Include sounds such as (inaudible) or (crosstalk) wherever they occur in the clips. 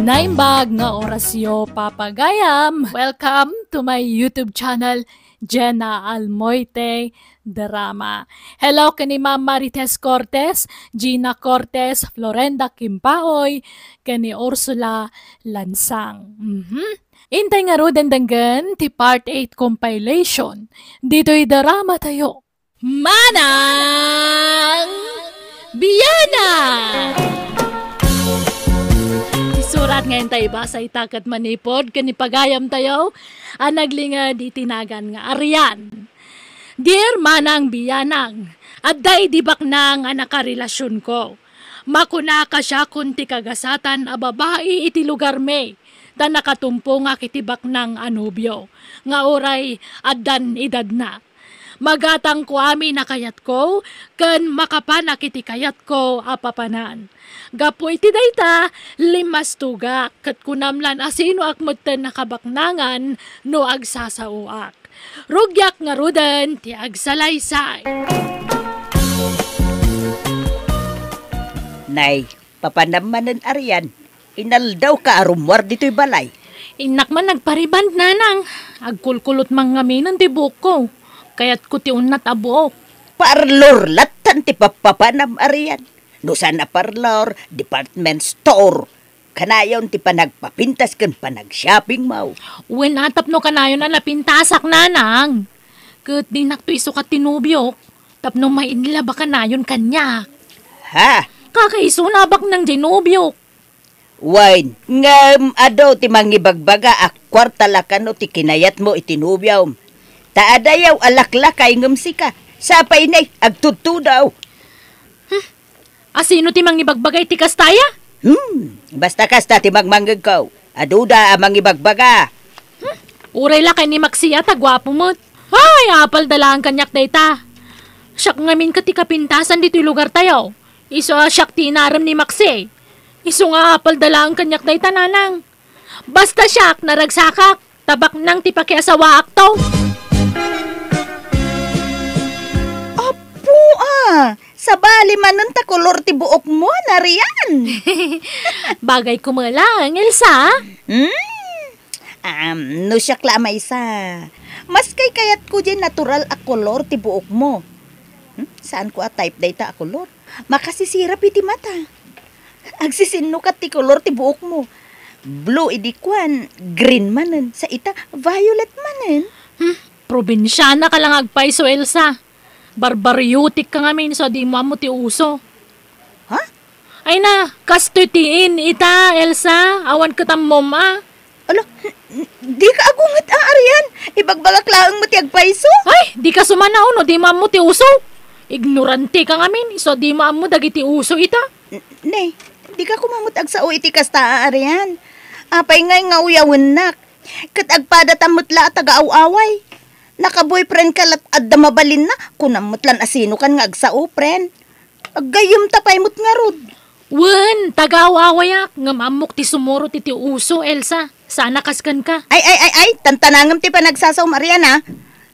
Naimbag nga orasyo papagayam. Welcome to my YouTube channel, Jenna Almoite Drama. Hello kani Ma'am Marites Cortez, Gina Cortez, Florenda Kimpaoy, kani Ursula Lansang. Mhm. Intay nga ro dendanggan ti part 8 compilation. Dito'y drama tayo. Manang Biyana! Surat ngayon tayo ba sa itakat manipod, kanipagayam tayo, ang naglinga di tinagan nga arian. Dear manang biyanang, aday di baknang ang nakarelasyon ko. Makuna ka siya kunti kagasatan a babae iti lugar me, da nakatumpo nga kitibak ng anubyo, nga oray adan edad na. Magatang ko ami nakayat ko, ken makapanak iti kayat ko apapanan. Gapo iti dayta, limas tuga, kat kunamlan asino akmeten nakabaknangan no agsasauak. Rugyak nga rudan ti agsalaysay. Nay, papanamanan arian. Inaldaw ka arumwar dito'y balay. Inak man nagpariband nanang, agkulkulot mang ngaminan ti buko. Kaya't ko ti unat abuok. Parlor latan ti papapanam arian. No sana parlor, department store. Kanayon ti panagpapintas kan panag-shopping mau. Wen atap no kanayo na napintasak nanang. Kat di nakto isukat tinubyo. Tapno may inila ba kanayon kanya. Ha? Kakaisunabak ng dinubyo. Wine, ngam ado ti mangibagbaga ak kwarta lakano ti kinayat mo itinubyaw. Taadayaw alaklakay ngam sika. Sa painay, agtutu daw. Asino ti mangibagbagay ti kastaya? Hmm, basta kasta ti magmanggag ko. Aduda ang mangibagbaga. Uray la kay ni Maxia tagwapo mo. Ay, apal dalaan kanyak dayta. Siyak ngamin ka ti kapintasan dito lugar tayo. Iso siyak ti inaram ni Maxi. Iso nga apal dalaan kanyak dayta nanang. Basta siyak naragsakak. Tabak nang ti pakiasawa akto. Apo ah, sa bali manon ta kolor ti buok mo, nariyan. (laughs) Bagay ko mo lang, Elsa. Hmm? Um, no siya klamay sa. Mas kay kayat ko dyan natural a kolor ti buok mo. Hmm? Saan ko a type data a kolor? Makasisira piti mata. (laughs) Agsisinukat ti kolor ti buok mo. Blue idikwan, green manen. Sa ita, violet manen. Hmm, probinsyana ka lang agpay so Elsa. Barbaryotik ka nga min so di mo amo ti uso. Ha? Ay na, kastutiin ita, Elsa. Awan ka tam moma. Alo, n- di ka agungat ang arian. Ibagbalak mo ti agpaiso. Ay, di ka sumanaw no, di mo amo ti uso. Ignorante ka nga min, so di mo amo dagiti uso ita. N- Nay, di ka kumamot ag sao iti kasta arian. Apay ngay nga uyawan nak. Kat agpada tamutla at taga-awaway. Naka-boyfriend ka lat adda mabalin na. Kunamutlan asino kan nga agsao, friend. Aggayom tapay mut nga rod. Wen, tagawawayak, nga mamok ti sumuro ti ti uso, Elsa. Sana kaskan ka. Ay, ay, ay, ay, tantanangam ti panagsasaw Marian ha.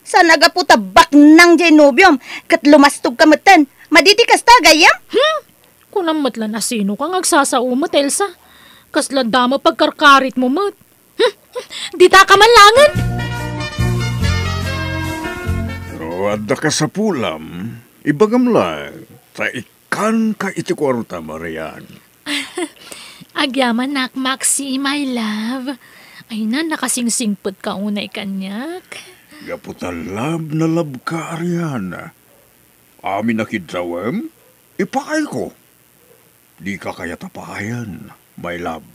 Sa nagaputa bak nang genobium. Kat lumastog kamutan. Maditi kasta gayam? Hmm? Kunam matlan na sino kang agsasaumot, Elsa. Kasla dama pagkarkarit mo, mat. Hmm? Di ta ka man langan. Adda ka sa pulam, ibagam lang, ta ikan ka iti kwarta, Marian. (laughs) Agyaman nak, Maxi, my love. Ay na, nakasingsingpot ka unay kanyak. Gaputa lab na lab ka, Ariana. Amin na kidsawem, ipakay ko. Di ka kaya tapayan, my love.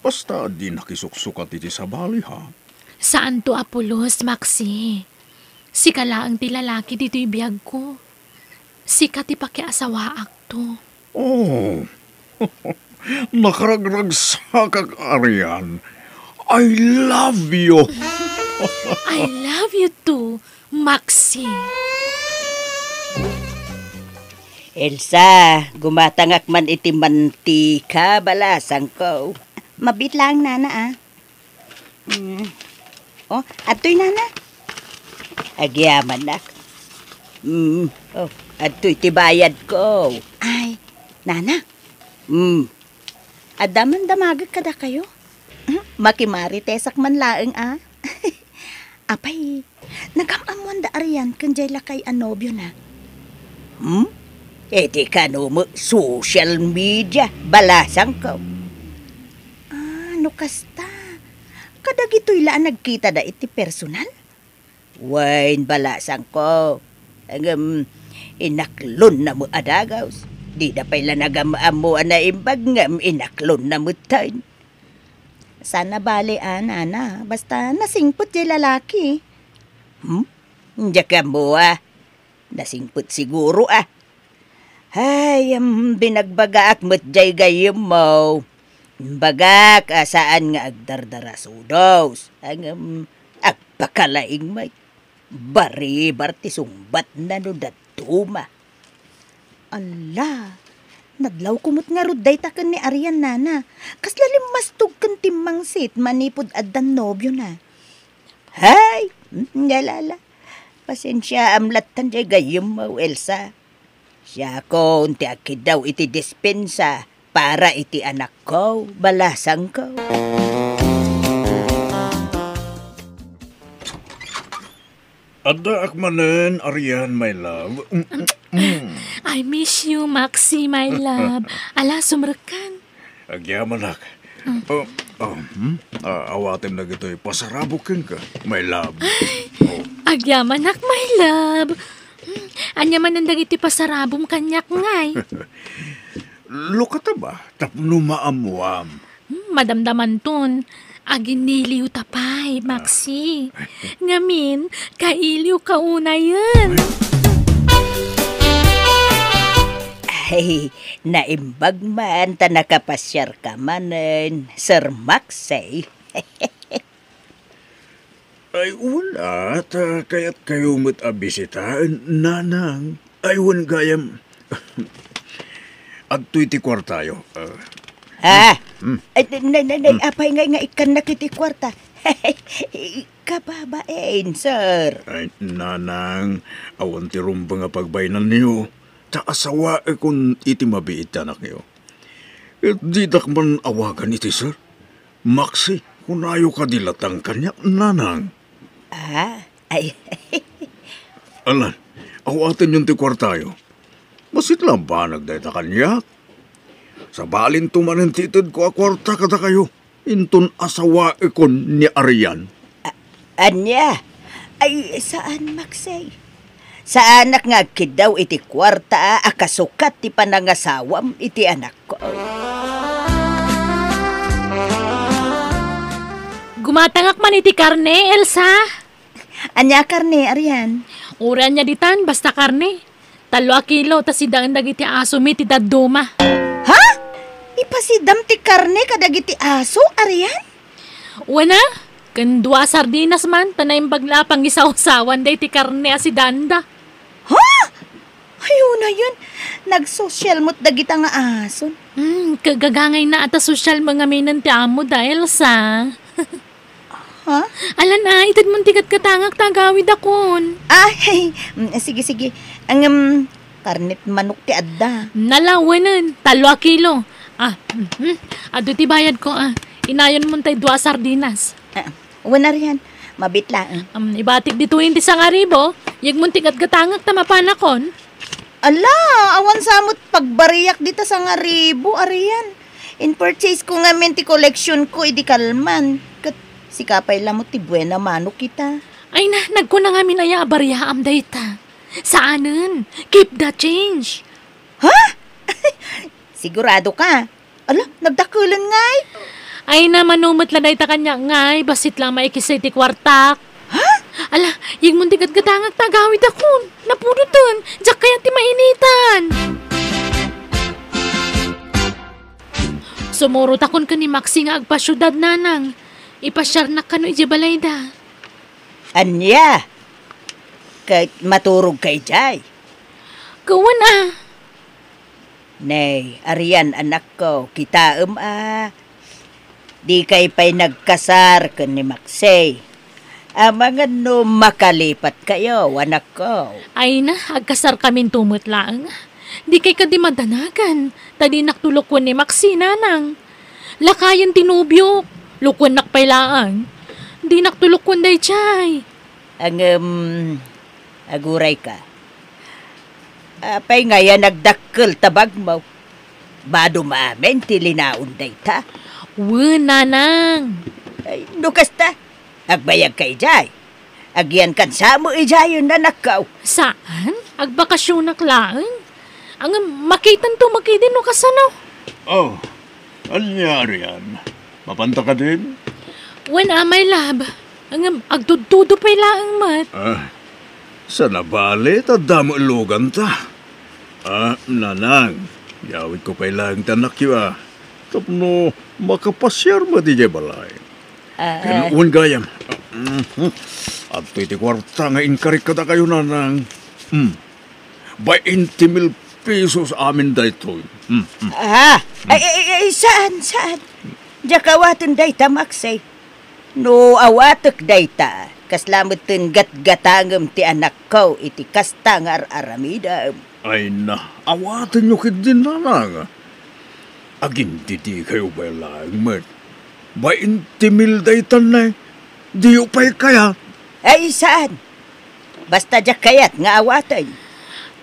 Basta di nakisuksukat iti sa bali, ha? Saan to, Apolos, Maxi? Si kala ang tilalaki dito'y biyag ko. Si ti pakiasawaak to. Oh, (laughs) nakaragrag sa kag Arian. I love you. (laughs) I love you too, Maxi. Elsa, gumatangak man iti mantika balasang ko. Mabit lang, nana, ah. Mm. Oh, atoy, nana. Agyaman, nak. Mm. Oh, atoy, tibayad ko. Ay, nana, Hmm. Adaman damagag kada kayo. (laughs) Makimari tesak man laeng ah. (laughs) Apay, nagamamuan da ariyan kan jay lakay anobyo na. Hmm? Di ka mo social media, balasang ko. Ah, no kasta. Kadag ito'y laan nagkita da iti personal? Wain balasang ko. Ang um, inaklon na mo adagaws. Di na pala nagamamo na imbag nga inaklon na mo tayo. Sana bali ana na, basta nasingpot di lalaki. Hmm? Diya ka mo ah. Nasingpot siguro ah. Ay, um, binagbaga mo't jay gayem mo. Bagak, asaan nga agdardara sudos. Ang um, agpakalaing may bari barti sumbat na no datuma. Ala, nadlaw kumot nga ruday takan ni Arian nana. Kaslalim mastog kan timmang sit manipod addan nobyo na. Hay, hmm, ngalala. Pasensya amlatan jay gayem mo, Elsa. Siya ko, unti akid daw iti dispensa para iti anak ko, balasang ko. Ada akmanen, Arian, my love. Mm, mm, mm. I miss you, Maxi, my love. (laughs) Ala, sumrakan. Agyaman ak. Oh, oh, hmm? Ah, awatin na gito'y pasarabukin ka, my love. Oh, Agyaman ak, my love. Hmm, Anya man ang dagiti pasarabom kanyak ngay. (laughs) lukata ba? Tapno maamuam. Hmm, Madamdaman ton. Aginiliw tapay, Maxi. Ngamin, kailiw kauna yan. Ay, naimbag man ta nakapasyar ka manen, Sir Maxey. (laughs) Ay, wala. Ta, kaya't kayo mo't abisitaan, nanang. Ay, wan gayam. (laughs) Agto'y ti kwartayo. Ah, Ha? Ay, na, na, na, apay nga nga ikan nakiti kwarta. (laughs) Kababain, sir. ay, nanang, awan ti rumba nga pagbainan niyo. Ta asawa e kung iti mabiit anak niyo. Et di dak man awagan iti, sir. Maxi, kunayo ka dilatang kanya, nanang. Ah, ay, (laughs) Alan, awatin yung ti kwartayo. Masit lang ba nagdayta kanya? Sa balin tumanan titid ko a kwarta kada kayo. Inton asawa ikon ni Arian. anya? Ay, saan, Maxey? Sa anak nga kid daw iti kwarta, akasukat ti panangasawam iti anak ko. Gumatangak man iti karne, Elsa. Anya karne, Arian? Uran niya ditan, basta karne. Talo a kilo, tas sidang dagiti aso mi ti daduma. Ipasidam ti karne kadagiti aso, Arian? Wana, kan dua sardinas man, tanay bagla pang isaw-sawan day ti karne si Danda. Ha? Ayun na yun. Nag-social mo't dagita nga ason. Hmm, kagagangay na ata sosyal mga minan ti amo dahil sa... Ha? Alan na, itad mong tigat katangak tagawid akon. Ay, mm, sige, sige. Ang um, karnit manok ti adda. Nalawanan, talo a kilo. Ah, mm, ado ti bayad ko ah. Inayon mo tay dua sardinas. Ah, Wala riyan. Mabitlaan. Um, ibatik dito hindi sa ngaribo, yag mong tigat katangak ta mapanakon. Ala, awan samot pagbariyak dito sa nga ribo, ariyan. In purchase ko nga ti collection ko, idi kalman. Kat si kapay lamot ti buena manok kita. Ay na, nagko na nga minaya abariyaam dayta. Saanen? Keep the change. (laughs) Sigurado ka. Ala, nagdakulan nga eh. Ay na manumot la dayta kanya ngay, basit lang maikisay ti kwartak. Ha? Ala, yung muntigat gatangag tagawid akon. Napudutan, jak kaya ti mainitan. Sumurot akon ka ni Maxi nga agpasyudad nanang. Ipasyar na kano iji balayda. Anya? Kahit maturog kay Jay. Kawan ah. Nay, ariyan anak ko, kita um ah. Di kay pa'y nagkasar ka ni Maxey. Amang no makalipat kayo, anak ko. Ay na, agkasar kami tumot lang. Di kay ka di madanagan. Tadi naktulokwan ni Maxina nang. Lakayan tinubyo. Lukwan nakpailaan. Di naktulokwan day chay. Ang, um, aguray ka. Apay nga yan nagdakkel tabag mo. Bado maamin, tilinaon day ta. Wen, nanang. Ay, nukas ta. Agbayag kay jay. Agyan kan sa mo ijayon na nakaw. Saan? Agbakasyon naklaan? Ang makitan to makidin no kasano? Oh, anyari yan? Mapanta ka din? When amay lab, ang agdududo pa ilaang mat. Ah, sa nabali, tadamo ilugan ta. Ah, nanang, yawit ko pa ilang tanak yu ah. Tapno, makapasyar mo di balay. Ah, Pinuun gayam. Mhm. At iti kwarta nga inkarik ka kayo nanang. Hmm. By 20 mil pesos amin dayto. Hmm. hmm. ah, ay, ay, ay, saan, saan? Jakawatin day ta, Maksay. No, awatek day ta. Kaslamutin gat-gatangam ti anak ko iti kastangar aramida. Ay na, awatin nyo kit din nanang. Agin titi kayo ba lang, met? By 20 mil daytan na, di yung pa'y kaya. Ay, saan? Basta jakayat nga awatay.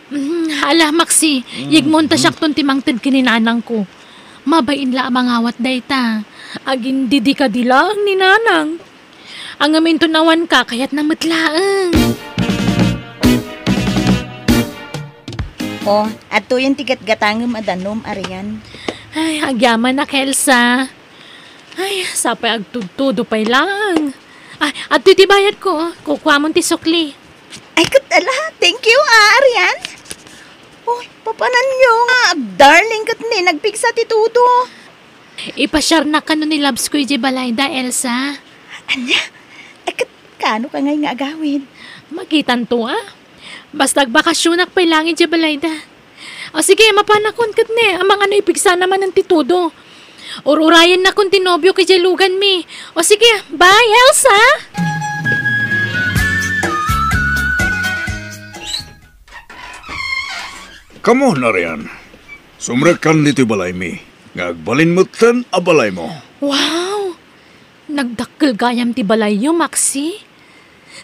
Mm, ala, Maxi, yigmonta siya ton timangtid kininanang ko. Mabain la ang awat dayta. Agin didi ka dilang ni nanang. Ang amin tunawan ka, kaya't namatlaang. Oh, ato yung tigat-gatangam adanom, Arian. Ay, agyaman na, Kelsa. Ay, sapay agtudtudo pa'y lang. Ay, at ti bayad ko, kukuha mo ti sukli. Ay, katala. Thank you, ah, Arian. Uy, papanan nyo nga. Darling kat ni, nagpigsa ti Tudo. Ipasyar na ka no ni Labs ko Balayda, Elsa. Anya? Ay, kat, kano ka ngay nga agawin? Magitan to, ah. Basta bakasyonak pa lang ije Balayda. O sige, mapanakon kat ni. Ang mga ano ipigsa naman ng titudo. Ururayan na kung tinobyo kay Jalugan mi. O sige, bye, Elsa! Kamo na riyan. Sumrekan nito balay mi. Ngagbalin mo tan abalay mo. Wow! Nagdakkel gayam ti balayo, Maxi.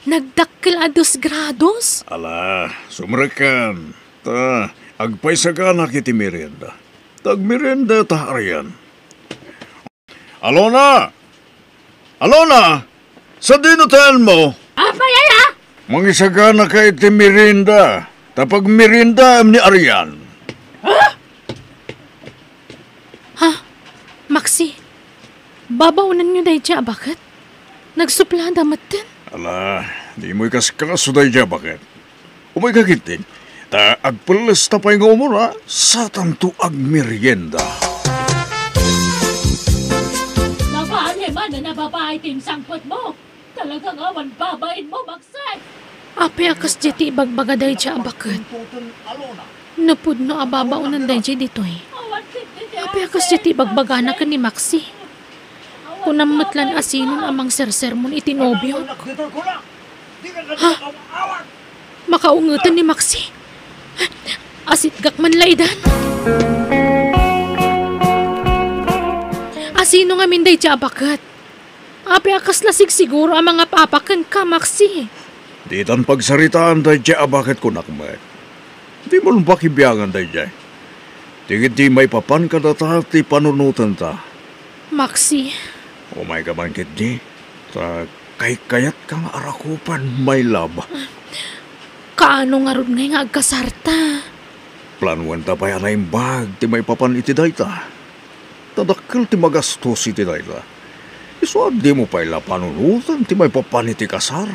Nagdakkel a dos grados. Ala, sumrekan. Ta, agpay sa gana kiti merienda. Tag merienda ta ariyan. Alona! Alona! Sa dinutan mo? Apa yaya? Mangisagana ka iti merienda. Tapag merienda am ni Arian. Maxi, babaunan nyo dahi siya, bakit? Nagsuplada matin. Ala, di mo ikas kasuday dya bakit? Umay kakitin. Ta agpulas ta pa'y nga umura sa tanto ag merienda. Mabahay man na nababahay tim sangpot mo. Talagang awan babain mo, Maxi. Ape akas jeti ibagbaga dahi siya, bakit? Napud no ababaunan dahi siya dito eh. Ape akas jeti ibagbaga na ka ni Maxi. Kunang matlan asinon amang serser mo itinobyo. Ha? Makaungutan ni Maxi. Asit gak man laydan. Asino nga minday siya bakat? Ape akas lasig siguro ang mga papakan ka, Maxi. Di tan pagsaritaan day dya bakit ko nakmet. Di mo lang pakibiyangan day dya. Tingit di may papan ka data ti panunutan ta. Maxi, Umay ka man kit di. Ta kay kayat kang arakupan may lab. kaano nga ron ngay nga agkasarta? Planuan ta pa yan ay bag ti may papan iti dayta. Tadakkel ti magastos iti dayta. Iso di mo pa ila panunutan ti may papan iti kasar.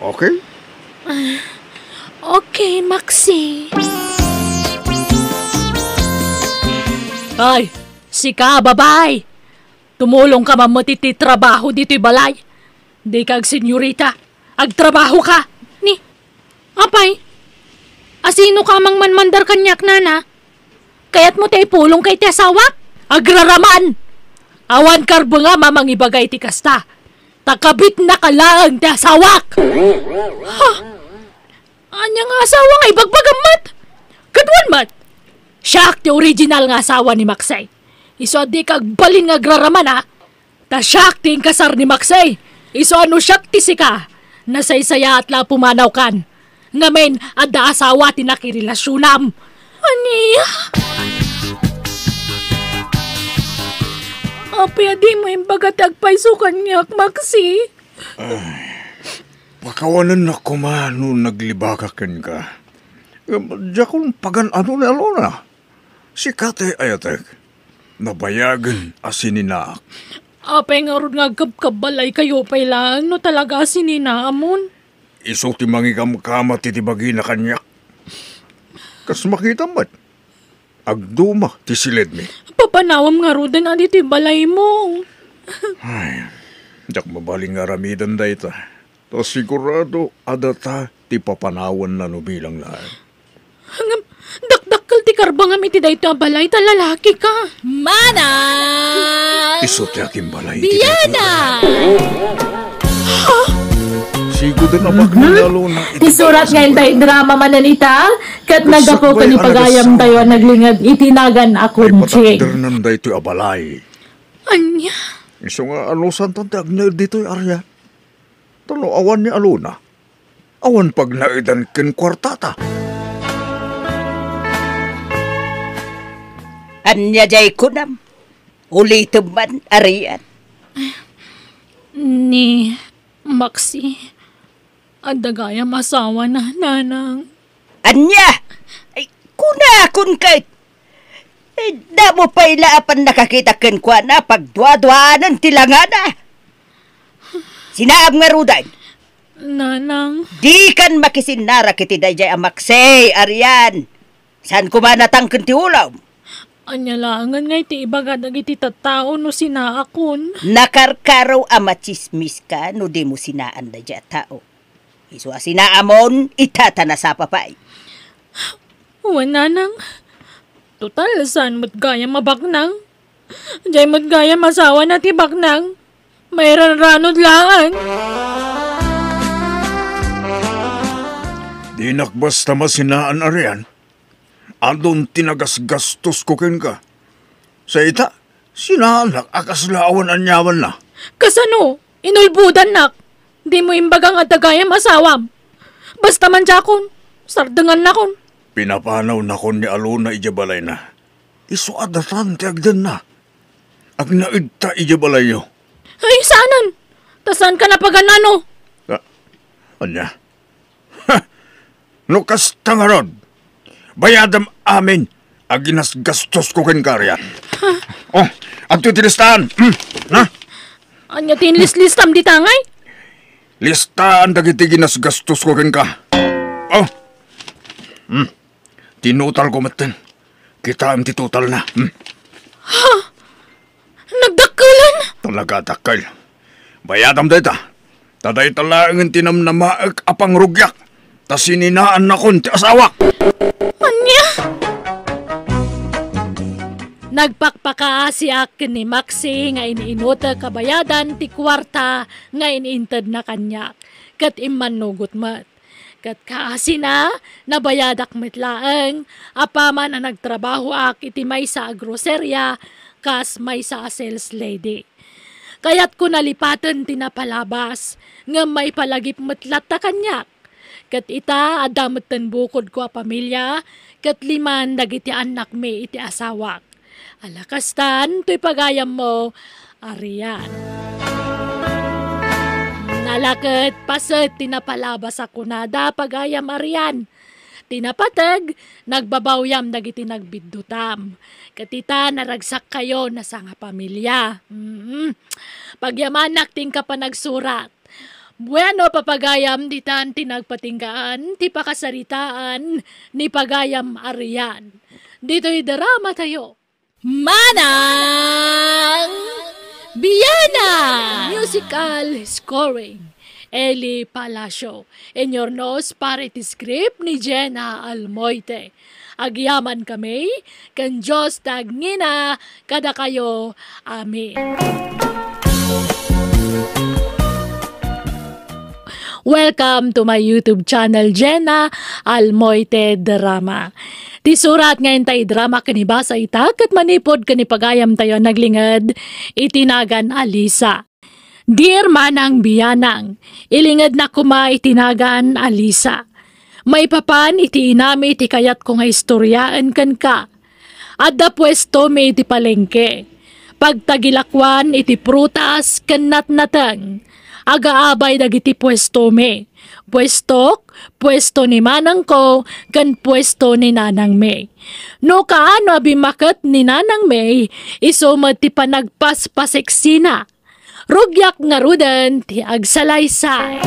Okay? Okay, Maxi. Ay, si ka, babay. Tumulong ka mamatiti trabaho dito'y balay. Di kag senyorita. Agtrabaho ka. Ni, apay. Asino ka mang manmandar kanyak nana? Kaya't mo tayo pulong kay ti asawa? Agraraman! Awan karbo nga mamang ibagay ti kasta. Takabit na kalaang ti asawak! Ha? Anya nga asawa nga ibagbagamat? Kadwan mat? Siya ti original nga asawa ni Maxay. Iso di kag balin nga graraman ha. Ta siya ti kasar ni Maxay. Iso ano siya ti sika. Nasaysaya at la pumanaw kan. Ngamen, adda asawa ti nakirilasyunam. Aniya? Apya di mo imbaga tagpaysukan niya, Maxi. Pakawanan na kumano naglibakakin ka. Diya kong pagan ano na alona. Si Kate Ayatek, nabayagan asininaak. Apay nga ron nga kabkabalay kayo pay lang, no talaga sininamon. Iso ti mangigam kama ti tibagi na kanyak. Kas makita mat. Agduma ti silid mi. Papanawam nga ro din adi ti balay mo. Ay, jak mabaling nga ramidan da ita. To sigurado adata ti papanawan na nubilang lahat. Dakdakkel ti karbang iti dayto a balay ta lalaki ka. Mana! Iso ti aking balay. Biana! Sigo din abag na alona. Isurat ngayon tayo drama mananita, kat nagapo ka ni pagayam tayo naglingag itinagan Ay akong ching. patakder nan da ito abalay. Anya? Iso nga alusan tante agner dito arya. Talo awan ni alona. Awan pag naidan ken kwartata. Anya jay kunam. Uli man arian. Ni Maxi. Ang dagaya masawa na nanang. Anya! Ay, kuna kun kay... Ay, da mo pa ilaapan nakakita ken kwa na pagdwa-dwaanan tilangana. Sinaab nga rudan, Nanang. di kan makisinara kiti dayjay amaksay, arian. San kumanatang ken ti ulaw? Anya langan nga iti ibaga dagiti tattao no sinaakon. Nakarkaraw ama chismis ka no di mo sinaan da dya tao. Iso sinaamon, itatana sa papay. Uwan nanang. Total, saan mo't gaya mabaknang? Diyay mo't gaya masawa na ti baknang. Mayroon ranod laan. Di nakbasta masinaan arian. Andon tinagas gastos ko ken ka. Sa ita, sinaanak akas laawan anyawan na. Kasano? Inulbudan nak. Di mo imbagang at dagaya masawam. Basta man jakon. Sardangan na kon. Pinapanaw na kon ni Alona ijabalay na. Iso adatan ti agdan na. Ag naidta ijabalay yo. Ay, saanan? Tasan ka na paganano? Ah, anya? Ha! (laughs) Nukas tangarod. Bayadam amin. Aginas gastos ko ken karya. (laughs) oh, adto ti listahan. Hmm, na? Anya tinlis-listam di tangay? Listahan dagiti ginas gastos ko ken ka. Oh. Hmm. Tinutal ko maten. Kita am ti total na. Hmm. Nagdakalan? Talaga takal. Bayadam data. Taday talaangan tinam na maag apang rugyak. Ta sininaan na kon ti asawak. Anya? Nagpakpaka si akin ni Maxi nga iniinota kabayadan ti kwarta nga iniintad na kanya. Kat iman nugot mat. Kat kaasi na, nabayadak mitlaang, apama na nagtrabaho ak iti may sa grocerya, kas may sa sales lady. Kayat ko nalipatan tinapalabas, nga may palagip matlat ta kanyak. Kat ita, adamot tan bukod ko a pamilya, kat liman dagiti anak me iti asawak. Alakastan, to'y pagayam mo, Arian. Nalakat, paset, tinapalabas ako na da pagayam Arian. Tinapatag, nagbabawyam dagiti nagbiddutam. Katita, naragsak kayo na sa nga pamilya. Mm-hmm. Pagyamanak ting ka pa nagsurat. Bueno, papagayam ditan tinagpatinggaan, ti pakasaritaan, ni pagayam arian. Dito'y drama tayo. Manang Biana! Musical scoring. Eli Palacio. In your nose, parity script ni Jenna Almoite. Agyaman kami, kan Diyos tagngina, kada kayo. Amen. Welcome to my YouTube channel, Jenna Almoite Drama. Ti surat ngayon tayo drama kanibasa itak at manipod kanipagayam tayo naglingad itinagan Alisa. Dear manang biyanang, ilingad na kuma itinagan Alisa. May papan iti inami iti kayat ko nga istoryaan kan ka. Adda pwesto may iti palengke. Pagtagilakwan iti prutas kan natnatang. Agaabay dagiti pwesto me. Pwestok, pwesto ni manang ko, kan pwesto ni nanang me. No kaano abimakat ni nanang me, iso ti panagpaspaseksina. Rugyak nga rudan ti agsalaysay.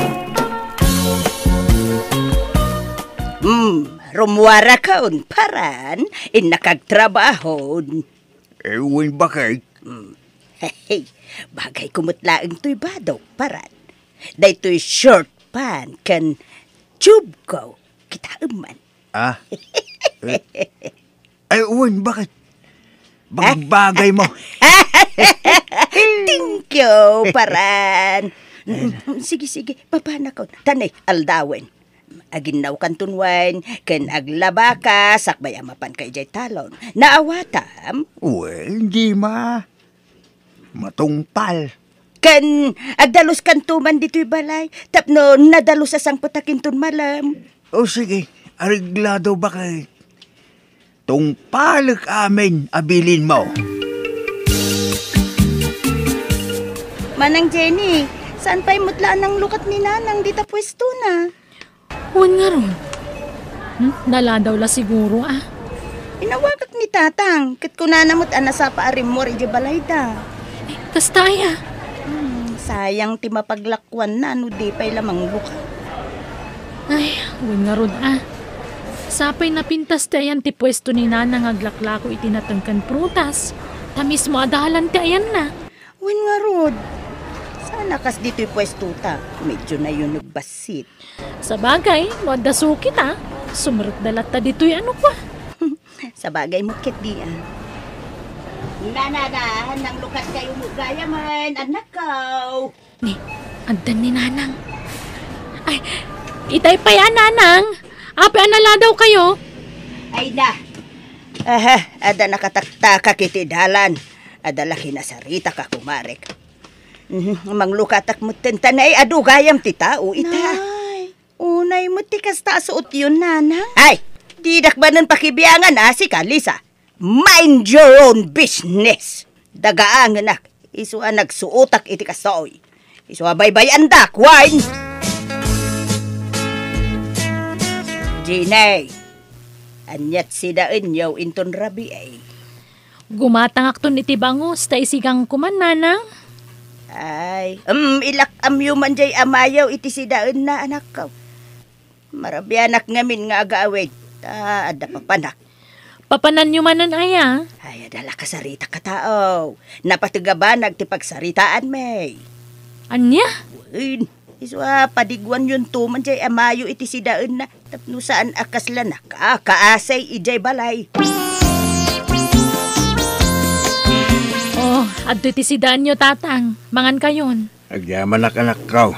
Hmm, rumwara kaon paran, in nakagtrabahon. Ewan ba kay? (laughs) Hey, bagay kumutlaang to'y badaw, paran. Daytoy short pan kan tube ko. Kita man. Ah? Eh, Ay, uwan, bakit? Bagbagay mo. (laughs) Thank you, paran. Mm, sige, sige, baba na ko. Tanay, aldawen. Aginaw kan tunwan, ken aglaba ka, sakbay amapan kay jay talon. Naawatam, Uwe, hindi ma. Matungpal. ken agdalos kan tuman dito'y balay, tapno nadalos sa sang putakin tun malam. O sige, ariglado ba kay? Tungpalag amin, abilin mo. Manang Jenny, saan pa'y mutlaan ng lukat ni Nanang dita pwesto na? Huwag nga ron. Hmm? Dala daw la siguro ah. Inawagak ni Tatang, kat kunanamot anasa pa arim mo rin balay da. Kastaya. Sayang ti mapaglakwan na, no di pa'y lamang lukat. Ay, huwag nga ron ah. Sapay na pintas tayan ti pwesto ni nanang aglaklako itinatangkan prutas. Tamis mo adalan ti ayan na. Wen nga rod. Sana kas dito'y pwesto ta. Medyo na yun nagbasit. Sa bagay, wadasuki na. Sumarot dalat ta dito'y ano pa. (laughs) Sa bagay mo kit di ah. Nanadahan ng lukat kayo mo gaya man, anak ko. Ni, andan ni nanang. Ay, itay pa yan nanang. Ape, anala daw kayo. Ay na. Aha, ada nakatakta kiti dalan. Ada laki na sarita ka kumarek. Mhm, Manglukatak mo tentanay adu gayam ti tao ita. Nay, unay mo ti kasta suot yun, nana. Ay, didak ba nun pakibiyangan ah, si Kalisa? Mind your own business. Dagaang anak, iso ang nagsuotak iti kasoy. Iso baybay andak, wine. Ginay, anyat si daan yaw inton rabi ay. Gumatangak to ni Tibangos, ta isigang kuman nanang. Ay, um, ilak amyo man jay amayaw iti si daan na anak ko. Marabi anak ngamin nga agaawid. Ta, ada pa panak. Papanan nyo manan aya. Ay, adala ka sarita ka tao. Napatugaban nagtipagsaritaan may. Anya? Win, iswa padigwan yun to man jay amayo iti si daan na. Tapno saan akas lanak, kaasay ijay balay. Oh, adto ti si Danyo tatang. Mangan kayon. Agyaman anak kaw.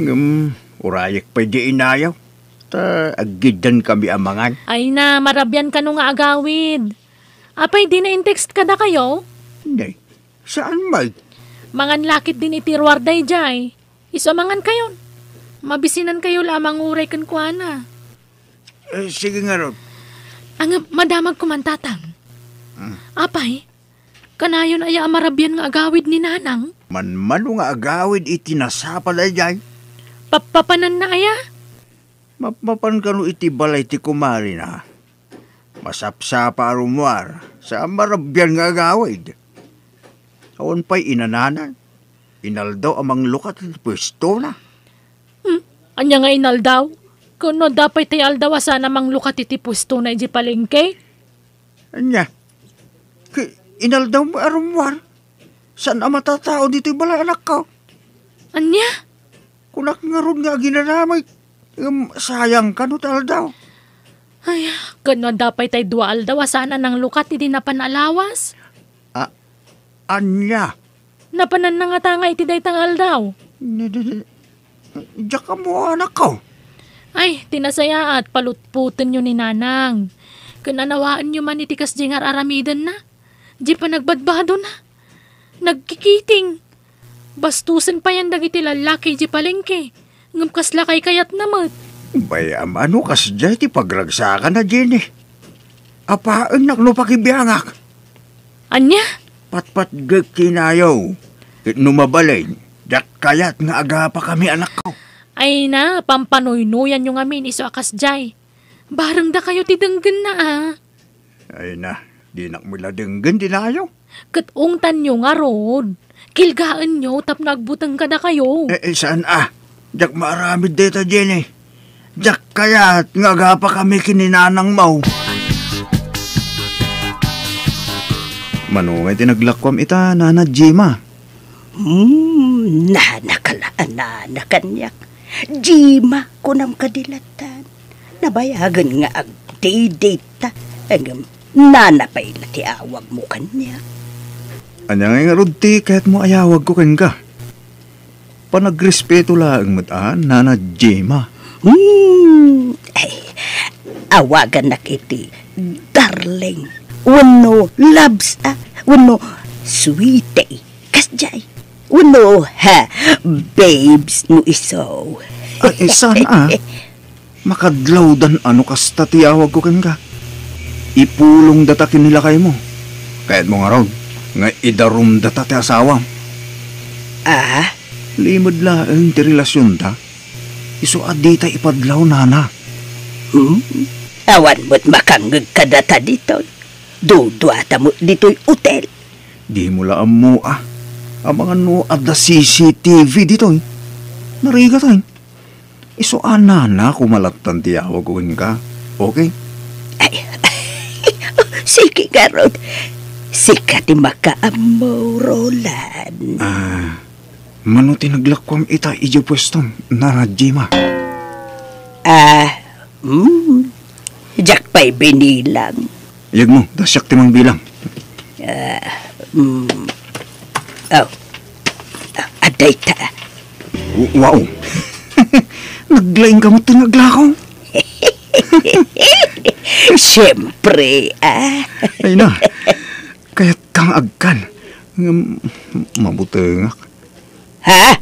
Ngam, urayak pa di inayaw. Ta, agidan kami amangan. Ay na, marabyan ka nung nga agawid. Apay, di na in-text ka na kayo? Hindi. Saan may? Mangan lakit din itirwarday jay. Iso mangan kayon. Mabisinan kayo lamang uray kan kuana. Eh, sige nga ron. Ang madamag kumantatang. Apay, kanayon ay marabyan nga agawid ni nanang. Manmano nga agawid iti nasapal ay jay. Papapanan na aya. Mapapan ka no iti balay ti kumari na. Masapsapa arumwar sa marabyan nga agawid. Awan pa'y inananan. Inaldaw amang lukat at pwesto na. Anya nga inal daw. Kuno dapat tayo aldaw sana mang lukat iti pusto na iji palengke. Anya? Ki, inaldaw mo arumwar. Saan ang matatao dito'y balay anak ko? Anya? Kunak nga ron nga ginanamay. Um, sayang ka no taldaw. Ay, kuno dapat tayo dua aldaw sana nang lukat iti napanalawas. Anya? Napanan na nga tanga iti daytang aldaw. Diyak ka mo anak ko. Ay, tinasaya at palutputan nyo ni Nanang. Kananawaan nyo man itikas jingar aramidan na. Di pa nagbadbado na. Nagkikiting. Bastusan pa yan dagiti lalaki di palengke. Ngam kaslakay kayat namat. Bayam ano kas dyan ti pagragsakan na Jenny. Apaan nak no pakibiyangak. Anya? Patpat gag kinayaw. Numabalay. Dak kayat nga aga pa kami anak ko. Ay na, pampanoy-noyan nyo ngamin iso akas jay. Barang da kayo tidanggan na ah. Ay na, di nak mula denggan dinayaw. Katungtan nyo nga rod. Kilgaan nyo tap nagbutang ka na kayo. Eh, eh saan ah? Dak maramid data Jenny. Dak kayat nga aga pa kami kininanang mau. Manungay tinaglakwam ita, Nana Jima. Hmm, nanakalaan na na kanyak. Jima kunam kadilatan. Nabayagan nga ag data. Ang nanapay na ti awag mo kanya. Anya nga nga ti kahit mo ayawag ko ken ka. Panagrespeto lang mataan, Nana Jima. Hmm, ay, awagan na kiti, darling. Wano loves, ah, wano sweetie, kasjay. Wano, ha, babes no iso. Ay, saan ah? (laughs) Makadlaw dan ano kas tatiyawag ko ken ka. Ipulong data kinila kay mo. Kahit mo nga raw, nga idarum data ti asawa. Ah, Limod laeng ti relasyon ta. Iso adi ta ipadlaw nana. hmm? Awan mo't makangag kadata dito. Dudwata mo dito'y hotel. Di mo laam mo ah. Ang mga no ada CCTV dito eh. Nariga tayo. Iso anana kumalatan tiyawag ko ka. Okay? Ay, (laughs) sige garod. Sikati makaamaw, Roland. Ah, mano tinaglakwam ita ijo pwestom na Jima. Ah, hmm. Jack pa'y binilang. Iyag mo, dasyak timang bilang. Hmm. Oh. Ah, aday ta. Wow! (laughs) Naglaing ka mo tinaglakaw. (laughs) Siyempre, ah. Ay na, kaya't kang agkan. Ngam- Mabutengak. Ha?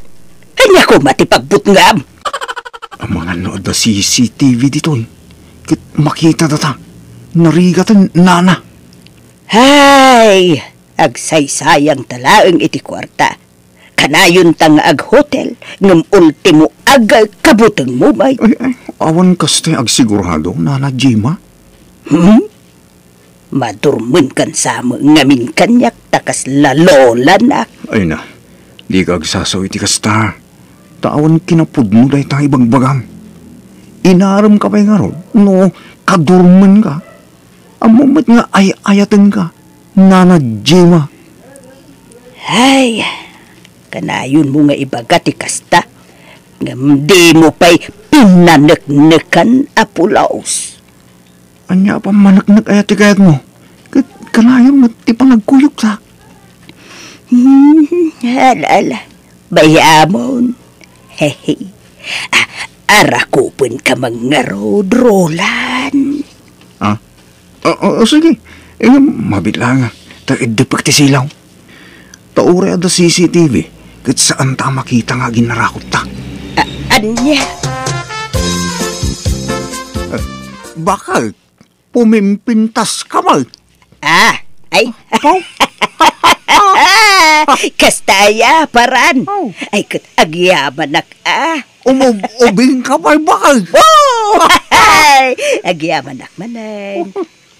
Kanya ko matipagbut ngam. Ang mga nood na CCTV dito eh. Kit makita data. Narigatan nana. Hay, agsaysayang talaang iti kwarta. Kanayon tang ag hotel, ngam ultimo ag kabutang mo bay. Ay, ay, awan kaste agsigurado, nana Jima. Hmm? Madurmun kan sa ngamin kanyak takas lalola na. Ay na, di ka agsasaw iti kasta. Tawan kinapud mo dahi tayo bagbagam. Inaram ka pa nga ron, no, kadurman ka. Ang moment nga ay ayatan ka, nana Jima. Hay, kanayon mo nga ibagat ikasta. Ngam di mo pa'y pinanaknakan apulaos. Anya pa manaknak ayat kayat mo. Kat kanayong nga ti panagkuyok sa. Hmm, alala, bayamon. Hehe. Ah, arakupon ka mga road, Roland. Ah? Oo, oh, sige. Eh, mabitla nga. Taidipag ti silaw. Taure ada CCTV. Kat saan ta makita nga ginarakot ta. Ah, anya, Bakal, pumimpintas ka mal. ah, ay, Pau? (laughs) (laughs) kastaya, paran. Oh. Ay, kat agyaman nak, ah. Umubing ka pa'y bakal. (laughs) Oh! Ay, agyaman nak manay.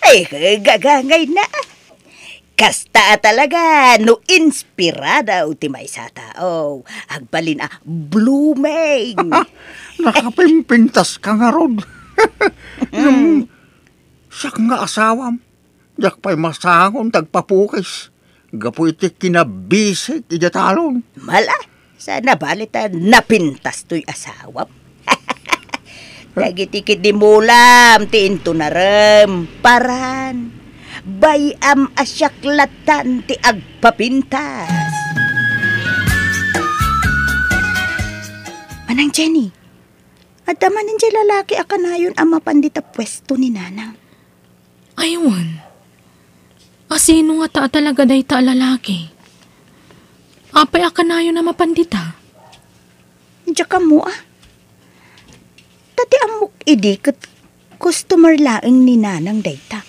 Ay, gagangay na. Kasta talaga, no inspirada utimay sa tao. Agbalin a blooming. (laughs) Nakapimpintas ka nga ron. Yung siyak nga asawam. Yak pa'y masangon tagpapukis. Gapo iti kinabisik ijatalon. Mala, sana balita napintas to'y asawam. Tagitikit (laughs) di mulam, tiinto na rem, paran. Bayam asyaklatan ti agpapintas. Manang Jenny, at manin siya lalaki akan na yun ang mapandita pwesto ni Nanang. Ayun. Asino nga ta talaga day ta lalaki? Apay aka na yun na mapandita. Diya ka mo ah. Tati amok idikit customer laeng ni Nanang dayta.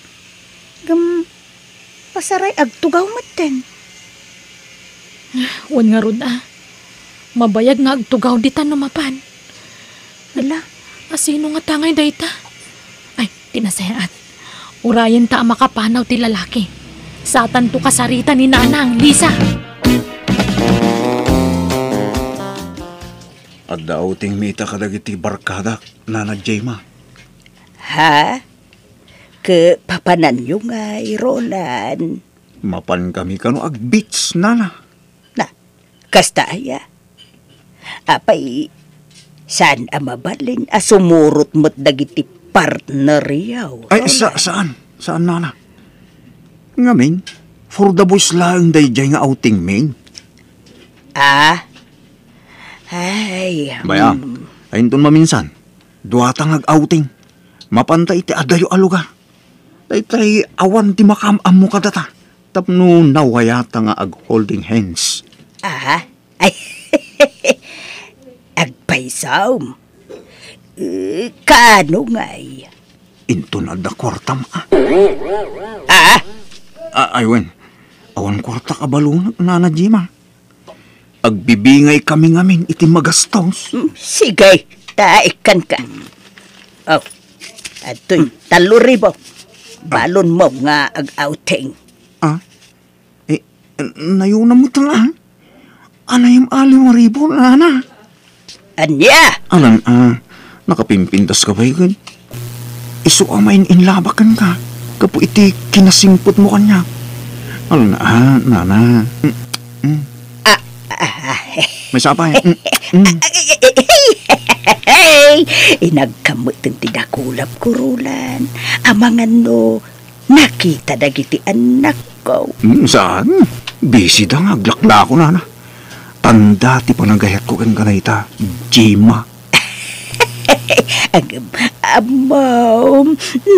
Gam, pasaray agtugaw maten. Wan nga rod ah. Mabayag nga agtugaw dita no mapan. Wala, Asino nga tangay day ta? Ay, tinasayaat. Urayan ta ang makapanaw ti lalaki. Satan to kasarita ni Nanang, Lisa. At daw ting mita kadagiti barkada, nana Jema. ha? Ke papanan yung ay Roland. Mapan kami kano ag beach, nana. Na, kasta aya. Apay, saan ang mabalin a sumurot mo't dagiti partner yaw? Ay, sa, saan? Saan, nana? Ngamin, for the boys lang day jay nga outing main. Ah? Ay, Baya, ayun ton maminsan. Duwatang ag outing. Mapantay ti adayo alugar. Tay tay awan ti makamam mo kadata. Tapno nawayata nga ag holding hands. Ah? Ay, (laughs) agpaisaw. Eh, kaano nga'y? Into na da kwartam ah. Ah? Ah, aywen. Awan kwarta ka balunag, nana Jima. Agbibingay kami ngamin iti magastos. Hmm, Sige, taikan ka. Oh, ato'y talo ribo. Balon mo nga ag-outing. Ah? Eh, nayuna mo tala. Anayam alim ribo, nana. Anya? Alan, ah, nakapimpintas ka ba yun? Isu amain inlabakan ka. Kapo iti kinasimpot mo kanya. Alan, ah, nana. Mm, mm. May sapay. Mm, mm. Hey! Inagkamot ang tinakulap kurulan. Amangan no, nakita dagiti anak ko. Mm, saan? Busy da nga, aglakla ko na na. Tanda ti panagayat ko kan kanayta. Jima. Agam, amaw,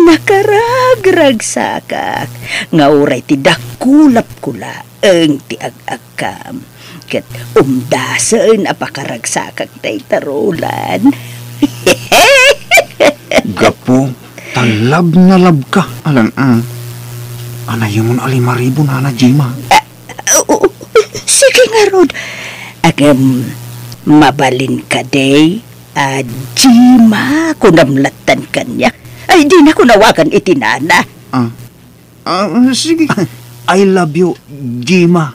nakaragrag sakak. Nga uray ti dakulap kula ang ti ag-agam. Kat umdasan apakaragsakak tay tarulan. (laughs) Gapo, talab na lab ka. Alan, ah. Anay mo na alimaribo na na, Jima. Oo, sige nga, Rod. Agam, mabalin ka, day. Ah, Jima, kunamlatan kanya. Ay, di na ko nawagan itinana. Ah, ah, sige. (laughs) I love you, Jima.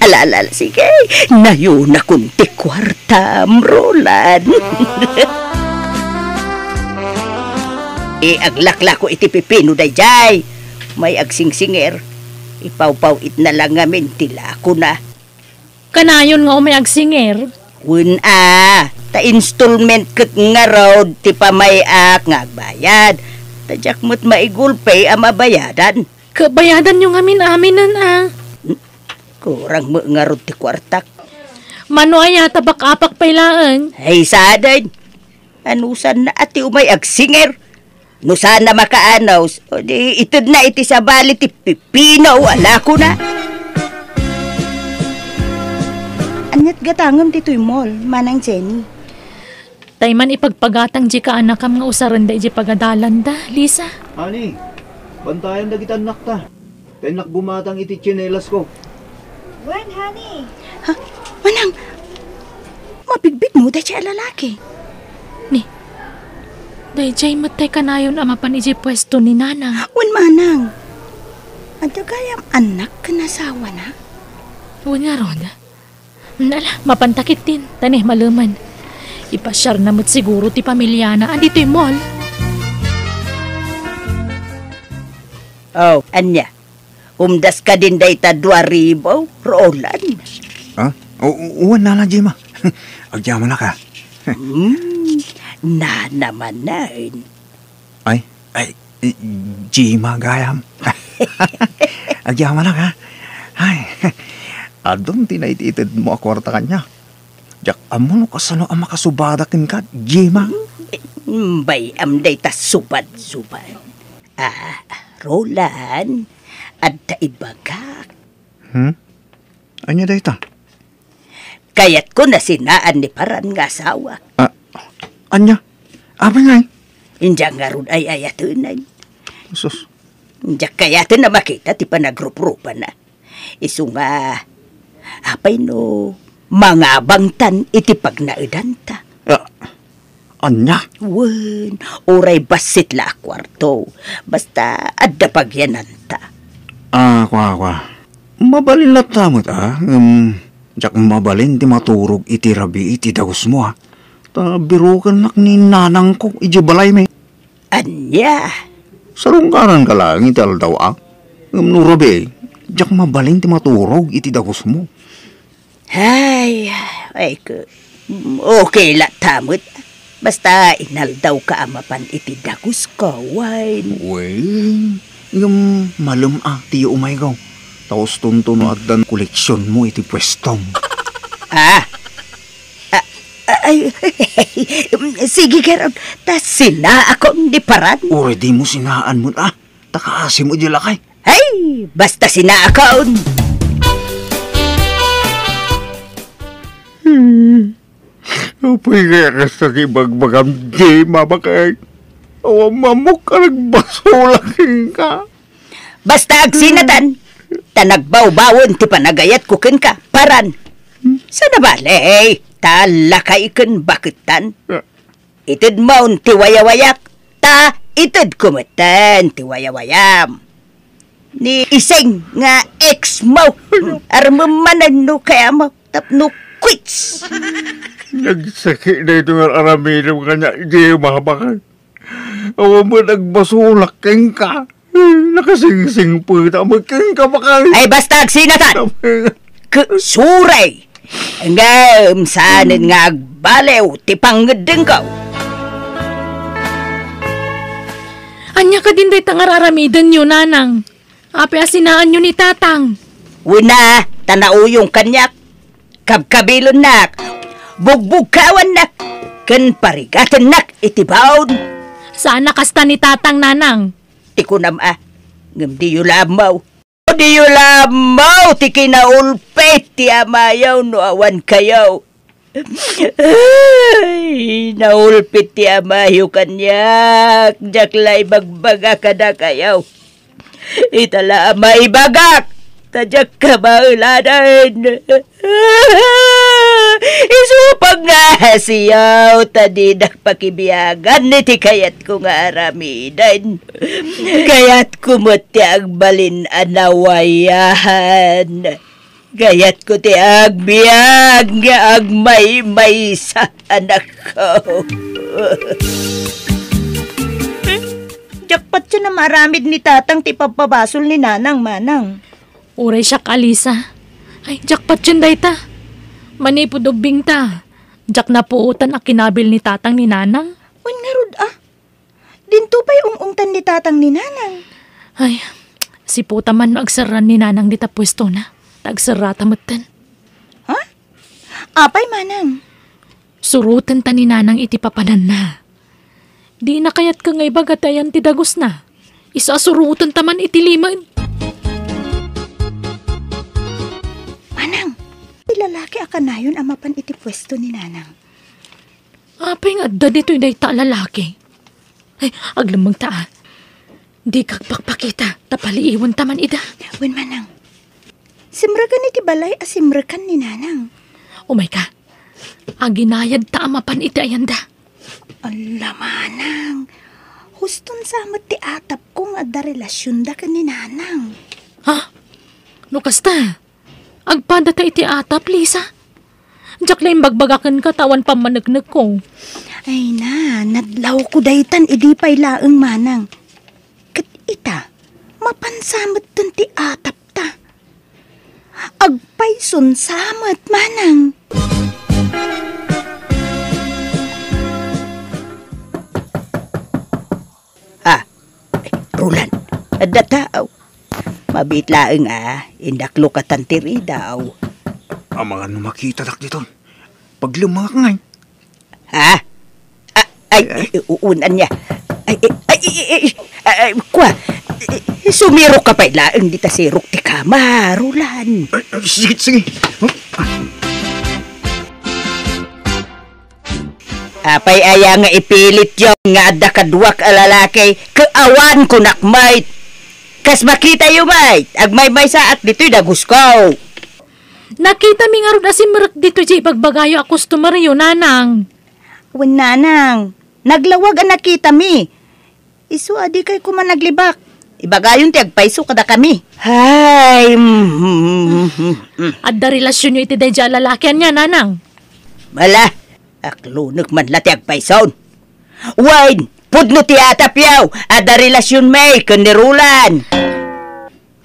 Alala, (laughs) sige. Nayon na kunti kwartam, Roland. e, (laughs) aglakla ko iti pipino day jay. May agsingsinger. Ipaw-paw it na lang ngamin tila ko na. Kanayon nga umay agsinger. Wun a, ta installment kak nga road ti pamayak nga agbayad. Tadyak mo't maigulpay ang mabayadan. Kabayadan yung amin aminan ah. Kurang mo nga road ti kwartak. Mano ay tabak-apak pailaan. Ay, saday. Anusan na ati umay agsinger. No sana makaanaw. O di, itod na iti sa bali ti pipino. Wala ko na. Anyat gatangam dito'y mall, manang Jenny. Tay man ipagpagatang di ka anak nga usaran da iji pagadalan da, Lisa. Ani, bantayan na kita nakta. Tenak bumatang iti tsinelas ko. Ha? Manang, mabigbig mo dahil siya lalaki. Ni, day jay matay kanayon ama pan iji pwesto ni Nanang. Un manang. Adagayam anak kanasawa na. Huwag nga ron. Nala, mapantakit din. Tanih maluman. Ipasyar na mo't siguro ti pamilya na andito'y mall. Oh, anya. Umdas ka din day ta dua ribo, Roland. Ah? O, uwan na na, Jima. Agyaman na ka. Hmm, na naman na. eh. Ay, ay, Jima gayam. (laughs) Agyaman na ka. Ay, (laughs) adong tinaititid mo akwarta kanya. Jak amo no kasano ang makasubadakin ka, Jima. Bay amday ta subad-subad. Ah, Roland, at taibagak. Hmm? Anya day ta? Kayat ko na sinaan ni Paran nga asawa. Ah, anya? Abay ngay. Inja nga ron ay ayatunan. Sus. Inja kayatan na makita ti panagrup-rupa na. Isu nga, apay no, mga bangtan iti pagnaedanta. Ah, anya? Wen, oray basit la kwarto. Basta adda pagyananta. Ah, kwa, kwa. Mabalin na tamot, ah. Um, jak mabalin ti maturog iti rabi iti dagos mo, ah. Ta birukan nak ni nanang ko, iji balay may. Anya, Sarungkaran ka lang, iti aldaw, ah. Um, no rabi, jak mabalin ti maturog iti dagos mo. Ay, ay ko. Okay la tamot. Basta inaldaw ka amapan iti dagus ko, wine. Well, yung malum ah, tiyo umaygaw. Tapos tuntuno at dan koleksyon mo iti pwestong. (laughs) Ah, Ah, ay, (laughs) sige karon, tas sina ako di paran. Ore, di mo sinaan mo, ah. Takaasim mo di lakay. Ay, basta sina ako. Upay kaya ka sa kibagbagam di mabakay. O mamuk ka nagbasulaking ka. Basta ag sinatan. Tanagbaw-bawon ti panagayat ko ken ka, paran. Sa nabali, talakay ken bakitan. Itid maun ti wayawayak, ta itid kumatan ti wayawayam. Ni iseng nga ex mo, armamanan no kaya mo, tapno quits. Nagsakit na ito nga aramidam kanya di mabakay. O mo nagbasulaking ka. Nakasingsing po ita. Magking ka bakay. Ay basta ag sinatan. (laughs) K suray. Nga sanin nga agbalew ti panggedeng ko. Anya ka din day tangararamidan nyo, nanang. Ape asinaan nyo ni tatang. Una, tanauyong kanyak. Kabkabilon nak. Bugbugkawan nak. Kan parigatan nak itibaon. Sana kasta ni tatang, nanang. Tikunam ah. Ngam di yu lamaw. Di yu lamaw. Ti kinaulpet ti amayaw no awan kayaw. Ay, naulpit ti amayo kanyak. Jaklay bagbaga ka na kayaw. Itala amay bagak. Tadyak ka maulanan. (laughs) Isupag nga siyaw. Tadidak pakibiyagan. Iti kayat ko nga aramidan. (laughs) Kayat kumuti ang balin anawayahan. Gayat ko ti agbiag nga agmay-may sa anak ko. (laughs) Jakpat siya na maramid ni tatang ti pagpabasol ni nanang manang. Uray siya kalisa. Ay, jackpot yun day ta. Manipod ubing ta. Jak na puutan ang kinabil ni tatang ni nanang. Wan nga rod ah. Dinto pa'y ungungtan ni tatang ni nanang. Ay, si puta man agsaran ni nanang dita pwesto na. Tagsara tamutan. Ha? Apay manang. Surutan ta ni nanang iti papanan na. Di na kayat ka ngay bagatayan ti dagos na. Isa surutan taman iti liman. Ti lalaki akanayon amapan iti pwesto ni nanang. Apay nga da dito'y day ta lalaki. Ay, aglamang ta. ah. Di kakpakpakita. Tapaliiwan taman ida. Wen manang. Simragan iti balay asimrakan ni nanang. Oh my ka. Aginayad ta amapan iti ayanda. Ala manang. Huston sa ti atap ko nga da relasyon da ka ni nanang. Ha? No kasta? Agpada ta iti atap, Lisa. Diyak lang bagbagakan ka tawan pamanagnag ko. Ay na, nadlaw ko daytan idi pay laeng manang. Kat ita, mapansamot tan ti atap ta. Agpay sunsamat manang. Ah, ay, Roland, adda tao. Mabit laeng ah, indaklo ka tantiri daw. Ang mga numakita dak dito. paglumaka ngay. Ha? Ah, ay, ay, uunan niya. Ay, ay, ay, ay, ay, ay, kwa. Sumiro ka pa ilaang di ta sirok ti kama, Rulan. Sige, sige. Huh? Apay aya nga ipilit yung nga adda kadwak a lalaki, kaawan ko nakmay. Kas makita yung may, agmay may sa at dito'y daguskaw. Nakita mi nga ron asimarak dito jay bagbagayo a customer yun, nanang. Wananang, naglawag ang nakita mi. Isu adi kay kuman naglibak. Ibagayon ti agpaiso kada kami. Hay, mm, At da relasyon nyo iti dayja lalakyan niya, nanang. Mala, aklunok man lati agpaison. Wine, pudno ti atapyaw, ada relasyon may kanirulan.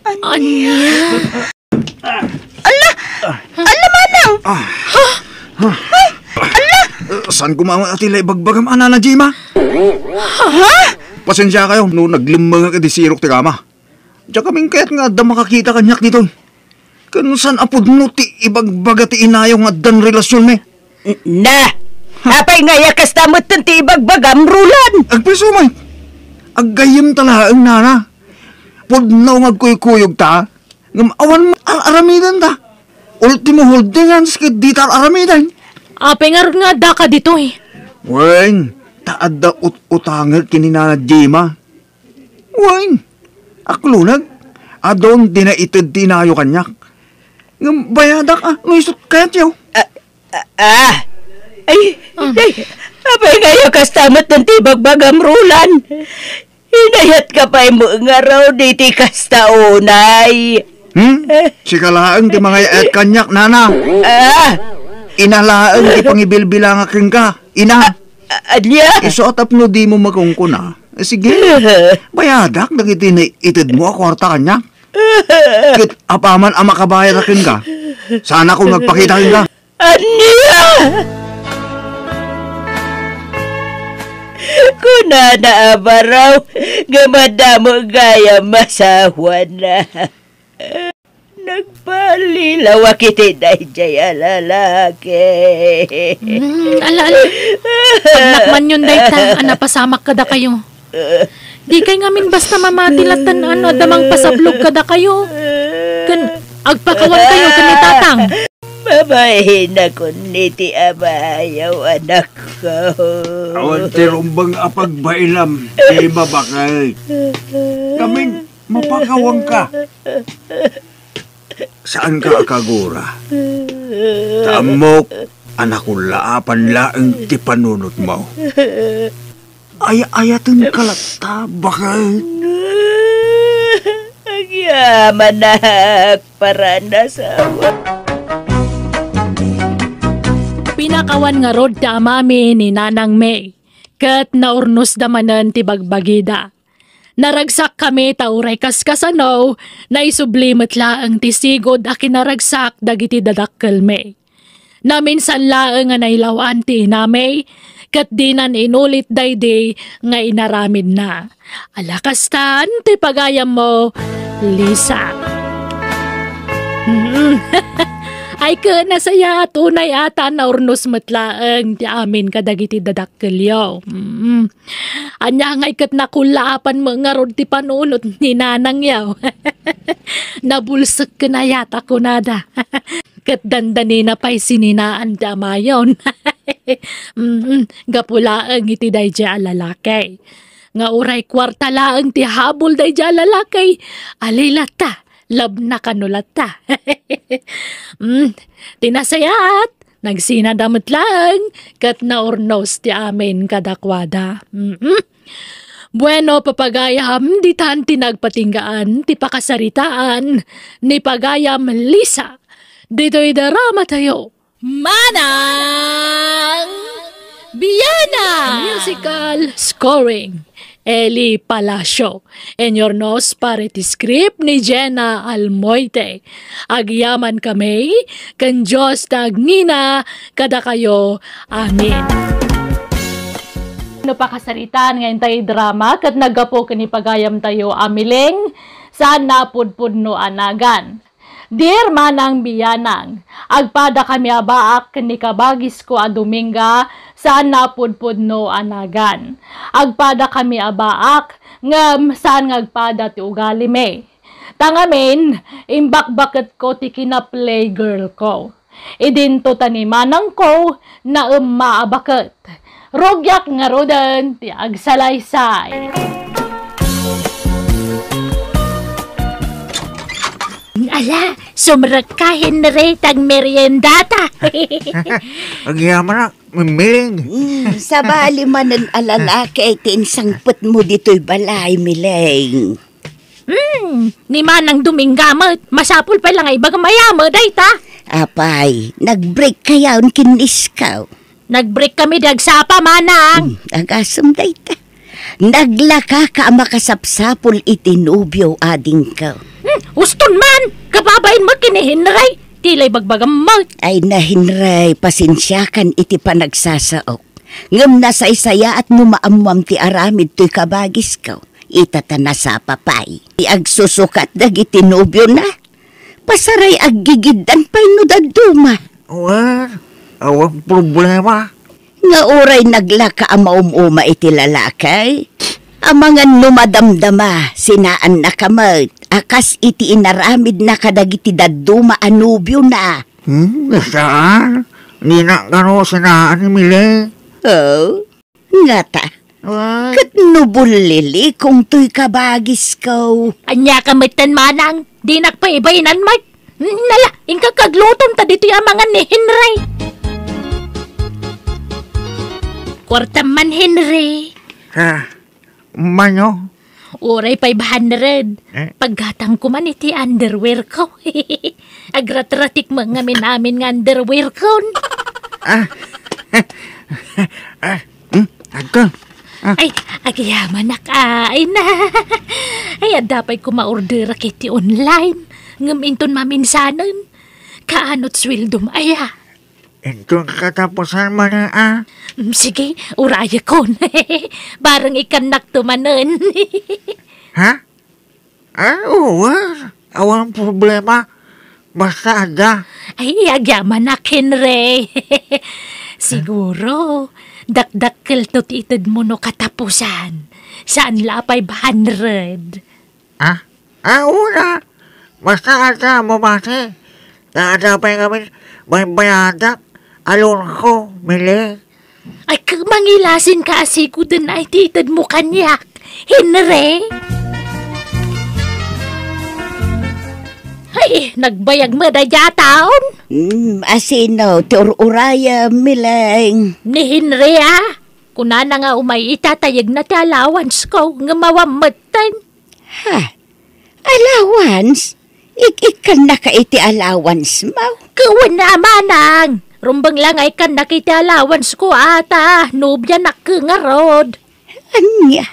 Anya? Ala manang, Uh, saan gumawa at tila ibagbagam ana na Jima? Ha? Pasensya kayo, no naglimang ka di sirok ti kama. Diyan kaming kaya't nga da makakita kanyak dito. Kano saan apod no ti ibagbaga ti inayaw nga dan relasyon me? na, apay nga yakas tamot ti ibagbagam rulan. Agpiso man. Aggayim tala ang nana. Pudnaw nga kuy-kuyog ta. Ngam awan mo ar aramidan ta. Ultimo holdingan skid di tar aramidan. Apay nga nga da ka dito eh. Wen, taad da ut utangal kininana Jima. Wen, aklunag. Adon di na itid tinayo kanyak. Ngam bayadak ah, no isot kayat yaw. Ah, ay, ay, apay nga yakas tamot ti ibagbagam rulan. Hinayat ka pa mo nga raw di ti kastaunay. Hmm? Sikalaang di mga at kanyak nana. Ah, Inalaang di pangibilbilang aking ka. Ina, anya? isuot up no di mo magungkuna. Eh, sige, (laughs) bayadak dagiti na itid mo kwarta kanya. (laughs) Kit apaman ang makabayad akin ka. Sana kung nagpakita kin ka. Anya? Kuna na abaraw, gamadamo gaya masawa na. Nagpalilaw kiti dayjay lalaki. Hmm, ala, ala. Yun dayta, anapasamak kada kayo. Di kay ngamin basta mamatilatan ano, damang pasablog kada kayo. Kan, agpakawan kayo kani na kun niti abayaw anak ko. Awan tirumbang apagbailam, di babakay. Kaming mapakawang ka. Saan ka akagura? Tamok, anak ko laapan laang ti panunot mo. Ay ayatin kalata, bakay. Ang yaman na para nasawa. Pinakawan nga rod ta amami ni Nanang May. Kat naurnos damanan ti bagbagida. Naragsak kami tauray kaskasanaw na isublimat laang ti sigod a kinaragsak dagiti dadakkel May. Naminsan laang nga nailawan ti inamay, kat di nan inulit dayday nga inaramid na. Alakastan ti pagayam mo, Lisa. Mm. (laughs) Ay ka nasaya tunay ata na urnos matlaang ti amin kadagiti dadakkelyo. Mm. Anya nga ikat nakulapan mo nga rod ti panunot ni nanang yaw. (laughs) Nabulsak ka na yata ko. (laughs) Kat dandani na pa'y sininaan ti amayon. (laughs) mm, gapulaang iti dayja alalakay. Nga uray kwarta laang ti habol dayja alalakay. Alilata lab na kanulata. (laughs) mm, tinasayat, nagsinadamot lang, kat naurnos ti amin kadakwada. Mm-mm. Bueno, papagayam, di tan tinagpatinggaan, ti pakasaritaan, ni pagayam Lisa. Dito'y darama tayo. Manang! Biyana! Musical scoring. Eli Palacio. En your nos pare ti script ni Jenna Almoite. Agyaman kami, kan Diyos tagnina, kada kayo. Amen. Ano pa kasaritan ngayon tayo drama kat nagapo kani pagayam tayo amiling sa napudpud no anagan. Dear manang biyanang, agpada kami abaak ni kabagis ko a Dominga saan napudpud no anagan. Agpada kami abaak ngam saan ngagpada ti ugali me. Tangamin, imbak-bakit ko ti kina-play girl ko. Idinto tani manang ko na umaabaket. Rogyak nga rodan ti agsalaysay. Ala, sumrakahin na rin tag meriendata. (laughs) Ang yaman na, mimiling. Mm, sa bali man ang alalaki ay tinsangpot mo dito'y balay, Mileng. hmm, ni manang duminggamot, masapul pa lang ay baga mayamo, dayta. Apay, nag-break kayaon kinis ka. Nag-break kami dagsapa, manang. Agasam dayta. Naglaka ka makasapsapol itinubyo ading ka. Hmm, uston man, kababain mo kinihinray. Tilay bagbagam mo. Ay nahinray, pasensyakan iti panagsasaok. Ngam na sa isaya at numaamuam ti aramid to'y kabagis ka. Itatana sa papay. Agsusukat dagiti nobyo na. Pasaray aggigidan pa'y no daduma. Well, awang problema. Nga oray naglaka ang maumuma iti lalakay. Amangan numadamdama, sinaan na kamot. Akas iti inaramid na kadagiti daduma anubyo na. Hmm, saan? Hindi na gano sinaan ni Miling. Oh, nga ta. Well, Kat nubulili kung to'y kabagis ko. Anya kamitan manang, di nakpaibainan mo. Nala, ingka kaglutom ta dito yung mga ni Henry. Kwarta man Henry. sa, manyo. Uray 500. Eh? Paggatang ko man iti underwear ko. (laughs) Agrat-ratik mga namin nga underwear ko. Ah, (laughs) ah, hmm, agka. Ay, agyaman na kain (laughs) na. Ay, dapat ko ma-order kiti online. Ngaminton maminsanan. Kaanot swildom aya. Ito ang katapusan mo na ah. Mm, Sige, uraya ko. (laughs) Barang ikanak tumanan. (laughs) Ha? Ah, oo. ah. Awang problema. Basta ada. Ay, agyaman na Henry. (laughs) Siguro, dakdakkel to titid mo no katapusan. Saan la 500? Ah? Ah, una. Basta ada mo base. Ada pa yung kami. May bayadak. Alon ko, mili. Ay, mangilasin ka asigo din ay titid mo kanyak. Henry? Ay, nagbayag mo na yataon. Hmm, asino, uraya mileng. Ni Henry ah. Kuna na nga umay itatayag na ti allowance ko nga mawamatan. Ha? Allowance? Ik-ikan na ka iti allowance mo. Kawan na manang. Rumbang lang ay kan nakiti allowance ko ata. Nubya na nga rod. Anya,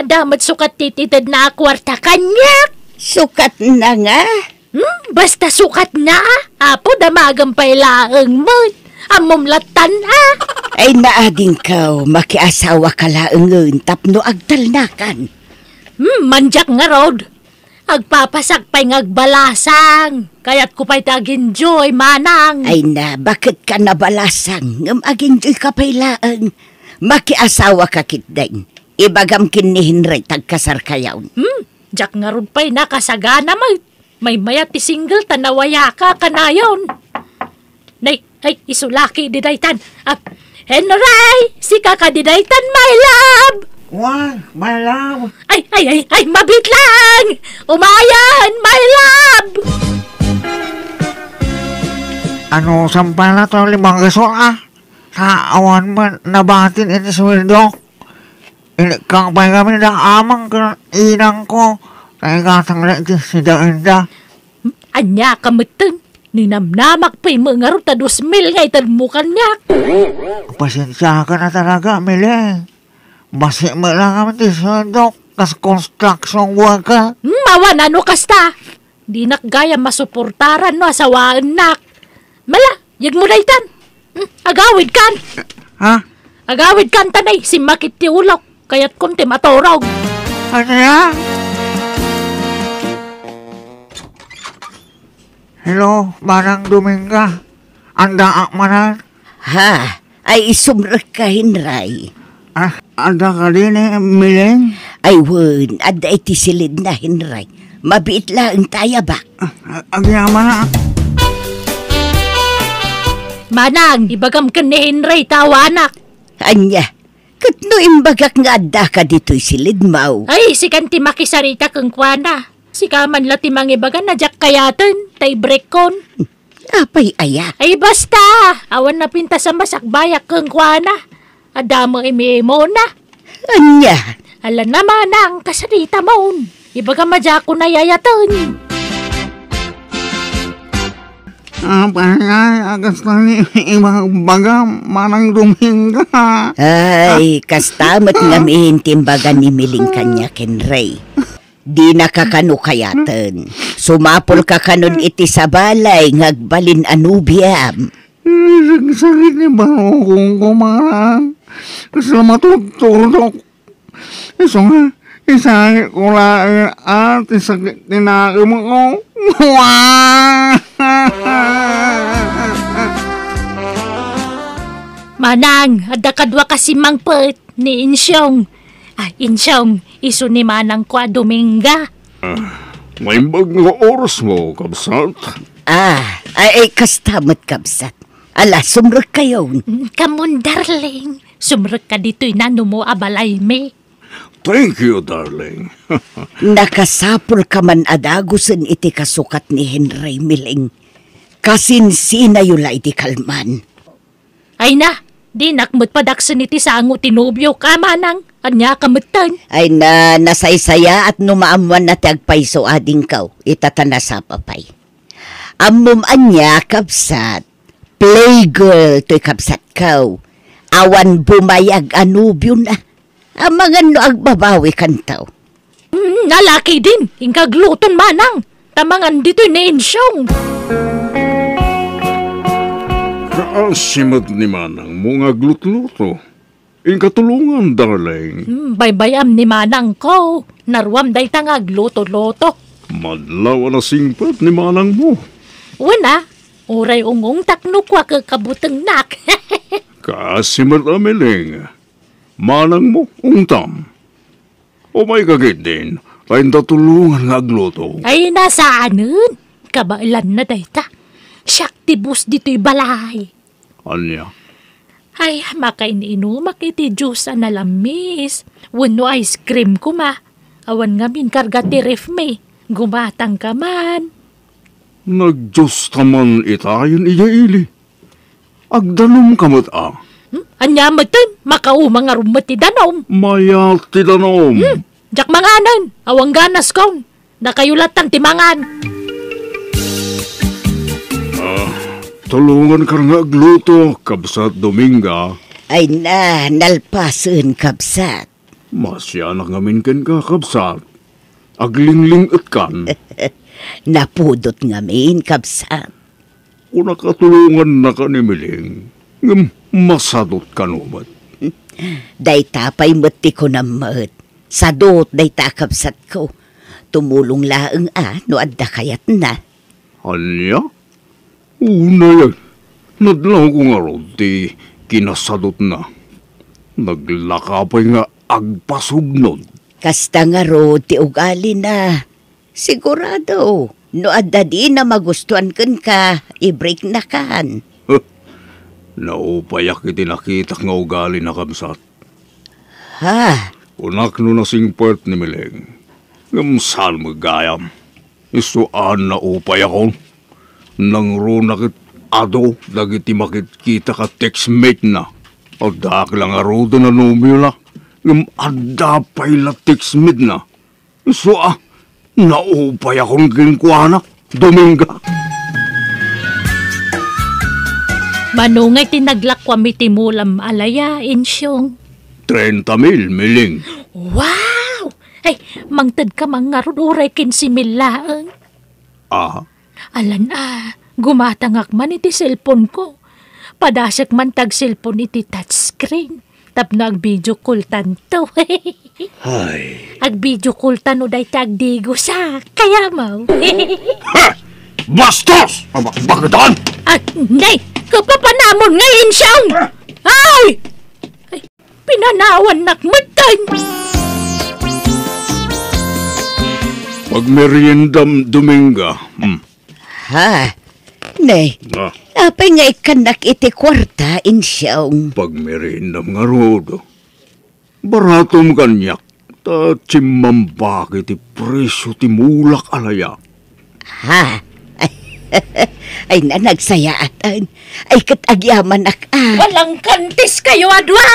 Adamat sukat tititid na kwarta kanyak. sukat na nga. Hmm, basta sukat na. Apo damagang pailaang mo. Amumlatan ha. Ay naading ka, makiasawa ka laangon tapno agtalnakan. Hmm, manjak nga rod. Agpapasak pa'y ngagbalasang. Kaya't ko pa'y tag-enjoy, manang. Ay na, bakit ka nabalasang? Ngam aginjoy ka pailaan. Makiasawa ka kitdain. Ibagam kinihin ray tagkasar kayaw. Hmm, jak nga rod pa'y nakasagana mo. May mayat ti single tanawaya ka kanayon. Nay, ay, isulaki di daytan. Ah, Henry, si kaka di daytan, my love. Ay, ay, ay, ay, mabit lang! Umayan, my love! Ano, sampala to limang gasol ah. Sa awan mo, nabatin ito sweldo. Inikang pa kami na amang inang ko. Kaya katang na ito si Daenda. Anya kamutan, ninamnamak pa'y mga ruta dos mil nga itad mo kanya. Pasensya ka na talaga, Mili. Basi mo lang kami ti. Kas construction worker. Mawan ano kasta? Di nakgaya masuportaran no asawaan nak. Mala, yag mo daytan. Hmm, agawid kan. Ha? Agawid kan tanay, si makit ti ulok. Kaya't konti matorog. Ano yan? Hello, Manang Dominga. Anda ak manan. Ha, ay isumrak ka, Henry. Ah, anda ka din eh, Miling. Ay, wun, ada iti silid na, Henry. Mabiit lang tayo ba? Ah, Agyaman na. Manang, ibagam ka ni Henry, tawanak. Anya, katno imbagak nga adda ka dito'y silid mau. Ay, si kanti makisarita kang kwana. Si kaman lati mga ibaga na jak kayaten, tay break kon. Apay aya. Ay basta, awan na pinta sa masakbayak kang kwana. Adamo imi-imo na. Anya, Ala naman ang kasarita mo. Ibaga madya ko na yayaten. Ah, pangay, agas na ni baga, Manang Dominga. ay, kastamot nga mihintimbagan ni Miling kanya Kenray. Di nakakano kayaten. Sumapol ka kanon iti sa balay, ngagbalin anubiam. Sakit ni Barokong ko, Manang. Gusto matutulog. Iso nga, isangit ko lang at isakit tinakim ko. (laughs) Manang, ada kadwa kasi mangpet ni Insyong. Ah, Insyong, iso ni Manang kwa Dominga. May mga oras mo, kabsat. Ah, ay, ay kastamot kabsat. Ala, sumrok kayo. Mm, Kamon, darling. Sumrek ka dito'y nano mo abalay me. Thank you, darling. (laughs) Nakasapol ka man adagusan iti kasukat ni Henry Miling. Kasinsina yula iti kalman. Ay na, di nakmut padaksan iti sango tinubyo ka manang. Anya kamutan. Ay na nasaysaya at numaamuan na tagpaiso ading kaw, itatana sa papay. Amum anya kapsat, playgirl to'y kapsat kaw. Awan bumayag anubyo na. Ang mga no agbabawi kantaw. Mm, nalaki din, ingkagluton manang. Tamangan dito'y ni Insyong. Kaasimot ni Manang mga glutluto. Ing katulungan, darling. Mm, baybayam ni manang ko. Narwam day tangag loto-loto. Madlaw na singpat ni Manang mo. Wala, uray ungong taknukwa ka kabutang nak. (laughs) Kasimot amiling. Manang mo, ungtam. O may kagit din. Lain tatulungan nga agluto. Ay, nasaanan? Kabailan na day ta. Shaktibus dito'y balay. Anya, Ay, makaininumak iti juice na lamis. Wano ice cream ko ma. Awan nga min karga ti ref me. Gumatang ka man. Nagdiyos taman itayon iya ili. Agdanom kamot ah. Hmm? Anya matan, makaumang nga rumati danom. Mayat ti danom. Jak manganan, awang ganas kon. Nakayulatan timangan. Tulungan ka nga agluto, kabsat Dominga. Ay na, nalpasun kapsat. Masya na ngamin ken ka, kabsat. Aglingling at kan. (laughs) Napudot ngamin kapsat. O nakatulungan na ka ni Miling. Masadot ka numat. Day tapay mati ko na mat. Sadot day takapsat ko. Tumulong laeng a no adda kayat na. Anya? Una yan. Nadlaw ko nga ron, di kinasadot na. Naglakapay nga agpasugnod. Kasta nga ro ti ugali na. Sigurado. No adda di na magustuhan kan ka, i-break na kan. Naupayak iti nakita nga ugali na kabsat. Ha? Unak no nasing part ni Mileng. Ngamsal magayam. Isuan na upay ako. Nang ro nakit ado, dagiti makit kita ka textmate na. O dak lang aro na numyo na. Ngam adda pa'y la textmate na. Isua, naupay akong kinkwana. Dominga. Manungay tinaglakwa mi timulam alaya, Insyong. 30 mil, Miling. Wow! Ay, mangtad ka mga ruduray kinsimil laang. Ah, Alan ah, gumatangak man iti cellphone ko. Padasak man tag cellphone iti touchscreen. Tapno ag video call tanto. (laughs) ay. ag video call tano day tag digo sa. Kaya mo. (laughs) Bastos! Bagdan! At nay, kapapanamon ngayon siyang! Ay! Ay, pinanawan nakmatan! Pagmeriendam Dominga. Hmm. Ha? Nay, Ah, apay nga ikanak iti kwarta insyong. pagmeriendam nga rodo. Baratom kanyak. Ta chimambaki ti presyo ti mulak alaya. Ha? Ay na nagsayaatan. Ay katagyaman ak ah. Walang kantis kayo, adwa!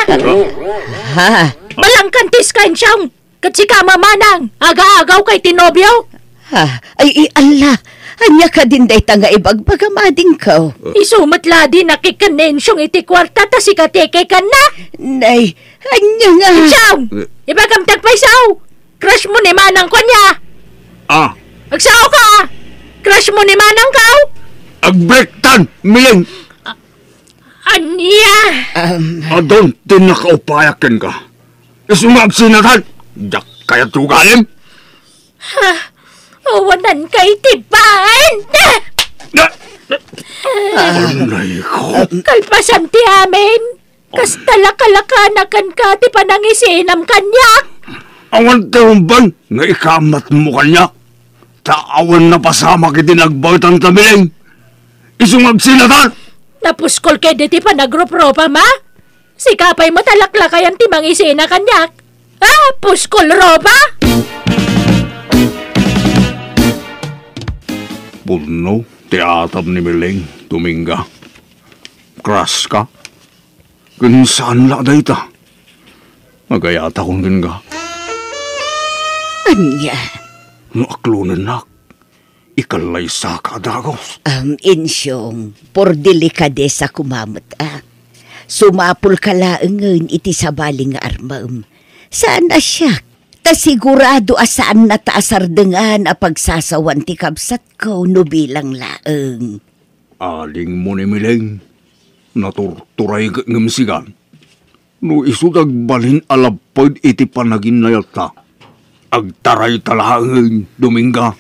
Ha? Walang kantis kayo siyang! Kat si kamamanang, aga-agaw kay tinobyo! Ha? Ay, ay Allah. Anya ka din day nga ibagpagamading ko. Isumatla din nakikanensyong iti kwarta ta si kateke ka na! Nay, anya nga. Siyang! Ibagam tagpaisaw! Crush mo ni manang ko niya! Ah, Agsaw ka! Crush mo ni manang ka! agbrektan! Miling! Anya! Um, Adon, tinakaupayakin ka. Isumag sinatan! Yak kaya tugalim! Awanan kay tibahan! Anay ko! Kalpasan ti amin! Kas talakalakanakan ka ti panangisinam kanyak! Awan terumban nga ikamat mo kanya. Taawan na pasama kiti nagbawtan tamiling. Isumag sinatan! Napuskol kay di ti panagropropa ma? Si kapay mo talaklakayan ti mangisina kanyak! Ah, puskol roba! Puno, tiatab ni Miling, Dominga. Kras ka. Kung saan la dayta. Magayata kong din ka. anya. No aklunan nak. Ikalay sa kadagos. Um, insyong, por delikadesa kumamot ah. Sumapul ka laengen iti sabaling nga armaem. Saan na siya? Ta sigurado asaan na taasardengan a pagsasawan ti kabsat ko no bilang laeng. Aling mo ni Miling. Naturturay ngamsigan. No isudag balin alapod iti panagin na yata. Agtaray talangin, Dominga.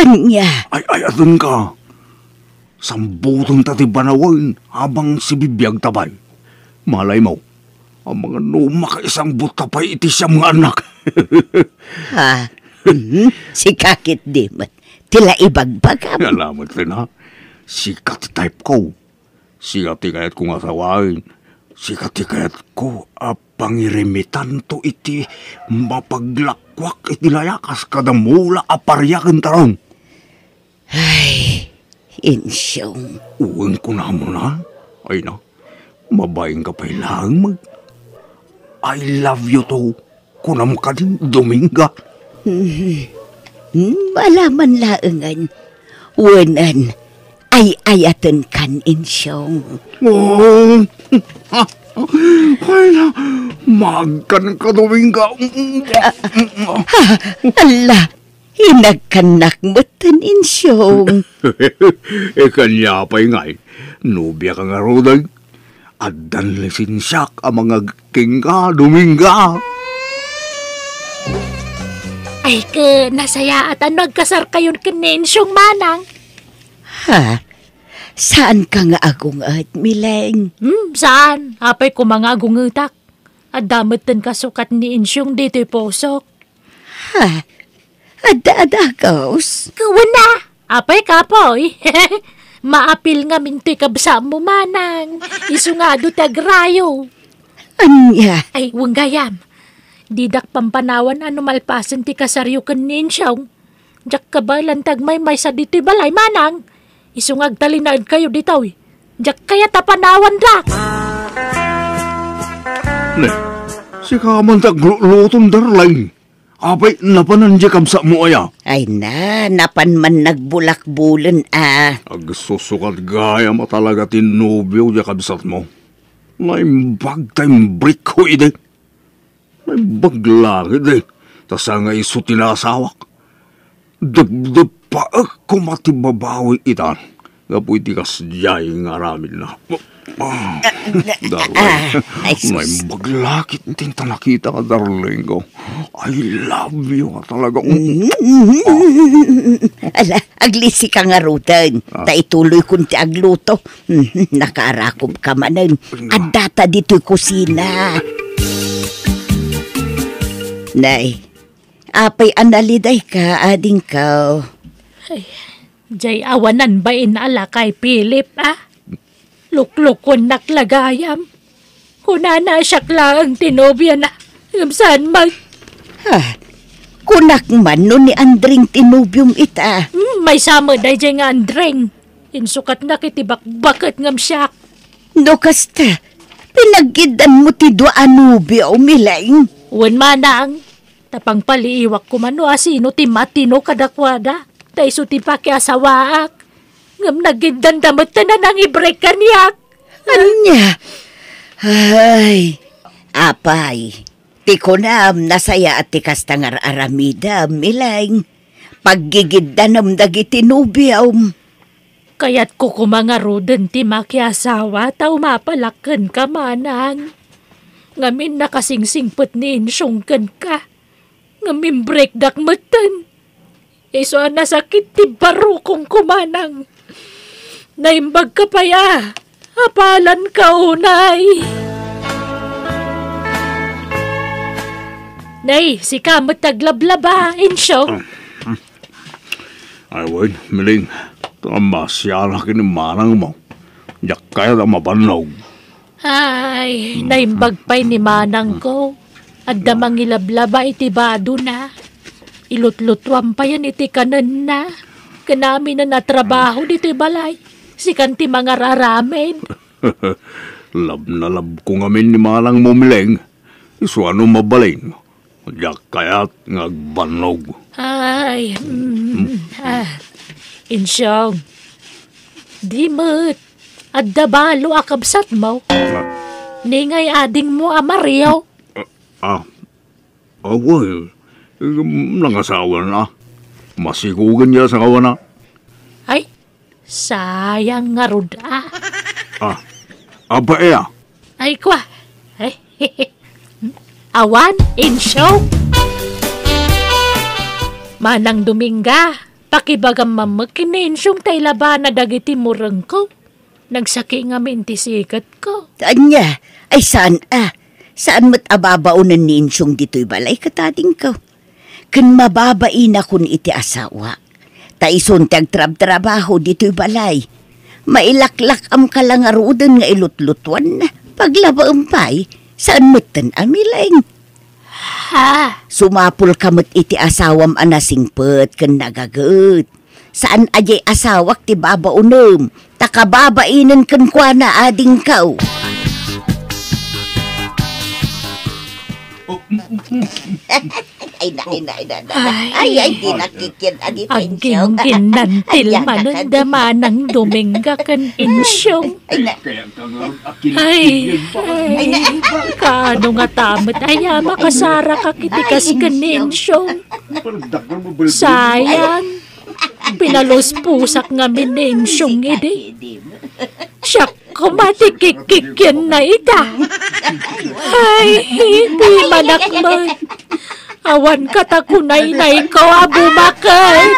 Anya, Ay, ay, atun ka. Sambuton tati banawan habang si bibiyag tabay. Malay mo, ang mga numa ka isang butapay iti siya mga anak. (laughs) ha? Si kakit dimot. Tila ibagbagam. Alamat rin ha. Sikat type ko. Sikat kayat kong asawain. Sikat kayat ko a pangirimitan to iti mapaglakwak iti layakas kadamula aparyakan tarong. Ay, insyong. Uwing ko na mo na. Ay na, mabayang ka pa lang mag... I love you to. Kunam ka din, Dominga. Hmm, malaman laengan. Wanan, ay ayatan kan insyong. Oh, (laughs) ay na, magkan ka, Dominga. Ala, hinagkanak mo tan insyong. (laughs) e kanya pa'y ngay, nubya ka nga roday. At dan lisensyak ang mga kingga, Dominga. Ay ka, nasaya at nagkasar kayo kanensyong manang. Ha? Saan ka nga agong at mileng? Hmm, saan? Apay ko mga agungutak. At damot din kasukat ni Insyong dito'y posok. Ha? Ada-adagaws? Kawan na! Apay ka poy. (laughs) Maapil nga minto'y kabsa mo manang. Isu nga do tagrayo. Anya? Ay, wang gayam. Didak pampanawan ano malpasan ti kasaryo kan ninsyong. Diyak ka ba lantag may may sa dito'y balay manang. Isungag talinaan kayo dito eh. Diyak kaya tapanawan da. Ne, si kaman taglutong darlay. Apay, napanandya kabsa mo aya. Ay na, napan man nagbulak-bulan ah. Agsusukat gaya mo talaga tinubyo di kabsat mo. Naimbag tayong break ko ide. Naimbag lagi de. Tasa nga iso tinasawak. Dagdag pa ako matibabawi itan. Gapoy ti kasjay nga ramin na. Ah, darling, sus. may maglakit tinta nakita ka, darling ko. I love you ka talaga. Ala, aglisi ka nga rutan. Ta ituloy kunti agluto. (laughs) Mhm, Nakarakob ka manan. At data dito'y kusina. Nay, apay analiday ka, ading ka. Jay awanan ba inala kay Philip ah? Luklukon naklagayam. Kunana siya lang tinobya na. Ngamsaan mag... Ha, kunak man no ni Andring tinubyong ita. Hmm, may sama day jay nga andreng. Insukat na kitibak bakit ngam siya. No kasta, pinaggidan mo ti dua anubi o milaing. Wan manang. Tapang paliiwak ko man no asino ti matino kadakwada. Taiso ti pakiasawaak. Ngam nagindan damot na nang i-break kaniyak. Anya? Ay, apay. Ti ko na nasaya at ti kastangar aramida, milaing. Paggigidanam dagiti nubiyaw. Kaya't ko kumangaroden ti makiasawa tao mapalakan ka manang. Ngamin nakasingsingpot ni insyongkan ka. Ngamin break dak matan. Iso ang nasakit ti baro kong kumanang. Naimbag ka pa ya. Apalan ka unay. Nay, si kamot taglablaba, insyong. Ay, wait, miling. Tama siya na kinimanang mo. Yak na mabanaw. Ay, naimbag pa'y ni manang ko. At damang ilablaba iti bado na. Ilutlutwam pa yan iti kanan na. Kanami na natrabaho dito balay. Si kanti mga raramen. (laughs) lab na lab ko ngamin ni manang mo miling. Iso ano mabaling. Yak kaya ngagbanog. Ay, mm, ah, insyong. Di mo't. At dabalo akabsat mo. Ningay ading mo amariyo. Ah, awoy. Nangasawa na. Masikugan niya sa kawana. Ay, sayang nga rod ah. Ah, aba eh Ay, kwa. Ay, (laughs) Awan, in show. Manang Dominga, pakibagam mamakininsyung tay laba na dagiti murang ko. Nagsaki nga mintisikat ko. Anya, ay saan ah? Saan mat ababaunan ni insyong dito'y balay katating ka? Kan mababain akon iti asawa. Taison tag trab-trabaho dito'y balay. Mailaklak am kalangarudan nga ilutlutuan na. Paglaba umpay, saan matan amilaing? Ha? Sumapul kamot iti asawam anasingpet kan nagagut. Saan ajay asawak ti babaunom? Takababainan kan kwa na ading kau. (laughs) ay na, ay na, ay na, ay na. Ay, ay, di nakikid. Adi, Ang ginginantil mananda (laughs) ng Dominga kan insyong. Ay na, Ay, ay, kaano nga tamot ay makasara ka kitikas kan insyong. Sayang. Pinalos pusak nga minensyong ide. Siya kumatikikikyan na ita. Ay, hindi manakman. Awan katakunay na ikaw abumakit.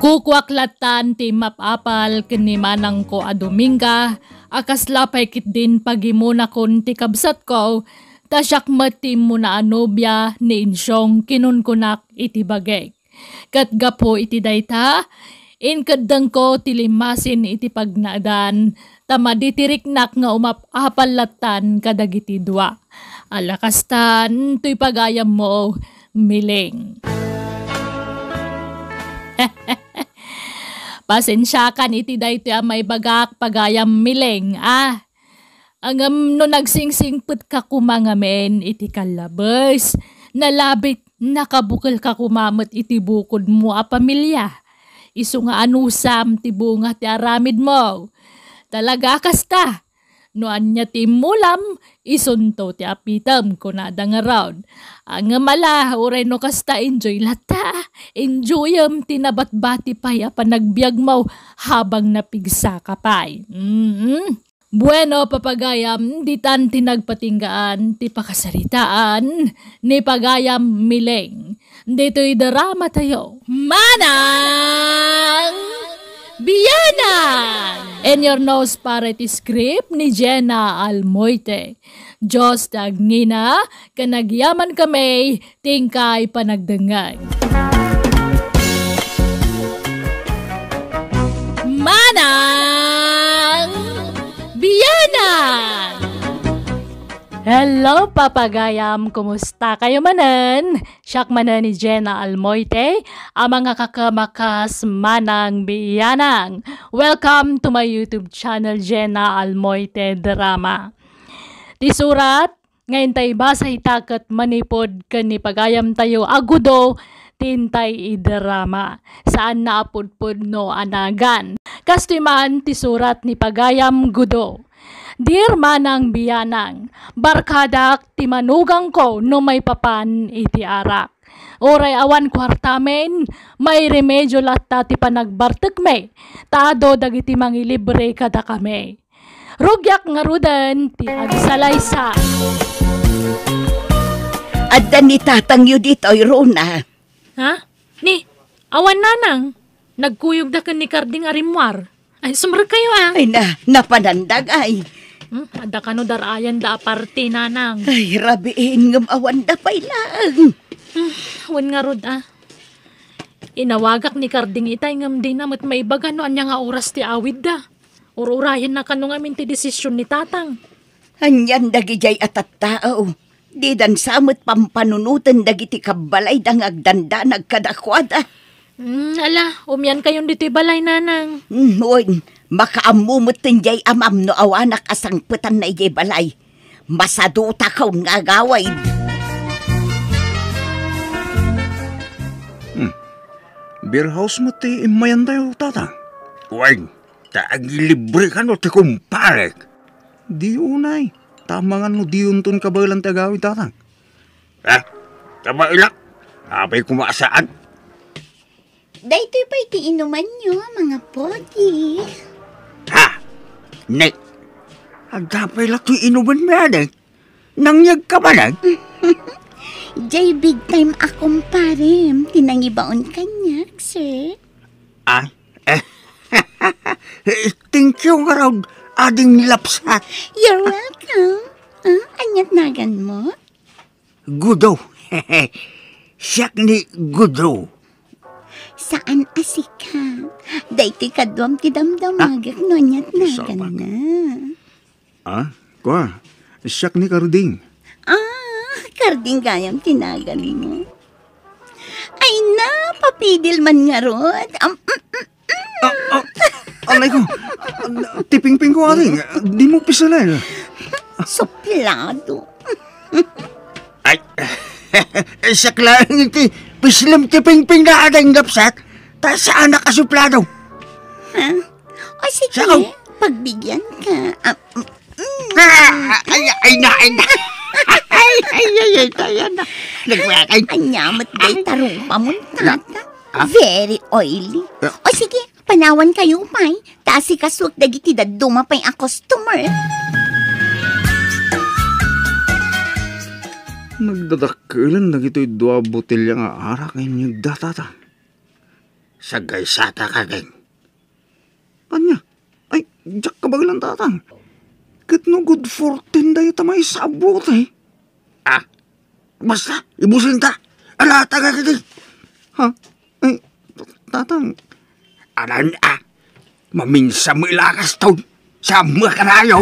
Kukwaklatan ti mapapal kini manang ko a Dominga, akas lapay kit din pagimuna kon ti kabsat ko, tasyak mati mo na anobya ni insyong kinunkunak iti bagay. Kat gapo iti dayta, inkadang ko tilimasin iti pagnaadan, tama ditiriknak nga umapapalatan kadagiti dua. Alakastan, to'y pagayam mo, miling. (laughs) Pasensyakan iti dayto may bagak pagayam miling, ah. Angam no nagsingsingput ka kumangamen iti kalabas, nalabit nakabukal ka kumamot iti bukod mo a pamilya. Isu nga anusam ti bunga ti aramid mo. Talaga kasta, No anya ti mulam, isunto ti apitam ko na dang around. Ang mala, uray no kasta enjoy lata. Enjoyam tinabat-bati pa ya panagbiag mo habang napigsa ka pa'y. Mm-hmm. Bueno, papagayam, di tan tinagpatinggaan, ti pakasaritaan, ni pagayam mileng. Dito'y drama tayo. Manang! Biyanan! And your nose parity script ni Jenna Almoite. Diyos tagnina, kanagyaman kami, tingkay panagdangay. Biyanan! Hello, papagayam! Kumusta kayo manan? Siyak manan ni Jenna Almoite, ang mga kakamakas manang biyanang. Welcome to my YouTube channel, Jenna Almoite Drama. Ti surat, ngayon tayo basa itakat manipod kani pagayam tayo agudo, tintay idrama. Saan naapudpud no anagan. Kastiman ti surat ni pagayam gudo. Dear manang biyanang, barkadak ti manugang ko no may papan iti arak. Oray awan kwartamen, may remedyo latta ti panagbartag me, tado dagiti mangilibre kada kami. Rugyak nga rudan ti agsalaysa. Adda ni tatang yu dito, Rona. Ha? Ni, awan nanang. Nagkuyog da ka ni Karding Arimwar. Ay, sumar kayo ah. Ay na, napanandag ay. Hmm, ada ka no darayan da aparte nanang. Ay, rabiin ngam awan da pa ilang. Awan nga rod ah. Inawagak ni Karding itay ngam din na mat may baga no anya nga oras ti awid da. Ururayan na kano ngamin ti desisyon ni tatang. Anyan dagijay atat tao. Di dan samot pampanunutan dagiti kabalay dang agdanda nagkadakwada. Hmm, ala, umyan kayon dito balay nanang. Hmm, oy, makaamumot tinjay amam no awanak asang putan na ijay balay. Masaduta kaw nga gaway. Beer house mo ti imayan tayo, tata. Wag, taagilibre ka no ti kumparek. Di unay, tama nga no di untun kabalan tagawi, tata. Eh, tama ilak. Abay kumasaan. Dahito pa iti inuman nyo, mga podi. Ha? Nek, agdapay lak ti inuman mo yan eh. Nangyag ka ba nag? (laughs) Jay big time akong parem. Tinangibaon kanyak, sir. Ah, eh, (laughs) thank you raw, ading lapsat. You're welcome. Ah, anyat nagan mo? Gudo. (laughs) Siyak ni Gudo. Saan asika? Dahito kadwam ti damdamagak no anyat nagan Sabag. na. Ah, kwa, siyak ni Karding. Ah, karding gayam tinagali mo. Ay na, papidil man nga rod. Um, Alay ko, tiping-ping ko ating, di mo pisalan. suplado. Ay, (laughs) siyak lang iti, pislam tiping-ping na ading lapsat, ta saan nakasuplado. Ha? O sige, Sakaw. pagbigyan ka. Ah, mm, Ay, ay na, ay na. (laughs) Ay, ay, ay, ay, tayo na. Nagwakay. Anyamat day tarong pamunta. Ah? Very oily. Ah. O sige, panawan kayo pay. Tasi kaswag dagiti daduma pay ang customer. Nagdadakkelan na gito'y dua botelya nga arak ay nagdatata. Sagay sata ka geng. Anya? Ay, jak ka baglang tatang. Kat no good fortune dahi tamay sabot eh. Ah, basta, ibusin ta. Ala, taga ka geng. Ha? Ay, tatang. Aran ah, maminsa mo ilakas taon. Sa mga karayaw.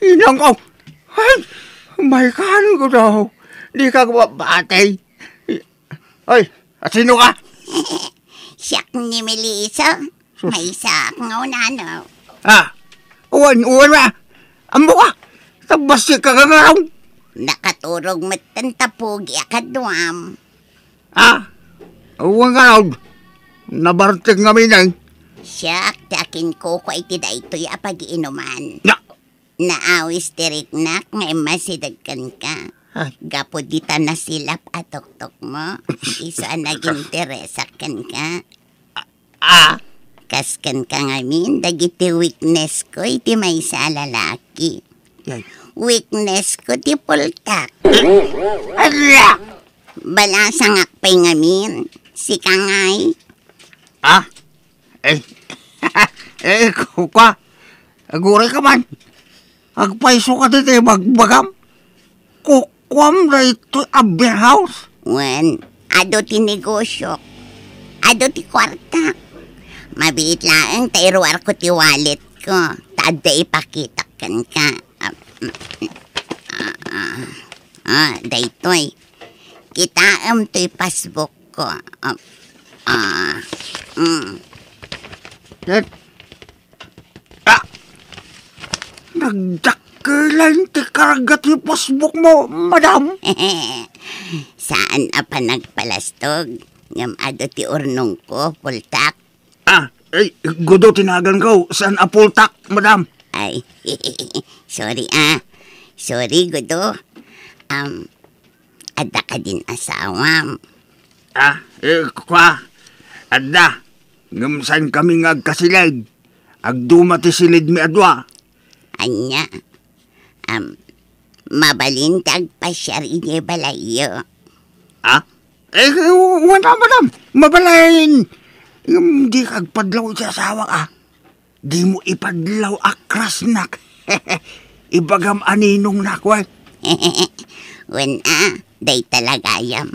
Inang ko. Ay, may kanin ko daw. Di ka batay. Ay, at sino ka? Siyak ni Melissa. May isa akong unano. Ha? Uwan, uwan na. Amo ka. Tabas si kagagaraw. Nakaturog matanta pogi akadwam. Ah, huwag ka raw. Nabarting kami na eh. Siyak, takin ko ko iti da ito'y apag-inuman. Ya. Naawis tirik nak, ngay masidagkan ka. Ay. Gapo dita na silap atok-tok mo. (laughs) Iso ang naging teresakan ka. Ah, Kaskan ka ngamin, dagiti weakness ko, iti may sa lalaki. yay. Weakness ko, ti pultak. (laughs) Ala! Balasang akpay ngamin. Si kangay. Ah, eh, (laughs) eh, kuka. Agure ka man. Agpaiso ka dito eh, magbagam. Kukwam na ito a beer house. Wen, ado ti negosyo. Ado ti kwarta. Mabilit lang tairuar ko ti wallet ko. Tada ipakita kan ka. Ah, ah, ah, ah, daytoy. Kita am to'y passbook ko. Ah, ah, mm. Yan. Ah! Nagdakilan ti karagat yung pasbook mo, madam. (laughs) Saan apa nagpalastog? Ngam ado ti urnong ko, pultak. Ah, eh, gudo tinagan ko. Saan apultak, madam? Ay, (laughs) sorry ah. Sorry, Gudo. Um, ada ka din asawam. Ah, eh, kwa. Adda. Ngam saan kami nga agkasilid. Agduma ti silid mi adwa. Anya, um, mabalintag pa siya rin e balayo. Ah? Eh, wala madam. Mabalayin. Ngam di kagpadlaw sa asawa ka. Di mo ipadlaw akras nak. (laughs) Ibagam aninong nakway. (laughs) Wen ah, day talaga yam.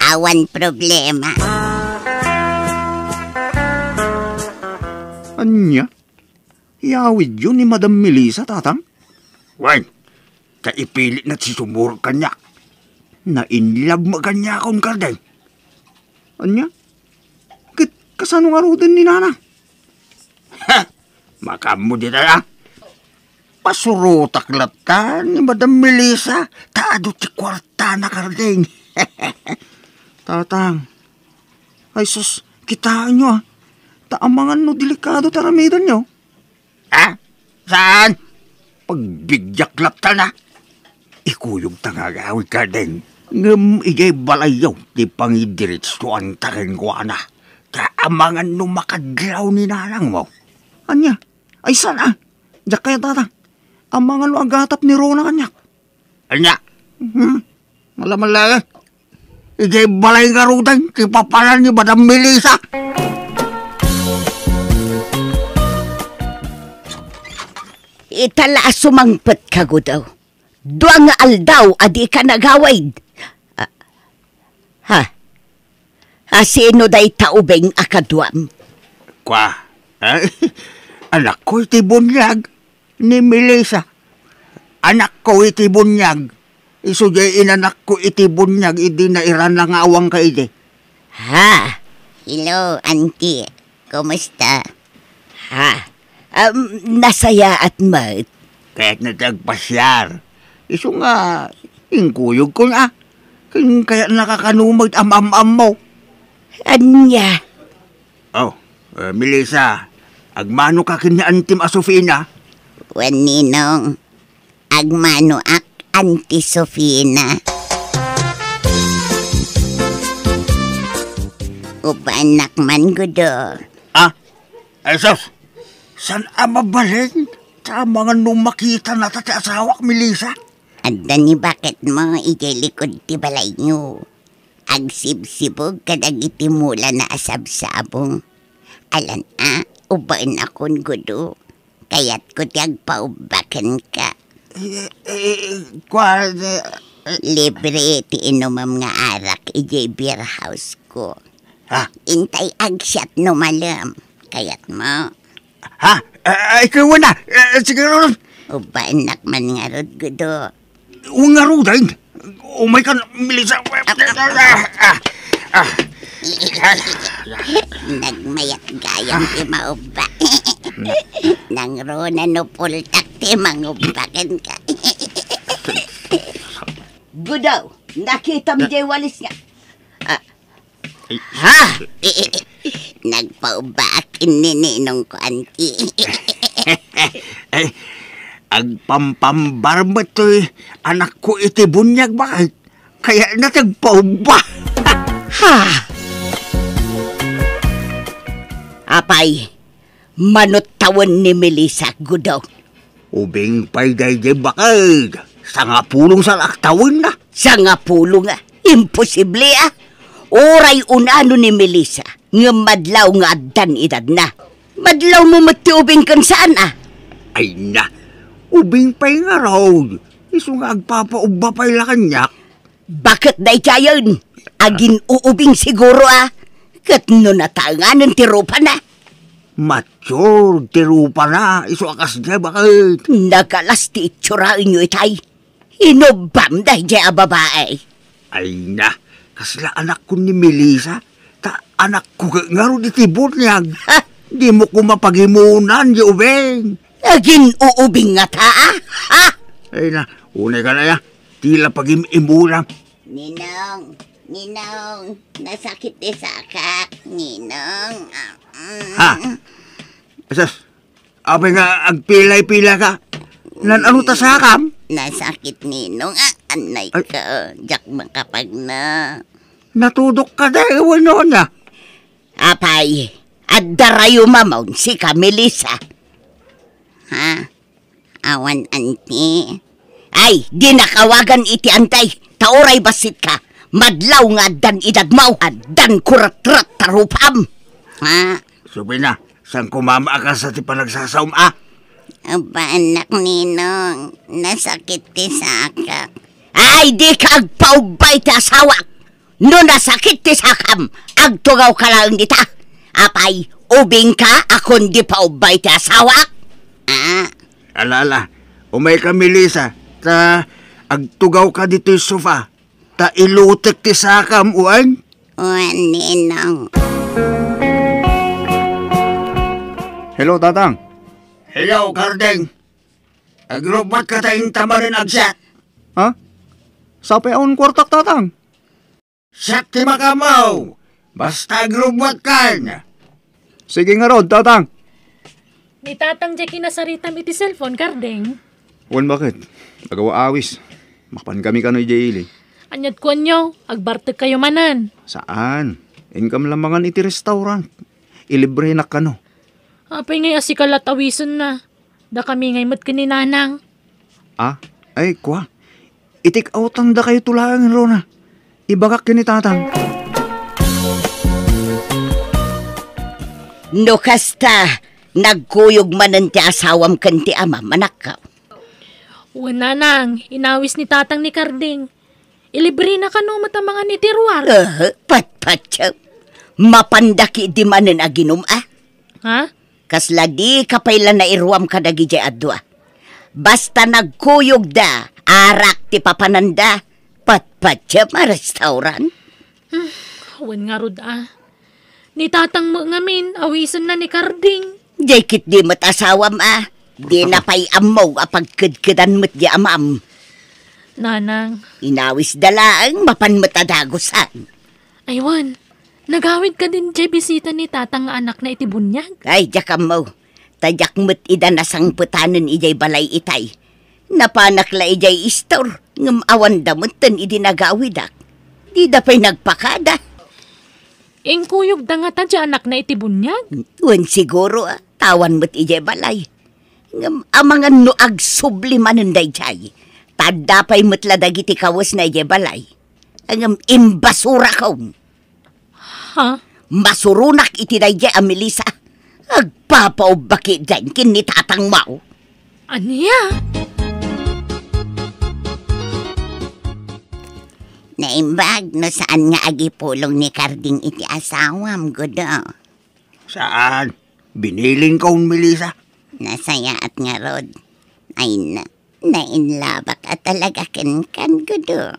Awan problema. Anya? Yawid yun ni Madam Melissa, tatang? Wen, kaipilit na si sumur kanya. Na inlove mo kanya akong karday. Anya? Kit kasano nga ro din ni Nana? Ha! Makamu di na Pasurutak lata ni Madam Melissa. Taado ti kwarta na karding. (laughs) Tatang. Ay sus, kitaan nyo ah. Taamangan no delikado taramidan nyo. ha? Saan? Pagbigyak lapta na. Ikuyog tangagawi ka din. Ngam igay balayaw ti pangidiritso ang takin ko na. Kaamangan no makadlaw ni nanang mo. Anya? Ay sana? Diyak kaya tatang. Amangan no agatap ni Rona kanyak. Anya? Hmm? Malamalala. Igay balay nga rudan. Ti papalan ni Madam Melissa. Itala sumangpet ka daw. Dua nga aldaw, adi ka nagawid. Ah, ha? Ha, sino day taubeng akadwam? Kwa, eh, (laughs) anak ko iti bunyag ni Melissa. Anak ko iti bunyag. Isugay inanak ko iti bunyag, idi na iran lang awang ka iti. Ha? Hello, auntie. Kumusta? Ha? Um, nasaya at mat. Kahit natagpasyar. Iso nga, ingkuyog ko na. Kaya nakakanumag am-am-am mo. Anya? Oh, eh, Melissa, agmano ka kanya antim asofina? Waninong, agmano ak Auntie Sofina. Upanak man gudo. Ah, esos, san amabalin? Sa mga numakita na tati asawak, Melissa? Anda ni bakit mo ijelikod ti balay nyo. Agsibsibog kadag iti mula na asabsabong. Alan a, ubain akon gudo. Kaya't ko ti agpaubakan ka. Eh, eh, kwa, eh, Libre ti inumam nga arak ijay beer house ko. ha? Intay agsyat no malam. Kaya't mo, Ha? Eh, ikaw na. Eh, sige ron. ubain nak man nga rod gudo. Huwag nga ro, dahil. Umay ka, Melissa. Ah, ah, Nagmayat gayang ti mauba. Nang rona no pultak ti mangubakan ka. (laughs) Gudaw, nakita mo jay walis nga. Ah, Ha? (laughs) Nagpaubakin ni Ninong ko, auntie. (laughs) Eh, ang pampambarba to'y anak ko iti bunyag bakit? Kaya natagpauba. (laughs) Ha? Apay, manot tawon ni Melissa Gudaw. Ubing pay day di bakit? Sa nga pulong sa laktawin na. Sa nga pulo nga, imposible ah. Oray unano ni Melissa, nga madlaw nga addan edad na. Madlaw mo matiubing kan saan ah. Ay na, ubing pay nga raw. Iso nga agpapauba pay la kanyak. Bakit day kayon? Agin uubing siguro ah. Kat no natanganan tirupa na. Mature, tirupa na. Iso akas di bakit? Nakalas ti itsurain nyo itay. Inobam day di a babae. Ay na, kasla anak ko ni Melissa. Ta anak ko nga ro di tibot niyag. Ha? Di mo ko mapagimunan, di ubing. Agin uubing nga ta ah. Ha? Ay na, unay ka na ya. Tila pag-imulam. Ninong, Ninong, nasakit di sakak, Ninong. Ha? Asas, abay nga agpilay-pila ka. Nan ano ta sa kam? Nasakit, Ninong. Ah, anay Ay. ka, jak makapag na. Natudok ka dahil wano na. Apay, at darayo mamaw si Camilisa. Ha? Awan, anti. Ay, di nakawagan iti antay. Tauray basit ka. Madlaw nga dan idad mau. Adan kurat-rat tarupam. Ha? Sabi na, saan kumama ka sa ti panagsasaum ah? Aba, anak ninong, nasakit ti sakak. Ay, di ka agpaubay ti asawak. No nasakit ti sakam, agtugaw ka lang dita. Apay, ubing ka, akon di paubay ti asawak. Ah, Alala, umay ka Melissa, ta agtugaw ka dito yung sofa. Ta ilutek ti sakam uan. uwan ninong. Hello, Tatang. Hello, Gardeng. Agrubat ka tayong tamarin agsat. Ha? Sa payaon kwartak, Tatang. Sat ti makamaw. Basta agrubat ka na. Sige nga rod, Tatang. Ni tatang Jackie nasaritam iti cellphone, Kardeng. Wan bakit? Nagawa awis. Makpan kami kano'y jaili. Anyat ko nyo, agbartag kayo manan. Saan? Income lamangan iti restaurant. Ilibre na kano. Apay ngay asikalat awison na. Da kami ngay mat kininanang. Ah, ay kwa. Itik outan da kayo tulangan, Rona. Ibagak kini tatang. No kasta, nagkuyog manan ti asawam kan ti ama, manakaw. Wala nang, inawis ni tatang ni Karding. Ilibre na kano matamangan ni Tiruar. Uh, pat-pat Mapandaki di manan aginum ah. Ha? Kasla di kapayla na iruam kadagi jay adwa. Basta nagkuyog da, arak ti papananda, pat-pat ma restaurant. (sighs) Wan nga rod ah. Ni tatang mo ngamin, awisan na ni Karding. Jay kit di mat asawam ah. Di na (laughs) pa'y amaw apagkadkadan mat di amam. Nanang, Inawis dalaang mapan matadagosan. aywan. Nagawid ka din jay bisita ni tatang anak na itibunyag. Ay, jakam mo. Tadyak mo't ida nasang putanan ijay balay itay. Napanak la ijay istor. Ngam awan damot tan idi nagawidak. Di da pa'y nagpakada. Ingkuyog da nga ta dya anak na itibunyag. Wan siguro ah, tawan mo't ijay balay. Ngam amangan no ag sublimanan day jay. Tadapay mo't ladagiti kawas na ijay balay. Ngam imbasura ko. Ha? Masurunak iti day jay amilisa. Agpapaubaki dyan kin ni tatang mau. Aniya? Naimbag no saan nga agipulong ni Karding iti asawam gudo. Saan? Biniling ka Melissa. Nasaya at nga rod. Ay na, nainlabak at talaga ken kan gudo.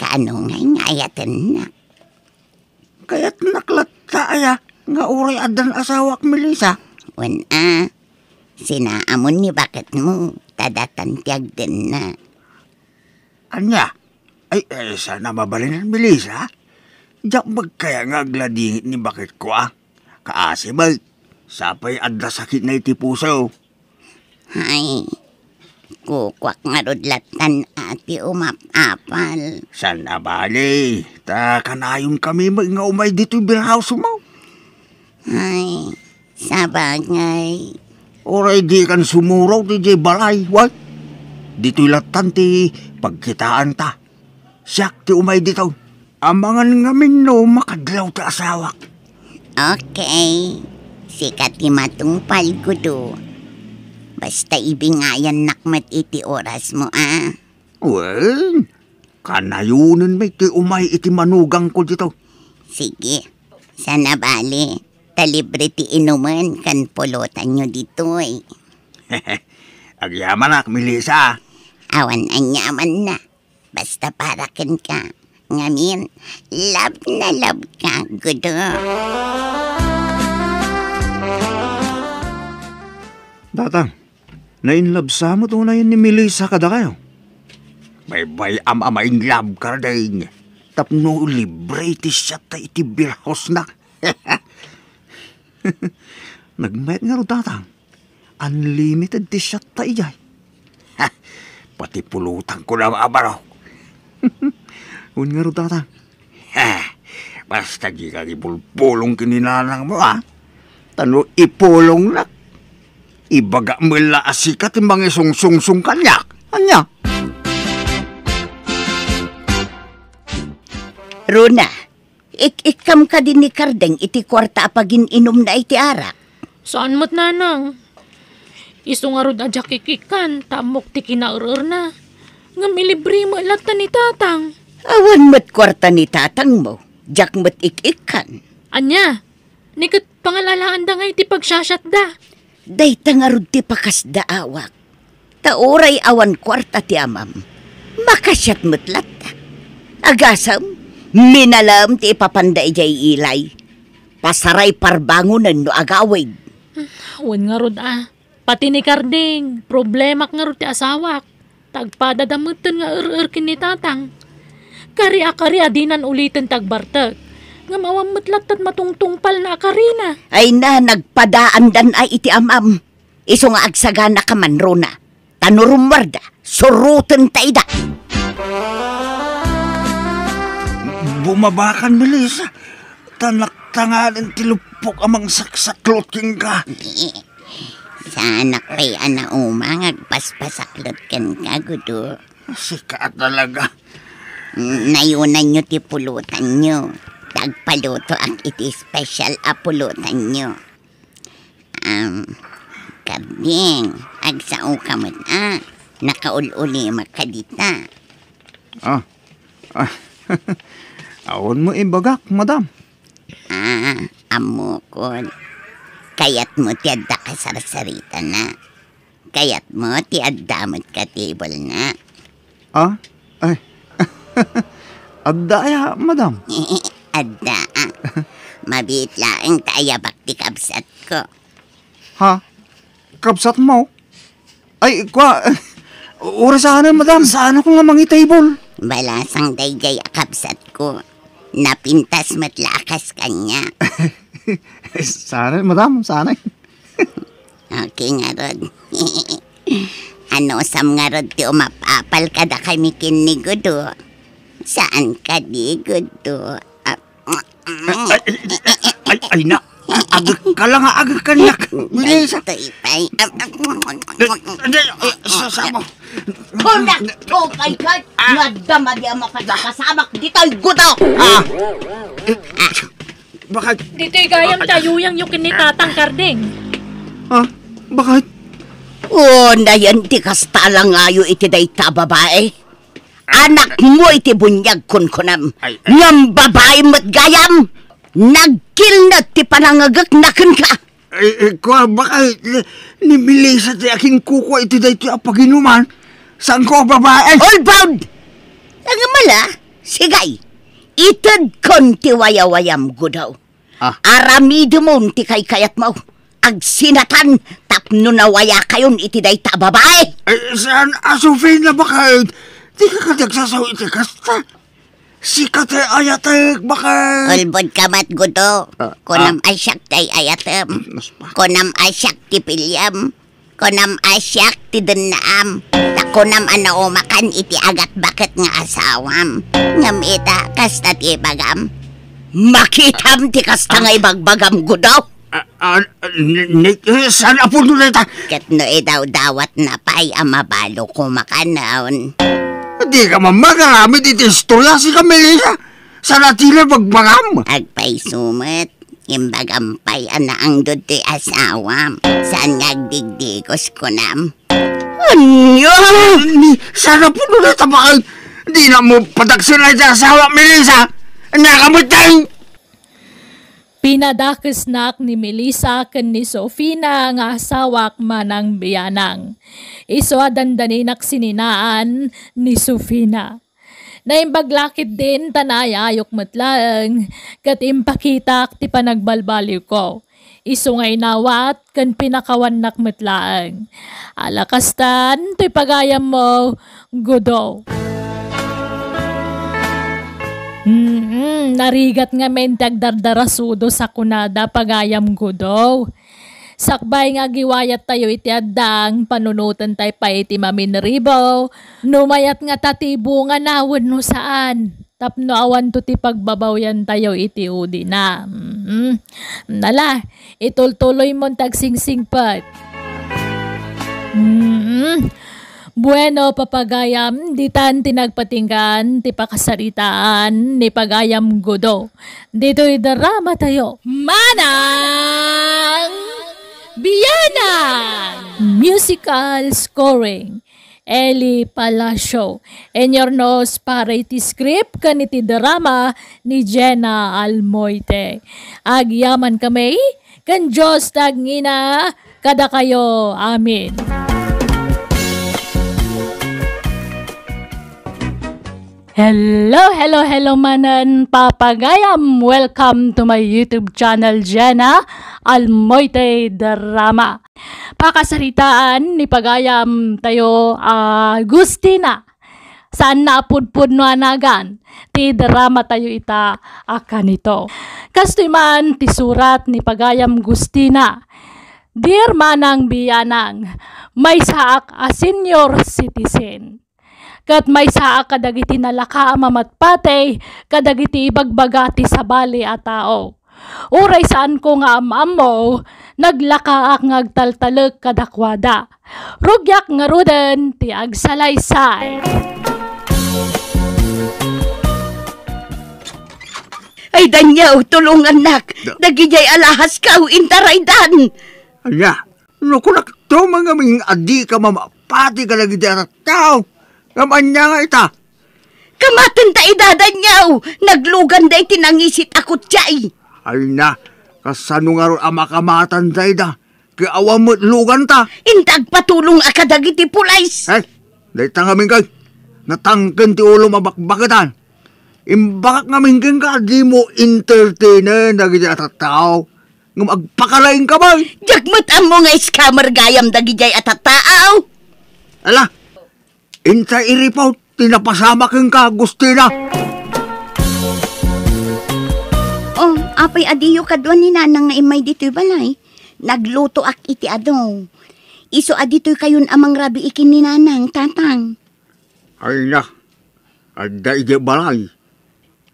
Kano nga ngayatan na. Kaya't naklata aya nga uray adan asawak Melissa. Wan a, sinaamon ni bakit mo, tadatantiag din na. Anya? Ay, eh, sana mabalinan Melissa. Diyak magkaya nga agladingit ni bakit ko ah. Kaasi ba? Sapay adda sakit na iti puso. Kukwak nga rudlatan ati umapapal. San na bali? Ta kanayon kami nga umay dito birhouse mo. Ay, sabagay. Oray di kan sumuraw ti jay balay. What? Dito'y latan ti pagkitaan ta. Siyak ti umay dito. Amangan ngamin no makadlaw ti asawak. Okay. Sikat ti matungpal ko do. Basta ibingayan nakmat iti oras mo ah. Well, kanayunan may ti umay iti manugang ko dito. Sige, sana bali. Talibre ti inuman kan pulutan nyo dito eh. (laughs) Agyaman ak, Melissa. Awan anyaman na. Basta para ken ka. Ngamin, love na love ka, gudo. Datang, nainlove sa mo na yun ni Melissa kada kayo. May bay am ama in love ka rin. Tapno libre ti siya ta iti beer house na. (laughs) Nagmayat nga ro. Unlimited ti siya ta iyay. (laughs) Pati pulutan ko na maabaraw. (laughs) Un nga ro datang. Ha, basta di ka ipulpulong kininanang mo ha. Tano ipulong na Ibaga mo la asikat yung mga sungsungsung kanyak. Anya? Runa, ik-ikam ka din ni Kardeng iti kwarta apagin inom na iti arak. Saan mo't nanang? Iso nga rod adyak ikikan, tamok ti kinaurur na. Nga milibre mo lata ni tatang. Awan mat kwarta ni tatang mo. Jak mat ik-ikan. Anya, nikat pangalalaan da nga iti pagsasyat da. Day tangarod ti pakas daawak. Taoray awan kwarta ti amam. Makasyat mutlat. Agasam, minalam ti ipapanday jay ilay. Pasaray parbangunan no agawid. Wan nga rod ah. Pati ni Karding, problema nga rod ti asawak. Tagpadadamutan nga ur-ur ni tatang. Kari akari adinan ulitin tagbartag. Nga mawamutlat at matungtungpal na akarina. Ay na nagpadaan dan ay iti amam. Iso nga agsagana ka man rona. Tanurumwarda, suruten taida. Bumabakan, Melissa. Tanak tangalan tilupok amang saksaklot king ka. Sana kay ana umang agpaspasaklot kan kagudo. Sika talaga. Nayunan nyo ti pulutan nyo. Tagpaluto ang iti special a pulutan nyo. Um, kabing, agsao ka mo na. Nakaululi makadita. Ah. ah. (laughs) Aon mo ibagak, madam. Ah, amo ko. Kayat mo ti adda ka sarsarita na. Kayat mo ti adda mo't ka table na. Ah? Ay. (laughs) Adda ya, madam. (laughs) adda. Mabit laang taayabak ti kabsat ko. Ha? Kapsat mo? Ay, kwa... (laughs) Ura sana, madam. Saan ako nga mangi table? Balasang daygay akabsat ko. Napintas matlakas kanya. (laughs) sana, madam. Sana. (laughs) Okay nga rod. ano sam nga rod ti umapapal kada kami kinigudo. Saan ka di gudo? Ah, Ay, ay, ay, na. Agak ka lang, agak ka na. Bilis. Ito ipay. Sasama. Kunak to kay kat. Nadama di ang makasabak dito'y gudo. Ah. Bakit? Dito'y gayam tayo yung yukin ni tatang Karding. Ha? Bakit? Oh, na yan ti kasta lang ayo iti dayta babae. Anak mo iti bunyag kun kunam. Ay, ay. Ngam babae mo't gayam. Nagkil na ti panangagak na kun ka. Ay, ay, kwa, bakit? Ni Melissa ti aking kuko iti dahito apaginuman. Saan ko babae? All bound! Ang mala, sigay. Itad kon ti wayawayam gudaw. Ah. Aramido mo ti kay kayat mo. Agsinatan tapno na waya kayon iti dayta babae. Ay, saan asufin na bakit? Di ka kadagsasaw iti kasta. Sikat ay ayatek, bakit? Ulbod ka mat gudo. Ah, Kunam asyak tay ayatem. Kunam asyak ti pilyam. Kunam asyak ti dennaam. Ta kunam ano umakan iti agat bakit nga asawam. Ngam ita kasta ti bagam. Makitam ti kasta nga ibagbagam gudo. Ah, ah, ni, ni, eh, sana po doon ta. Kat no idaw dawat na pay amabalo kumakanon. Di ka mamagamit iti istorya si Camelina. Sana tila magbagam. Agpay sumet. Imbagampay ana ang ti asawam. Saan ngagdigdigos ko nam. Anya! Sana po ta bakit? Di na mo pataksin na sa asawa, Melissa. Nakamatay! Pinadakes nak ni Melissa ken ni Sofina nga asawak manang biyanang. Iso dandaninak sininaan ni Sofina. Naimbaglakit din tanayayok matlaeng kat impakitak ti panagbalbaliw ko. Iso ngay nawat kan pinakawan nak matlaeng. Alakastan ti pagayam mo gudo. Hmm, narigat nga mentag dardarasudo sa kunada pagayam gudo. Sakbay nga giwayat tayo iti addang, panunutan tayo pa iti maminribo. Numayat nga tatibo nga nawon no saan. Tapno awan to ti pagbabawyan tayo iti udi na. Mm, nala, itultuloy mo tagsingsing pat. Mm, Bueno, papagayam, di tan tinagpatinggan, ti pakasaritaan, ni pagayam gudo. Dito'y darama tayo. Manang Biyanang! Musical scoring. Eli Palacio. And your nose para iti script kaniti drama ni Jenna Almoite. Agyaman kami, kan Diyos tagngina, kada kayo. Amin. Hello, hello, hello manan papagayam. Welcome to my YouTube channel, Jenna Almoite Drama. Pakasaritaan ni pagayam tayo Agustina. Saan na pudpud no anagan? Ti drama tayo ita akan ito. Kastoy man ti surat ni pagayam Gustina. Dear manang biyanang, may saak a senior citizen kat may saa kadagiti nalaka mamatpatay, kadagiti ibagbagati sa bali a tao. Uray saan ko nga amam mo, naglakaak ngagtaltalag kadakwada. Rugyak nga ruden ti agsalaysay. Ay danyaw, tulungan nak. Dagijay alahas ka, intaraydan. Anya, naku nakto mga ming adi ka mamapati ka lagi dyan at tao. Namanya nga ita. Kamatan ta idadanyaw. Naglugan day tinangisit ako tiyay. Ay na, kasano nga ron ama kamatan sa ida. Kaya awa mo lugan ta. Intag patulong akadagiti pulays. Ay, dahil tangamin kay. Natangkan ti ulo mabakbakitan. Imbakak ngamin kang ka, di mo entertainer na gaya at tao. Nga magpakalain ka ba? Jagmat mo nga scammer gayam dagijay at taaw. Ala, inta iripaw, tinapasama kang ka, Agustina. Oh, apay adiyo kadwan ni nanang nga imay dito'y balay. Nagluto ak iti ado. Iso adito'y kayon amang rabi ikin ni nanang, tatang. Ay na, adda ije balay.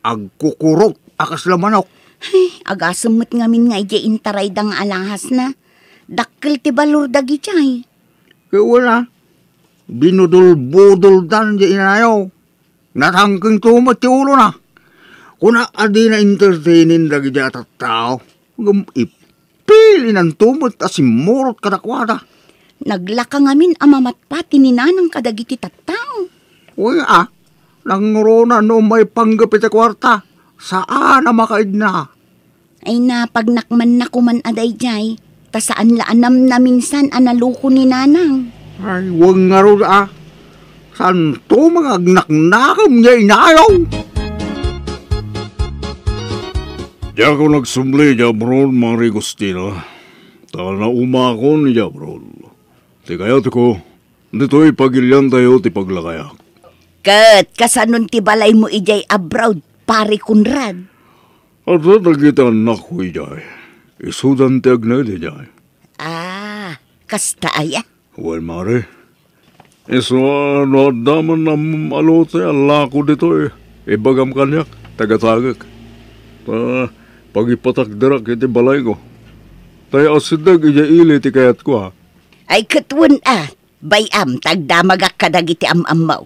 Agkukurot, akas lamanok. Ay, agasamot ngamin nga ije intaray dang alahas na. Dakkel ti balur dagi chay. Kaya wala, binudul-budul dan di inayaw. Natangking tumat ti ulo na. Kuna adi na entertainin dagi di at tao. Gum ipili ng tumat asimurot kadakwada. Naglaka ngamin amamatpati ni nanang kadagiti tattao. Uy ah, nangrona no may panggapit sa kwarta. Saan na makaid na? Ay na pagnakman na kuman aday jay. Ta saan laanam na minsan analuko ni nanang. Ay, wag nga ro ah. San to mga agnaknakam niya inayaw? Diya ko nagsumli, Jabron, Mari Gustina. Tal na umakon ni Jabron. Ti kaya ko, dito'y pagilyan tayo ti paglakayak. Kat, kasanon ti balay mo ijay abroad, pare Kunrad. At nagita anak ko ijay. Isudan ti agnay di jay. Ah, kasta aya. Well, mare. Iso no daman na malote ala ko dito eh. Ibagam kanyak, tagatagak. Ta, pagipatakdarak iti balay ko. Tayo asidag ija ili ti kayat ko ha. Ay katwan ah, bayam tagdamagak kadag iti am-amaw.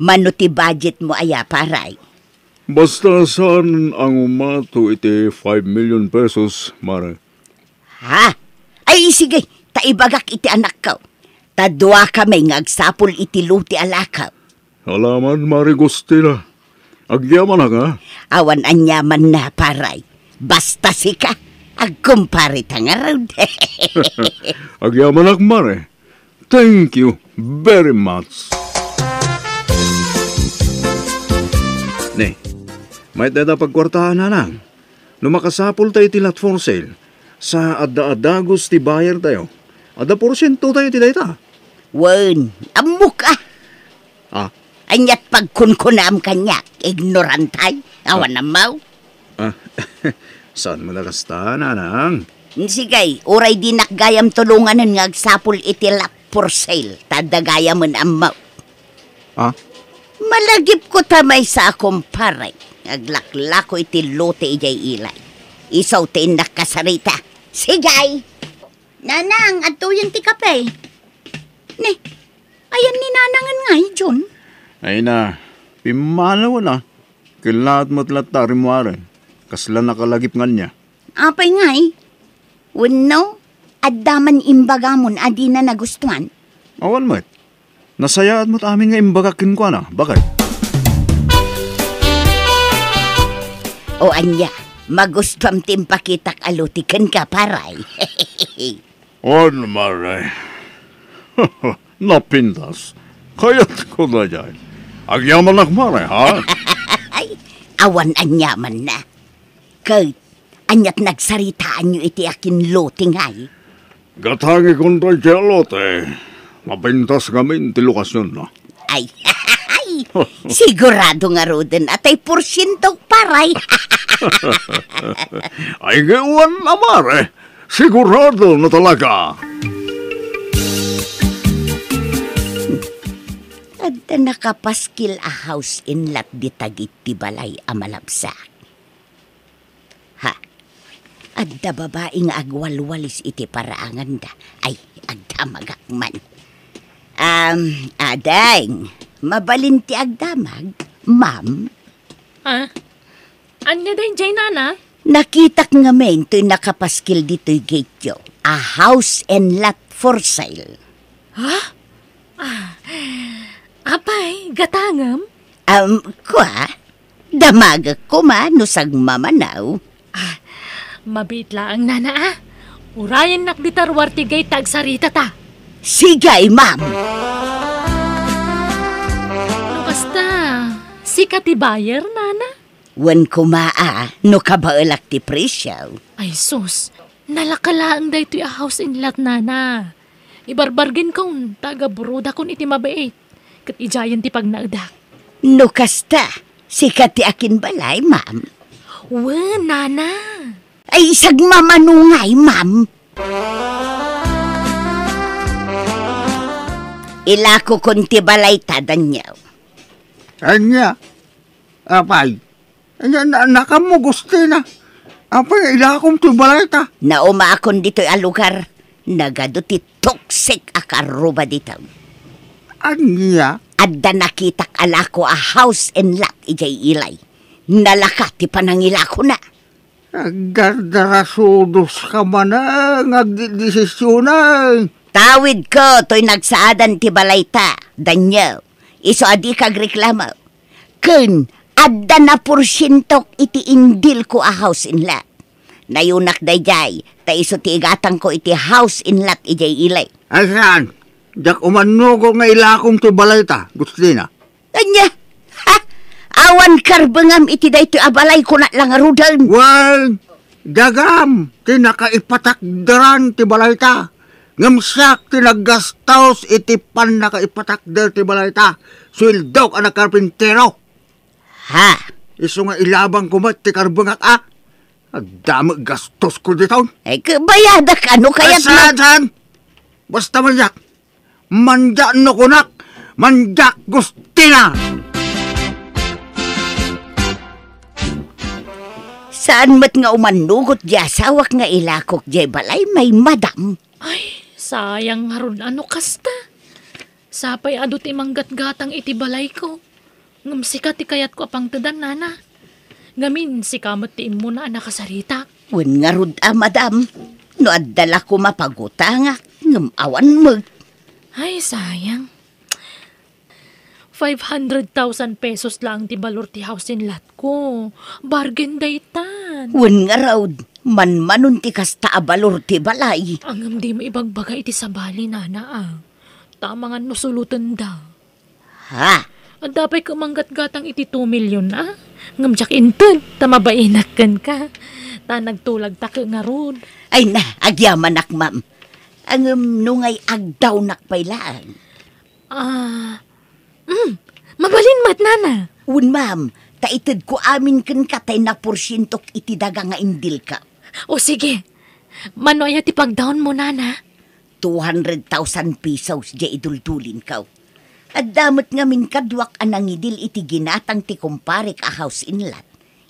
Mano ti budget mo aya paray. Basta saan ang umato iti 5 million pesos, mare. Ha? Ay sige, taibagak iti anak ko. Tadwa kami ngagsapol iti luti alakaw. Alaman, mare Gustina. Agyaman na ka. Awan anyaman na paray. Basta sika, agkumpare tangarod. (laughs) (laughs) Agyaman na mare. Thank you very much. Ne, may dada pagkwartahan na lang. Lumakasapol tayo ti lot for sale. Sa adda-adagos ti buyer tayo. Ada porsyento tayo ti dayta. Wen, amok ah. Ah, Anyat pagkunkunam kanya, ignorantay. Awan amaw. ah, (laughs) saan mo nakasta, nanang? Sige, uray di nakgayam tulungan ng ngagsapol iti lap for sale. Tadagayam ang amaw. Ah, Malagip ko tamay sa akong paray. Naglaklako iti lote ijay ilay. Isaw ti nakasarita. Sigay! Nanang, ato yung ti kape. Ne, ayan ni nanangan nga, eh, John. Ay na, pimalaw na. Kilaat mo't latari mo. Kasla nakalagip nga niya. Apay nga eh. Wano, addaman imbagamon adi na nagustuhan. Awan mo't. Nasayaan mo't amin nga imbagakin ko na. Bakit? O anya, magustuhan timpakitak alutikan ka paray. (laughs) On maray. (laughs) Napintas. Kayat ko na dyan. Agyaman na maray, ha? Ay, awan anyaman na. Kay, anyat nagsaritaan nyo iti akin loting ay. Gatangi kong tayo jalote. Mapintas kami ti lokasyon na. Ay, ay, sigurado nga roden at ay porsyento paray. (laughs) Ay gawan na mare. Sigurado na talaga. At nakapaskil a house in lat di tagit ti balay a malabsak. Ha? At da babaeng agwalwalis iti paraangan da. Ay, agdamagak man. Um, adeng, mabalin ti agdamag, ma'am. Ah? Anya din, Jay Nana? Nakitak nga men to'y nakapaskil dito'y gate yo. A house and lot for sale. Apay, gatangam? Um, kwa, damagak ko man, nusag mamanaw. Mabitla ang nana ah. Urayan nak ditarwar tigay tagsarita ta. Sigay, ma'am. No basta, si katibayer nana. Wan kumaa, no kabaalak ti presyo. Ay sus, nalakalaan da ito a house in lot nana. Ibarbargin kong taga buruda kon iti mabait. Kat ijayan ti pagnaagdak. No kasta, sikat ti akin balay, ma'am. Wen, nana. Ay, isag mamanungay, ma'am. Ilako kunti balay tadan niyo. Anya, apay, anya na, nakamo Gustina. Apay, ila akong tubalay ta. Nauma akon dito a lugar. Nagado ti toxic akaruba dito. Anya, Adda nakitak alako a house and lot ijay ilay. Nalaka ti panangilako na. agdardarasudos ka man ang agdidesisyonan. Tawid ko, to'y nagsaadan ti balayta. Danyo, iso adi kag reklamo. Kun, adda na porsyentok iti indil ko a house in lot. Nayunak dayjay, ta iso ti igatang ko iti house in lot ijay ilay. Ay saan? Jak umano ko nga ila akong tubalay ta, Gustina. Anya, ha? Awan karbangam iti dayto abalay ko na lang arudan. Well, dagam, tinakaipatakdaran ti balay ta. Ngamsak tinagastaws itipan na kaipatakder ti balay ta. Swildok anak karpintero. Ha? Iso nga ilabang kumat ti karbungak ah. Agdami gastos ko dito. Ay, kabayada ka, ano kaya't na... Asahan! Basta manyak. Manja no kunak. Manjak gustina. Saan mat nga umanugot di asawak nga ilakok di balay may madam. Ay, sayang haron ano kasta. Sapay adot imanggat gatang iti balay ko. Ngam sika ti kayat ko apang tedan nana. Ngamin si kamat ti imo na nakasarita. Wen nga rud ah, madam. No adala ko mapagutangak. Ngam awan mo. Ay, sayang. 500,000 pesos lang ti balor ti house in lot ko. Bargain daytan. Wen nga raw, manmanon ti kasta abalor ti balay. Ang di mo ibagbaga iti sabali nana ah. Tama nga nusulutan da. Ha? Ang dapat kumanggat gatang iti 2 million ah. Ngamjak inton, tamabainak ka. Ta nagtulag ta nga rod. Ay na, agyaman nak ma'am. Ang um, nungay agdaw nak pailaan. Ah, mm, mabalin mat nana. Un ma'am, taitid ko amin ken katay na porsyentok iti daga nga indil ka. O sige, manoya ti pagdown mo nana. 200,000 pesos di idultulin ka. At damot nga min kadwak anang idil iti ginatang ti kumparik a house inlat.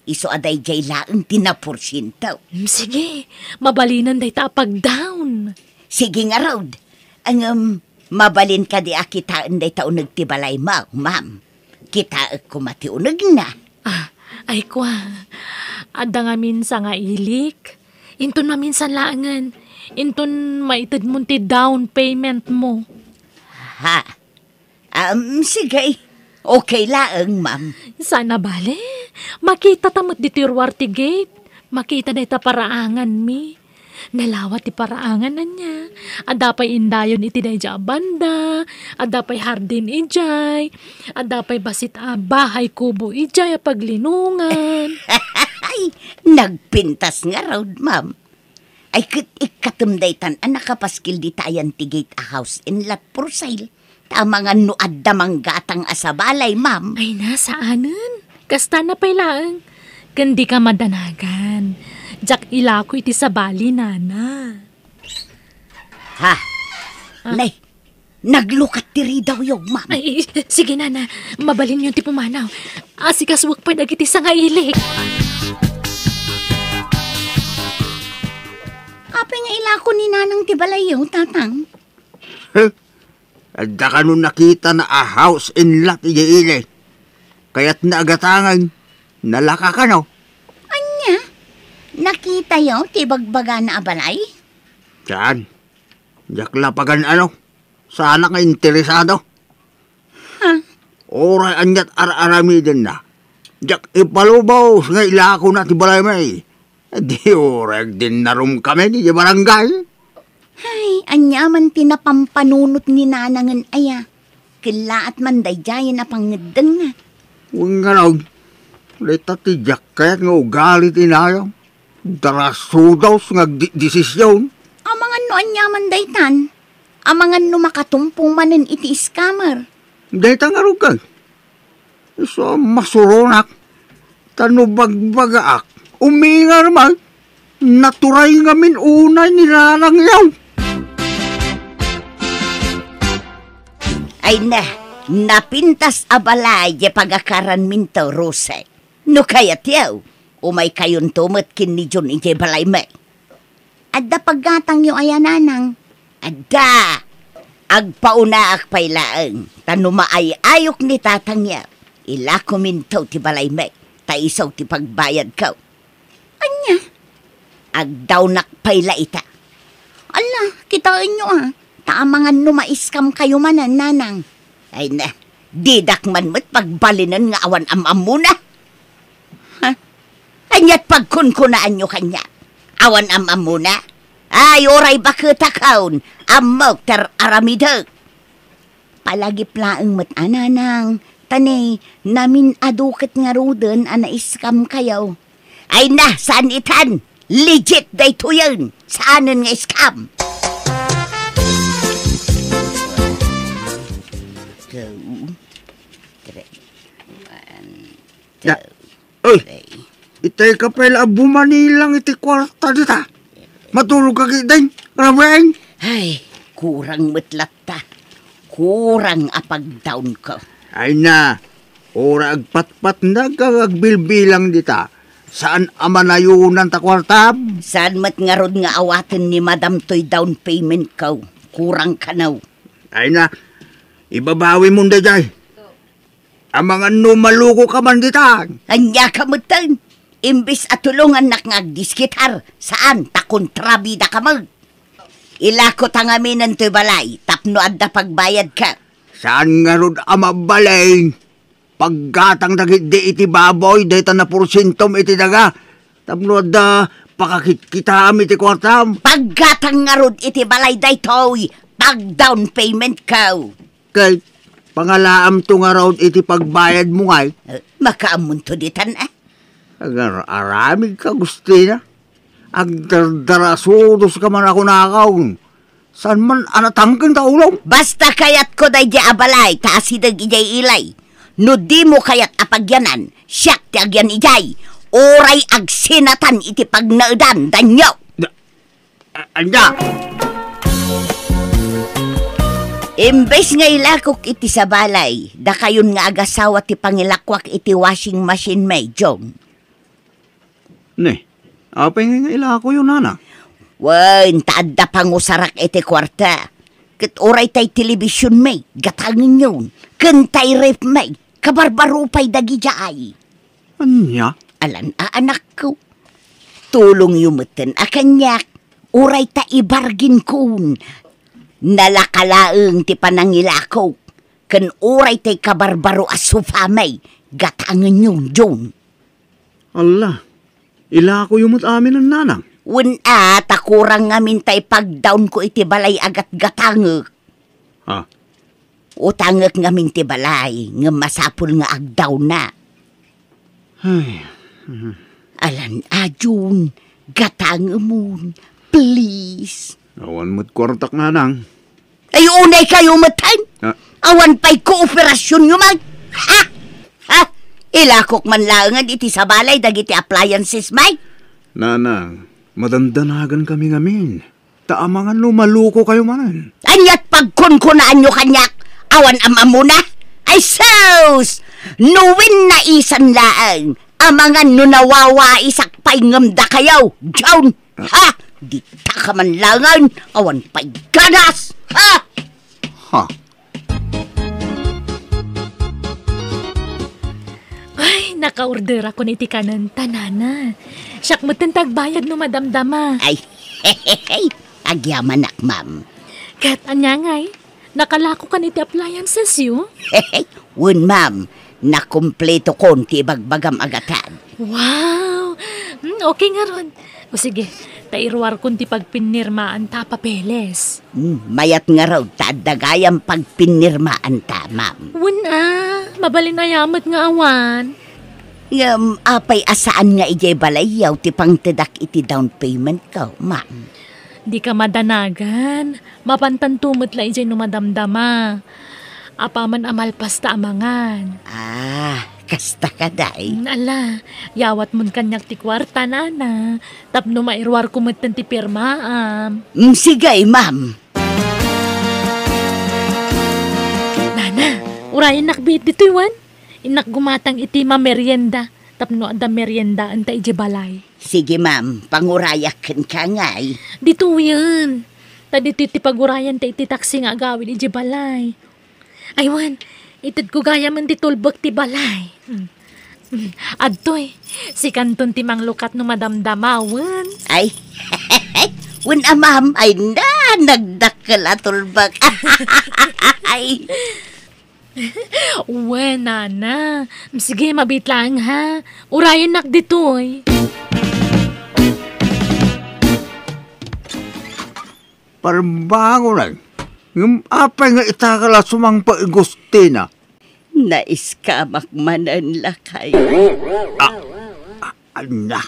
Iso aday jay laeng tinaporsyento. Mm, Sige, mabalinan day ta pagdown. Sige nga Rod. Ang um, mabalin ka di akitaan day taon nagtibalay mo, ma'am. Kita ko matiunag na. Ah, ay kwa. Ada nga minsan nga ilik. Inton na minsan laangan. Inton maitid mo ti down payment mo. Ha? Um, sige. Okay laeng, ma'am. Sana bale. Makita tamot di tirwar ti gate. Makita na ita paraangan mi. Nalawat ti paraangan na niya. Adapay indayon iti na ija banda. Adapay hardin ijay. Adapay basit a bahay kubo ijay a paglinungan. (laughs) Ay, nagpintas nga raw, ma'am. Ay, kit ikatumdaytan ang nakapaskil di tayan ti gate a house in lot for sale. Tama nga nuad damang gatang asabalay, ma'am. Ay nasaanan. Kasta na pailaan. Kandi ka madanagan. Jak ilako iti sa bali, nana. Ha? Nay, naglukat tiri daw yung ma'am. Ay, sige nana. Mabalin yung ti pumanaw. Asikas wag pa nagiti sa nga ilik. Kape nga ilako ni nanang tibalayaw, tatang. At da ka nun nakita na a house in lot iyaili. Kaya't naagatangan, nalaka ka no. Nakita yaw tibagbaga na abalay? Saan? Diyak lapagan ano? Sana ka interesado. Ha? Oray anyat ar-arami din na. Diyak ipalubaw nga ilako na ti balay may. Di oray din narum kami di barangay. Ay, anyaman tinapampanunot ni nanangan aya. Kila at manday jayan na pangedeng nga. Huwag nga raw. Lita ti Jack kaya't nga ugali tinayo. Darasudaw nga di- desisyon. Amangan no anyaman daytan. Amangan no makatumpong manen iti scammer. Dahil nga ka. So, masuronak. Tanubagbaga ak. Uminga naman. Naturay nga min unay nilalang yaw. Ay na, napintas abalay pagakaran minto rose. No kayat yaw, umay kayon tumot kin ni John iti balay me. Adda paggatang yung ayananang. Adda, agpauna ak pailaeng. Tanuma ay ayok ni tatang yaw. Ila ko minto ti balay me. Taisaw ti pagbayad ka. Anya? Agdawnak paila ita. Ala, kitain nyo ah. Taamangan numaiskam kayo manan, nanang. Ay na, didak man mo't pagbalinan nga awan amam muna. Kanya't pagkunkunaan nyo kanya. Awan am muna. Ay, oray bakutakaon. Amok ter aramidok. Palagi plaang matananang. Tanay, namin adukat nga rudan ana iskam kayaw. Ay na, saan itan? Legit day to yun. Saanan nga iskam? Two, three, one, two, three itay ka pala bumanilang iti kwarta dita. Matulog ka kitain. Rabaeng. Ay, kurang matlat ta. Kurang apag-down ko. Ay na, ora agpatpat na kagagbilbilang dita. Saan amanayunan ta kwarta? Saan mat nga rod nga awatin ni Madam Toy down payment ko? Kurang kanaw. Ay na, ibabawi mo na jay. Ang mga numaluko ka man dita. Anya ka matan. Imbis at tulungan nak ngagdiskitar. Saan? Takontrabida ka mag. Ilako tangamin ng to'y balay. Tapno adda pagbayad ka. Saan nga ron amabalay? Paggatang dagit di iti baboy, dahita na porsintom iti daga. Tapno da, pakakit kita iti kwartam. Paggatang nga rod iti balay daytoy. Pag down payment ka. Kay, pangalaam to nga raw iti pagbayad mo ngay. Uh, makaamun to ditan eh. Agar aramid ka gusti na. Ag dardarasudos ka man ako nakaw. San man anatangkin ta ulam? Basta kayat ko day di abalay, taasidag ijay ilay. No di mo kayat apagyanan, siyak ti agyan ijay. Oray ag sinatan iti pagnaudan, danyo. Anya, Imbes nga ilakok iti sa balay, da kayon nga agasawa ti pangilakwak iti washing machine may, Jong. Ne, apay nga ila ko yun, nana. Wan, taadda pangusarak iti kwarta. Kat oray tay telebisyon may, gatangin yun. Kantay rep may, kabarbarupay dagi jaay. Anya? Alan a anak ko. Tulong yumutin a kanyak. Uray ta ibargin kun. Nalakalaeng ti panangilakaw. Kan uray tay kabarbaro a sufamay. Gatangan yun, Jong. Allah, ila ko yumot amin ang nanang. Wen a, takurang ngamin tay pag-down ko iti balay agat gatangek. Ha? Utangek ngamin ti balay, nga masapul nga agdaw na. Ay, Alan, ajun, gatangamon, please. awan mo't kwartak nanang. Ay, unay kayo matan. Ha? Awan pa'y kooperasyon nyo mag. Ha? Ilakok man langan iti sa balay, dagiti appliances, may. Nanang, madandanagan kami ngamin. Taamangan lumaluko kayo manan. Anyat pagkunkunaan nyo kanyak, awan ama muna. Ay sus! Nuwin na isan laang, amangan no nawawa isak pa'y ngamda kayaw, John! Ha? Di ka man langan, awan pa'y ganas! Ha? Ha? Naka-order ako ni tikanan tanana. Siyak mo bayad no madamdama. Ay, hehehe, agyaman nak, ma'am. Kat anyangay, nakalako ka ni ti appliances yo. Hehe, wun, ma'am, nakumpleto ko ti bagbagam agatan. Wow! Hmm, okay nga ron. O sige, tairwar ti pagpinirmaan ta papeles. Hmm, mayat nga raw, tadagayang pagpinirmaan ta, ma'am. Wun ah, mabalinayamat nga awan. Ngam, apay asaan nga ijay balayaw ti pangtedak iti down payment ko, ma'am. Di ka madanagan. Mapantantumot la ijay numadamdama. Apaman amal pasta amangan. Ah, kasta ka day. Ala, yawat mun kanyak ti kwarta nana. Tapno mairwar kumatan ti pirmaam. Mm, sigay, ma'am. Nana, urayan nakbit dito iwan. Inak gumatang iti merienda. Tapno ada merienda anta ije balay. Sige, ma'am. Pangurayakan ka ngay. Dito yan. Tadi ti pagurayan ta iti taksi nga gawin ije balay. Aywan, itid ko gaya man di tulbok ti balay. Hmm. Hmm. Adtoy, si kanton ti manglukat no madamdamawan. Ay, (laughs) Wun ah, ma'am, ay na, nagdakkel atulbag. (laughs) ay, (laughs) Uwe, nana. Sige, mabit lang ha. Urayan nak ditoy. Parbago lang. Yung apay nga itakala sumang paigustina. nais ka makmanan lakay. Anya.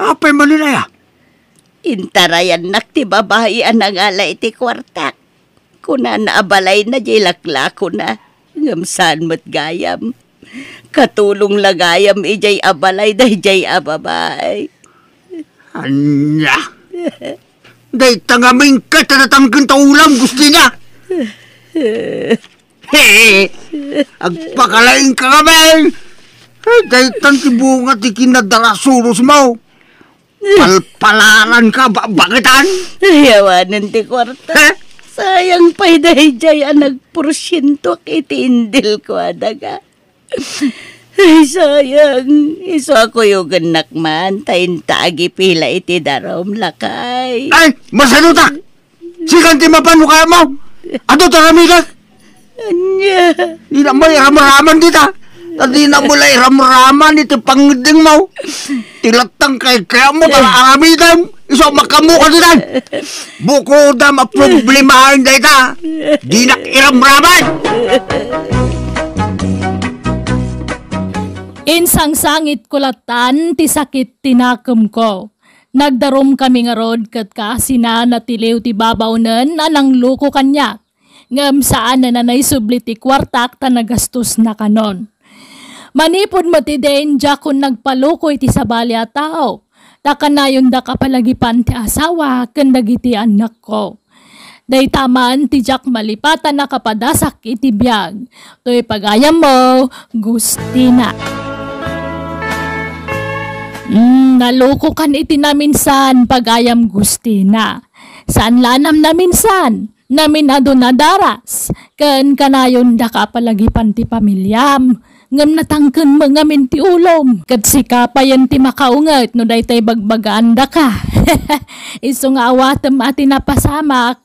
Apay maninaya. Intarayan nak ti babae ang ala iti kwartak. Kuna naabalay na jay laklako na. Ngamsan mo't gayam. Katulong lagayam ijay abalay day jay ababay. Anya. Day tangaming ka tatatangkan ta ulam gusto niya. Hey, agpakalain ka kami. Hey, day tan tibunga ti kinadarasurus mo. Palpalaran ka ba bakitan? Yawanan ti kwarta. Sayang pa'y dahi jay ang nagporsyento kiti indil ko adaga. Ay, sayang. Iso ako yung ganak man. Tayin tagi pila iti darom lakay. Ay, masaluta! Sikan ti mapano kaya mo? Ato tarami ka? Anya. Di na mo iram-raman dita. Tadi na iram-raman iti pangding mo. Tilatang kay kaya mo tala aramitan. Iso makamu ka dita. Buko da maproblemahan dita. Di na iram-raman. Insang sangit kulatan ti sakit tinakam ko. Nagdarom kami nga rod kat kasina natiliw ti babawnen anang luko kanya. Ngam saan na nanay subli ti kwartak ta nagastos na kanon. Manipod mo ti den kun nagpalukoy ti sabali a tao. Takanayon da kapalagipan ti asawa ken dagiti anak ko. Day taman ti Jack malipatan na kapadasak iti biyag. To'y pagayam mo, Gustina. Mm, naloko kan iti naminsan pagayam Gustina. Saan lanam naminsan? Namin ado na daras. Ken kanayon da kapalagipan ti pamilyam. Ngam natangken mga ti ulom. Kat si kapayan ti makaungat no daytay bagbagaan da ka. (laughs) Iso nga awatem ati napasamak.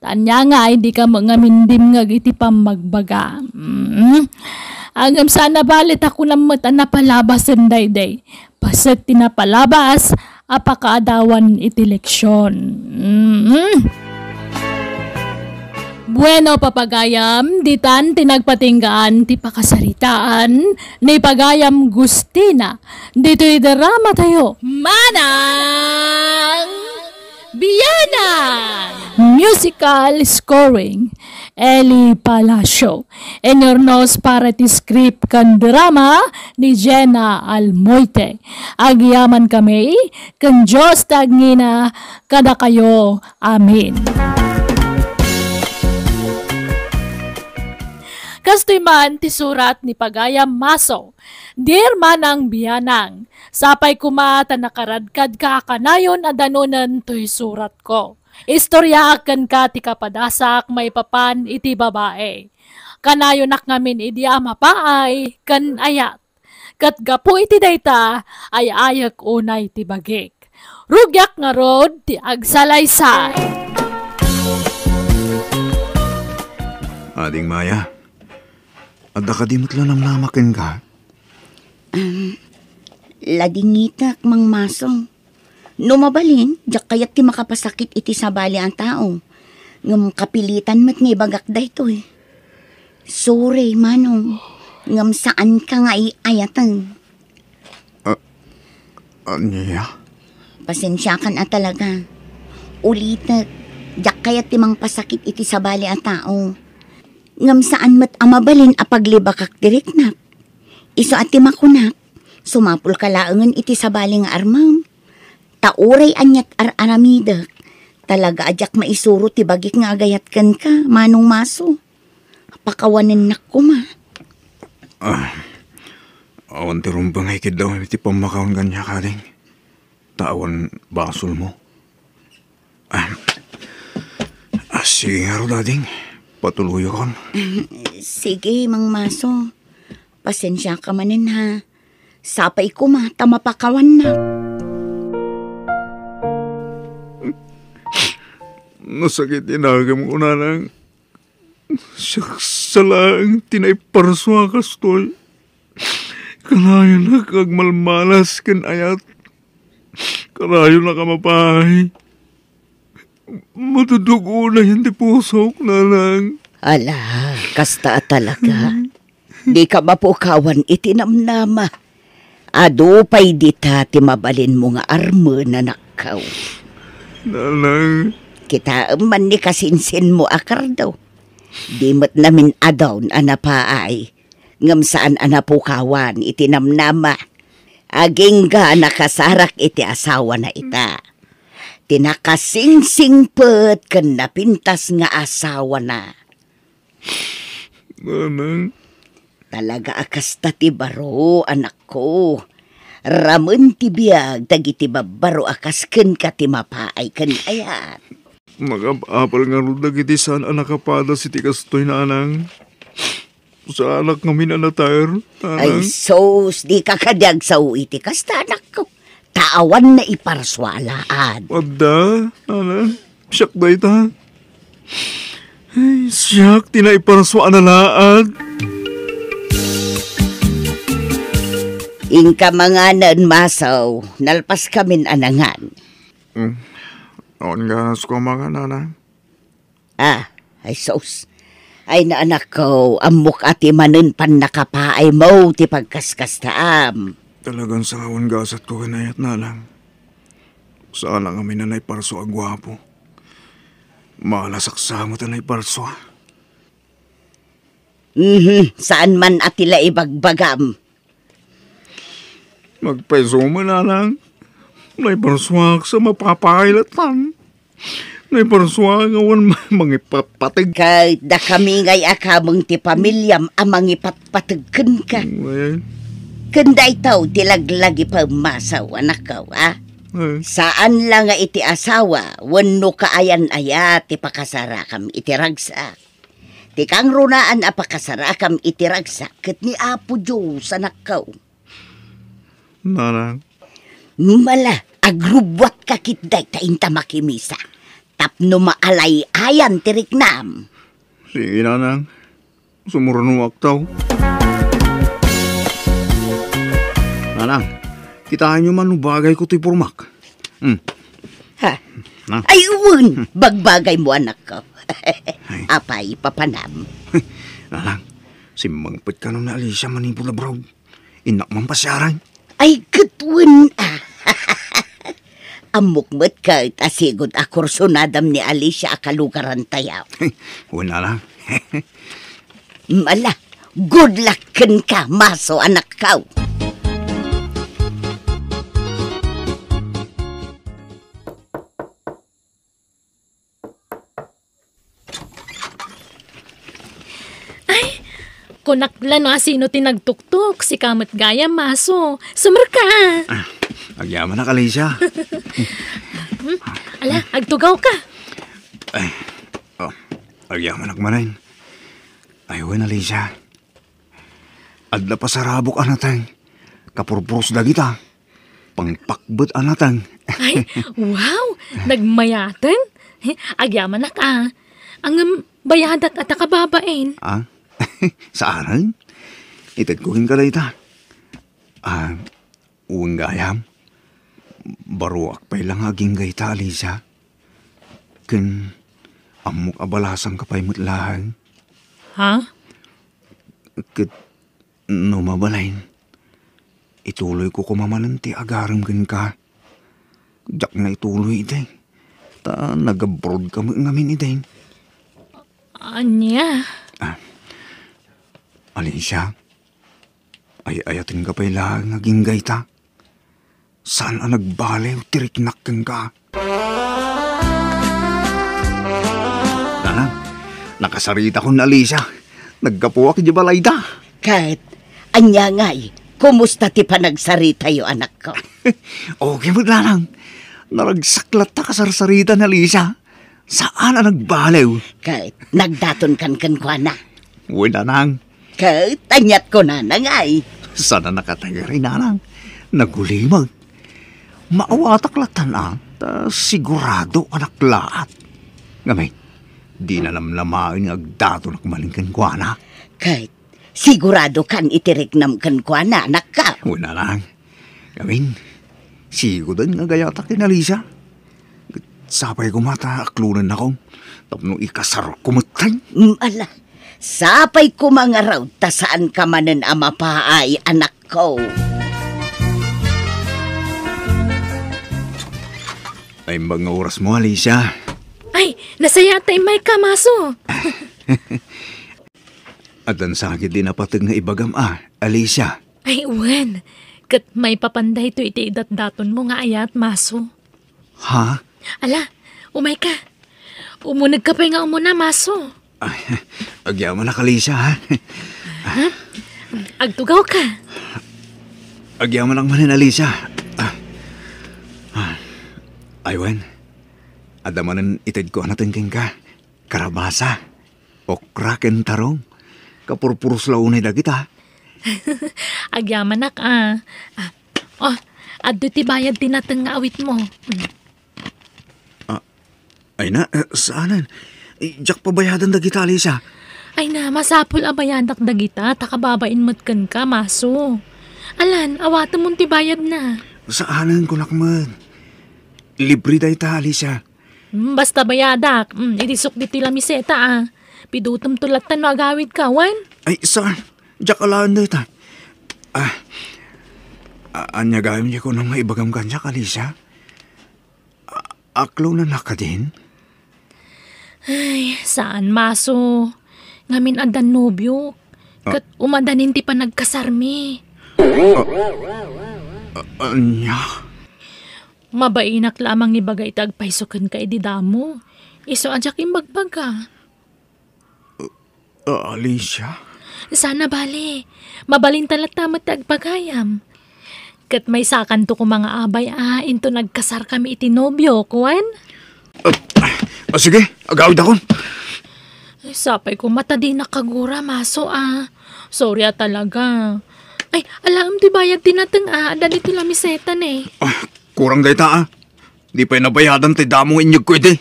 Tanya nga, hindi ka mga mindim nga iti pamagbaga. Mm. Angam sana balit ako ng mata na palabas ang dayday. Pasat tinapalabas, apakaadawan iti leksyon. Mm. Bueno, papagayam, ditan tinagpatinggaan ti pakasaritaan ni Pagayam Gustina. Dito'y drama tayo. Manang Biyanang! Musical scoring Eli Palacio. Enornos para ti script kan drama ni Jenna Almoite. Agyaman kami, kan Diyos tagngina, kada kayo. Amin. Kastoy man ti surat ni Pagayam Maso. Dear manang biyanang, sapay kumata nakaradkad ka kanayon adanunan to'y surat ko. Istorya akan ka ti kapadasak may papan iti babae. Kanayon nak ngamin idi paay kan ayat. Kat gapu iti dayta ay ayak unay ti bagik. Rugyak nga rod ti agsalaysay. Ading Maya, adda ka di mo't lang namakin ka. Ladingitak mang masong. Numabalin, jak kayat ti makapasakit iti sabali ang tao. Ngam kapilitan mat nga ibagak da ito eh. Sorry, manong. Ngam saan ka nga iayatan. Anya? Pasensya kan at talaga. Ulitat, jak kayat ti mang pasakit iti sabali ang tao. Ngam saan mat amabalin apaglibakak diriknak. Iso at ti makunak, sumapul kalaangan iti sabali nga armam. Tauray anyat ar aramidak. Talaga ajak maisuro ti bagik nga agayat kan ka, manong maso. Pakawanin nak ko ma. Awan ti rumbang hikid daw iti pamakaon kanya kading. Tawan basol mo. Ah, ah sige nga ro, dading. Patuloy akon. Sige, mang maso. Pasensya ka manin ha. Sapay ko ma, tamapakawan na. Nasakit inagam ko na lang. Siyaks sa lang tinayparswa kastoy. Kanayo na kagmalmalas kan ayat. Karayo na kamapahay. Matudugo na yan di pusok na lang. Ala, kasta talaga. Di ka mapukawan itinamnama. Ado pa'y dita ti mabalin mo nga armo na nakaw. Nalang, Kita man ni kasinsin mo akar daw. Di mo't namin adon anapaay. Ngam saan anapukawan iti namnama. Aging ga nakasarak iti asawa na ita. Tinakasingsingpet kan napintas nga asawa na. Nanang, Talaga akas ta ti baro, anak ko. Ramon ti biyag, dagiti babaro akas ken ka ti mapaay ken ayat. magapapal nga rin dagiti saan anak kapada si tikastoy na anang. Sa anak ngamin anatayar, Ay anang. sos, di ka kadyag sa uiti kasta anak ko. Taawan na iparswalaan. Wadda, anang. Siyak da ita. Ay, siyak, tinaiparaswa analaad. Ingka mga nan masaw, nalpas kamin anangan. Noon nga ko mga nanang. Ah, ay sos. Ay na anak ko, amok ati manen pan nakapaay mo ti pagkaskastaam. Talagang sawan gasat ko kanayat na lang. Sana kami na naiparso ang gwapo. Malasak mo ta naiparso. Mhm, saan man atila ibagbagam. Magpaiso mo na lang. Naiparso sa mapapakilatan. Naiparso ang awan mga papatig. (laughs) Kay da kami ngay akamong ti pamilyam amang ipatpatagkan ka. Ay, Kanday tao tilaglagi pa masaw anak ko, ah. ay, Saan lang nga iti asawa, wano kaayan aya ti pakasarakam iti ragsak. Ti kang runaan a pakasarakam iti ragsak, ket ni Apo Diyos anak ko. nanang. Mala, agrubwat kakitday ta inta makimisa. Tapno maalay ayan tiriknam. Sige nanang. Sumurunong aktaw. Nanang, kitaan nyo man bagay ko ti pormak. Hmm. Ha? Na? Ay, uwan! Bagbagay mo anak ko. (laughs) Apay, papanam. Nanang, simbangpit ka nung na Alicia manipula bro. Inak man pasyaran. Ay, katwan ah. (laughs) Amukmat ka, asigod akursunadam ni Alicia akalugaran tayaw. Wala lang. (laughs) Mala, good luck ken ka, maso anak ka. Kunaklan nga sino tinagtuktok, si Kamat Gaya Maso. Sumar ka! Agyaman na ka, Alicia. (laughs) Ala, agtugaw ka. oh, agyaman na kumanain. Ayun, Alicia. Adla pa sa rabok anatang. Kapurpuros da kita. Pangpakbet anatang. (laughs) Ay, wow! Nagmayatan? Eh, Agyaman na ka. Ang um, bayadak at akababain. Ah? (laughs) sa aral? Itagkuhin ka na ita. Ah, uwang gayam. Baruak pa'y lang aging gayta, Alicia. Kun, amok abalasang kapay mutlahan. Ha? Kat, no mabalain. Ituloy ko kumamananti agaram kan ka. Jak na ituloy ite. Ta nag-abroad ka ngamin ite. Anya? Alicia, ay ayatin ka pa'y lang naging gayta. Saan ang nagbalew tiriknak kang ka? Nanang, nakasarita ko na Alicia. Nagkapuwak di balay da. Kahit, anya ngay, kumusta ti panagsarita yo anak ko? (laughs) okay mo lanang. Naragsaklat ta kasarsarita na Alicia. Saan ang nagbalew? Kahit, nagdaton kan kan kwa na. Uy, nanang. Kahit, tanyat ko na na ngay. Sana nakatagari nanang. Nagulimag. Maawatak-latan ah. Ta sigurado anak lahat. Gamay, di na namlamain nga agdato na kumalingkan ko na. Kahit, sigurado kan itiriknam kan kwa na anak ka. Una lang. Gamin, sigo din nga gayata kina Lisa. Sapay ko mata, aklunan akong. Tapno ikasar kumatay. Mala, sapay ko mga raw, ta saan ka manen ama paay anak ko. Ay mga oras mo, Alicia. Ay, nasaya tay may kamaso. (laughs) At ang sakit din napatag nga ibagam ah, Alicia. Ay, uwan. Kat may papanday to iti daton mo nga ayat maso. Ha? Ala, umay ka. Umunag ka pa nga umuna maso. Ay, (laughs) agyaman na Alicia ha. (laughs) Agtugaw ka. Agyaman lang manin Alicia. Ah. Ah. Aywan. Adamanan itid ko natin king ka. Karabasa. Okra ken tarong. Kapurpuros launay da kita. (laughs) Agyaman nak ah. ah. Oh, adto ti bayad tinatang awit mo. Mm. Ay na, eh, saanan? Eh, Jack pabayadan da kita Alicia. Ay na, masapul abayadak dagita, takababain matkan ka, maso. Alan, awata mong ti bayad na. Saanan ko lakman? Libre da ita Alicia. Hmm, basta bayadak, hmm, itisok dito lamiseta ah. Pidutom tulatan no agawid ka, wan? Ay, saan? Jack alaan da ita. Ah, anya gawin niya ko nang maibagam Alicia. Ah, Aklaw na naka din? Ay, saan maso? Ngamin adan nobyo. Kat umadanin ti pa nagkasarmi. Anya? Mabainak lamang ni bagay tagpaisokan ka edi damo. Iso adyak imbagbaga. ka. Ah, Alicia? Sana bali. Mabalin talat tamat tagpagayam. Kat may sakan to ko mga abay ah, into nagkasar kami iti nobyo, kuwan? Ah, sige, agawid ako. Ay, sapay ko mata di nakagura, maso ah. Sorry ah talaga. Ay, alam di bayad tinatang ah, dali ti lamisetan eh. Ah, kurang da ita ah. Di pa nabayadan ti damong inyog ko iti.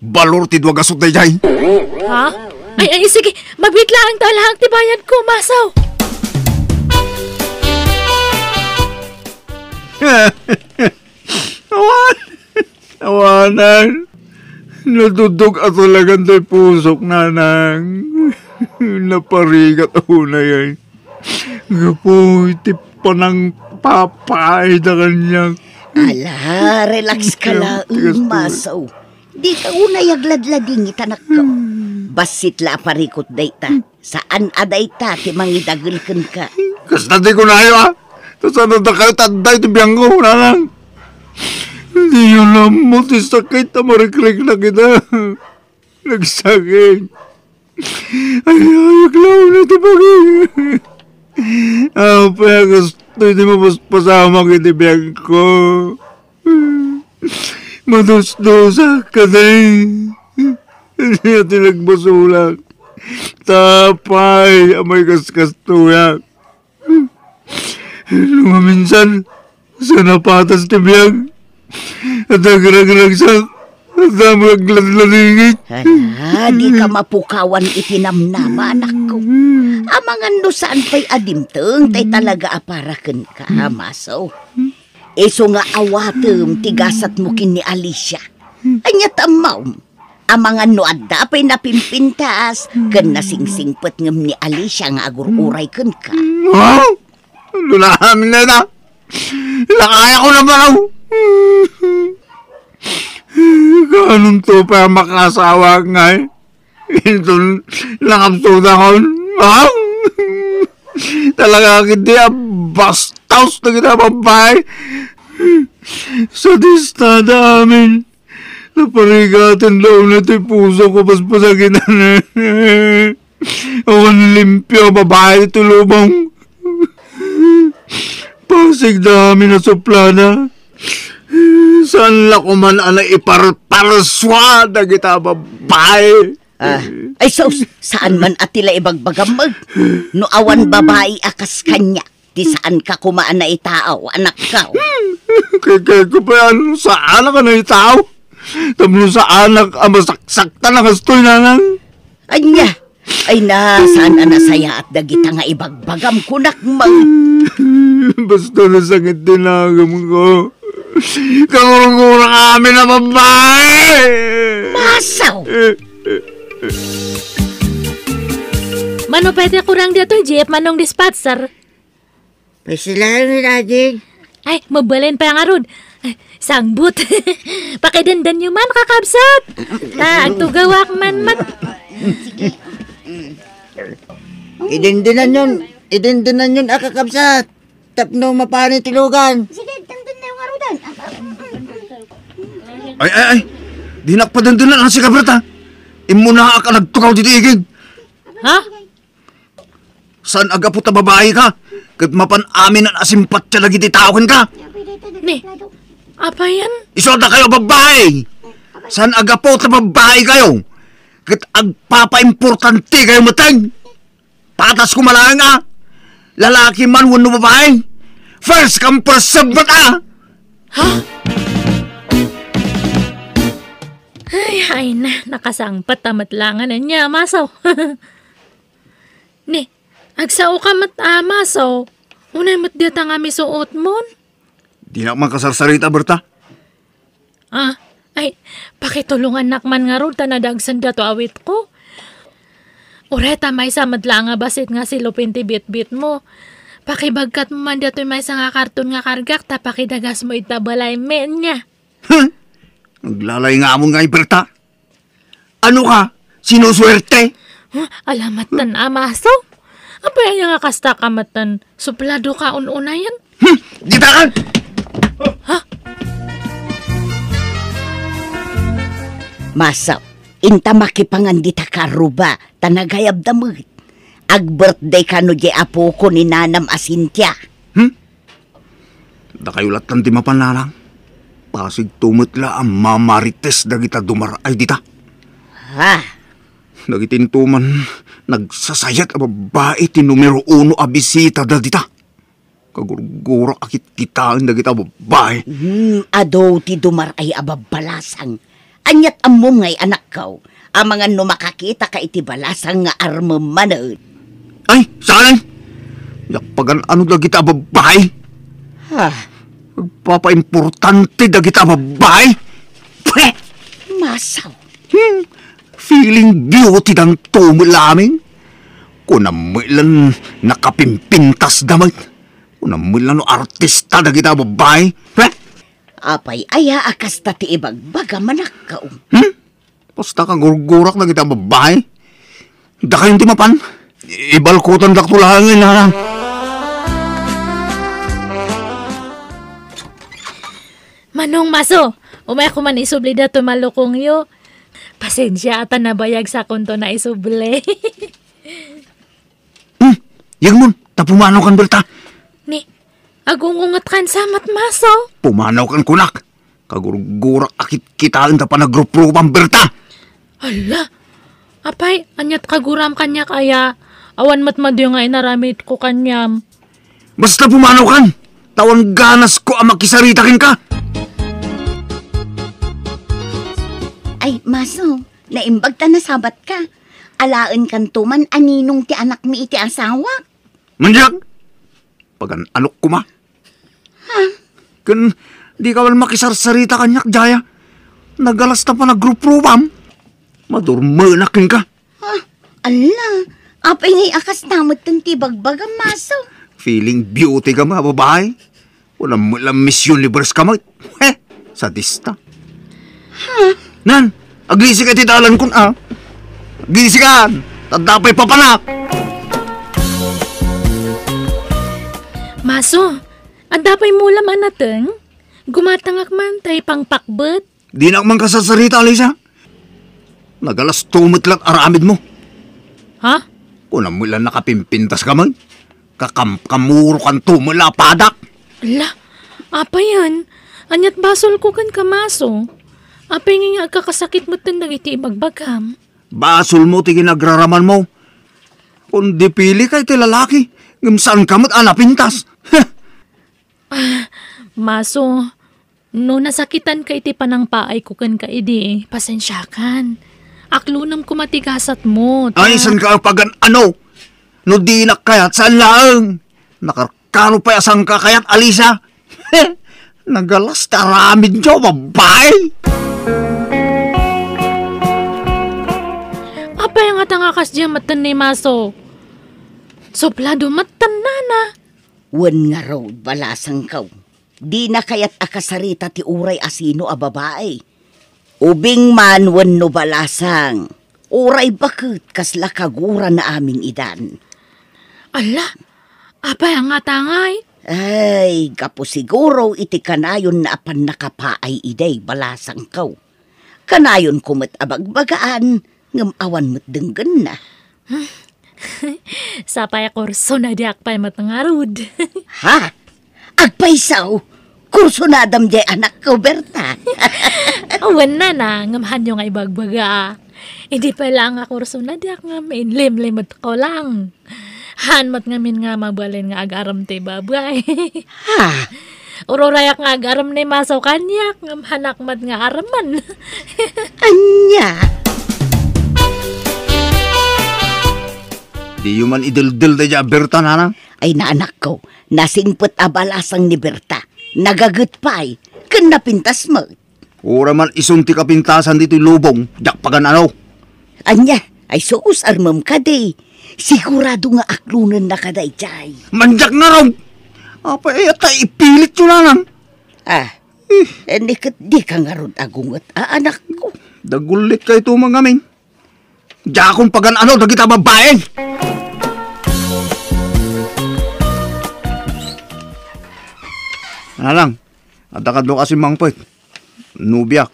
Balor ti dua gasot da jay. Ha? Ay, ay, sige, magbit lang talahang ti bayad ko, masaw. (laughs) Awan! Awanan! Natutog at talagang tayo pusok, nanang. (laughs) Naparigat ako na yan. Gapoy, tipa ng papay na kanyang. Ala, relax ka lang, masaw. Di ka unay agladlading itanak ko. Basit la parikot dayta. Saan adayta ti mangidagulkan ka. Kasta di ko na ayo ah. Tapos ano na kayo tanday ti biyang ko, nanang. Hindi mo, ti sakit na marikrik na kita. Nagsakit. Ay, ayok lang na ti bagi. Apa yung gusto hindi mo mas pasama kiti biyang ko. Madus-dusa ka din. Hindi natin nagbasulang. Tapay, amay kaskas tuyak. Lumaminsan, sa napatas ti biyang. At nagraglag sa at namagladladingit. Ala, di ka mapukawan itinamnama, anak ko. Amangan no saan pa'y adimteng, tay talaga aparakan ka, masaw. Eso nga awatem, tigasat mo kin ni Alicia. Anya tamaw. Amangan no adda pa'y napimpintas, kan nasingsingpet ngem ni Alicia nga agururay kan ka. Ha? Lulahamin na ita. Nakaya ko na ba? Ganun to pa makasawa nga eh. Ito nakapsuda ko. Ha? Talaga hindi ang bastaus na kita babae. Sa distada amin. Naparigatan daw na ito yung puso ko paspasakitan eh. Awan limpyo babae ito lubang. Pasig dami na suplana. Saan la ko man ana iparparswada kita babae. Ah, ay sus, saan man atila ibagbagamag? No awan babae akas kanya, di saan ka kumaan na itaaw, anak ka. Kaya ko pa yan, sa anak ka na itaw. Tamlo sa anak, ang masaksakta na kastoy nanang. Anya, ay na, saan na nasaya at dagita nga ibagbagam kunak mang... (laughs) Basta nasakit din agam ko. Kangurang-urang amin na babae! Masaw! Mano pwede kurang dito, Jeep, manong dispatcher. Pasilayan ni Daddy. Ay, mabalin pa nga ron. Ay, sangbut. (laughs) Pakidandan nyo man, kakabsat. Ta, agtugawak man mat. Idindinan yun. Idindinan yun, akakabsat. Tapno mapani tilugan. Sige, arudan. Ay, ay, ay. Di nakpadandunan ang si Kabrata. Imuna ka nagtukaw dito igig. Ha? Saan aga po ta babae ka? Kat mapan amin ang asimpat siya lagi di tawakan ka. Ni, apa yan? Isoda kayo babae. Saan aga po ta babae kayo? Kat agpapa-importante kayo matang. Patas ko malang ah. Lalaki man wano babae. First come first serve na ah. Ay, ay na, nakasangpat tamat langan na niya, masaw. (laughs) ni, agsao ka mat amasaw. Unay mat diya nga mi suot mon. Di na man kasarsarita, Berta. Ah, ay, pakitulungan nakman nga ron, tanadagsan da to awit ko. Ureta may sa madla nga basit nga si Lupin ti bit-bit mo. Pakibagkat mo man dito may nga karton nga kargak, ta pakidagas mo itabalay men niya. Naglalay nga mo nga, Berta. Ano ka? Sinuswerte? Huh, alamat tan amaso. Apa yan nga kasta kamatan, suplado ka ununa yan? Hmm, dita ka! Masaw, inta makipangandita ka ruba, tanagayab damit. Ag birthday ka no di apo ko ni Nanam Asintia. Da kayo latan di mapanalang. Pasig tumutla ang mamarites dagita dumar ay dita. Ha? Nagitintuman, nagsasayat a babae ti numero uno a bisita da dita. Kagurgura akit kita ang dagita babae. Hmm, ado ti dumar ay ababalasang. Anyat amom ngay anak kaw. Ang mga no makakita ka iti balasang nga armamanan. Ay, saan? Yakpagan ano dagita babae? Ha? Papa-importante dagita babae? Pweh! Masaw. Hmm, feeling beauty ng tumulaming. Kunamilan nakapimpintas damay. Kunamilan no artista na kita babae. Heh? Apay aya akas ta ti ibagbaga manak kaw. Hmm? Basta kang gurgurak na kita babae. Da kayong timapan. Ibalkutan dak tulangin na lang. Manong maso, umay ko man isubli da to malukong yo. Pasensya ata nabayag sa konto na isubli. (laughs) Hmm, yung mon, tapumanaw kan berta. ni, agungungat kan samat maso. Pumanaw kan kunak. Kagurgurak akit kitaan ta pa na grupo pang berta. Ala, apay, anyat kaguram kanya kaya. Awan matmadyo nga inaramit ko kanyam. Basta pumanaw kan. Tawan ganas ko ang makisaritakin ka. Ay, maso, naimbag ta na sabat ka. Alaan kan tuman aninong ti anak mi iti asawa. Manjak! Pagan anok ko ma. Kan, di ka man makisarsarita kanyak, Jaya. Nagalas na pa na group program. Madurmanakin ka. Ala, apay ngay akas namot tang tibagbaga maso. Feeling beauty ka mga babae. Walang walang mission libres ka mo. Heh, sadista. Nan, aglisi ka titalan kun ah. Aglisi ka. Tadapay papanak. Maso, ang dapay mo laman nateng. Gumatangak man tay pang pakbet. Di na man kasasarita, Alisa. Nagalas lang aramid mo. Ha? Kung mo lang nakapimpintas ka man. Kakamkamuro kan tumula padak. Ala, apa yan? Anyat basol ko kan kamaso. Apay nga nga kakasakit mo tandang iti ibagbagam. Basol mo ti ginagraraman mo. Kung di pili kay ti lalaki, ngimsaan ka mo't anapintas. Heh, Maso, no nasakitan ka iti panang paay ko kan ka idi, pasensyakan. Aklunam ko matigasat mo. ta- Ay, san ka pagan ano? No di na kayat saan laang. Nakarkano pa asang ka kayat Alisa. Nagalas taramid nyo, babae. Apa yung atangakas diya matan ni Maso? Soplado matan na na. Wan nga raw balasang kaw. Di na kayat akasarita ti uray asino a babae. Ubing man wen no balasang. Uray bakit kasla kagura na aming idan. Ala, apay ang nga tangay. Ay, gapo siguro iti kanayon na apan nakapaay iday balasang kaw. Kanayon kumat abagbagaan, ngam awan mo't denggan na. (laughs) Sapay kurso na di akpay matangarud. (laughs) Ha? Agpaisaw? Kurso na adam jay anak ko, Berta. (laughs) Awan na na, ngamhan yung ay bagbaga. Hindi pa lang nga kurso na di ak nga mainlim-limot ko lang. Hanmat ngamin nga mabalin nga agaram te babay. ha? (laughs) Urorayak nga agaram ni masaw kanyak, ngamhanak mat nga araman. (laughs) Anya? Di yung man idildil da dya, Berta nanang. Ay naanak ko, nasingpot abalasang ni Berta. Nagagut pa'y, kan napintas mo. Ura man isunti kapintasan dito lubong, jak pagan ano. Anya, ay suus armam ka day. Sigurado nga aklunan na ka day jay. Manjak na raw. Apa eh, ta ipilit yun nanang. Ah, eh, di ka, di ka nga ron agungot, ah, anak ko. Dagulit ka ito mga min. Diya akong pagan ano, dagita babaeng. Ano lang, atakad mo kasi mangpot. Nubiak,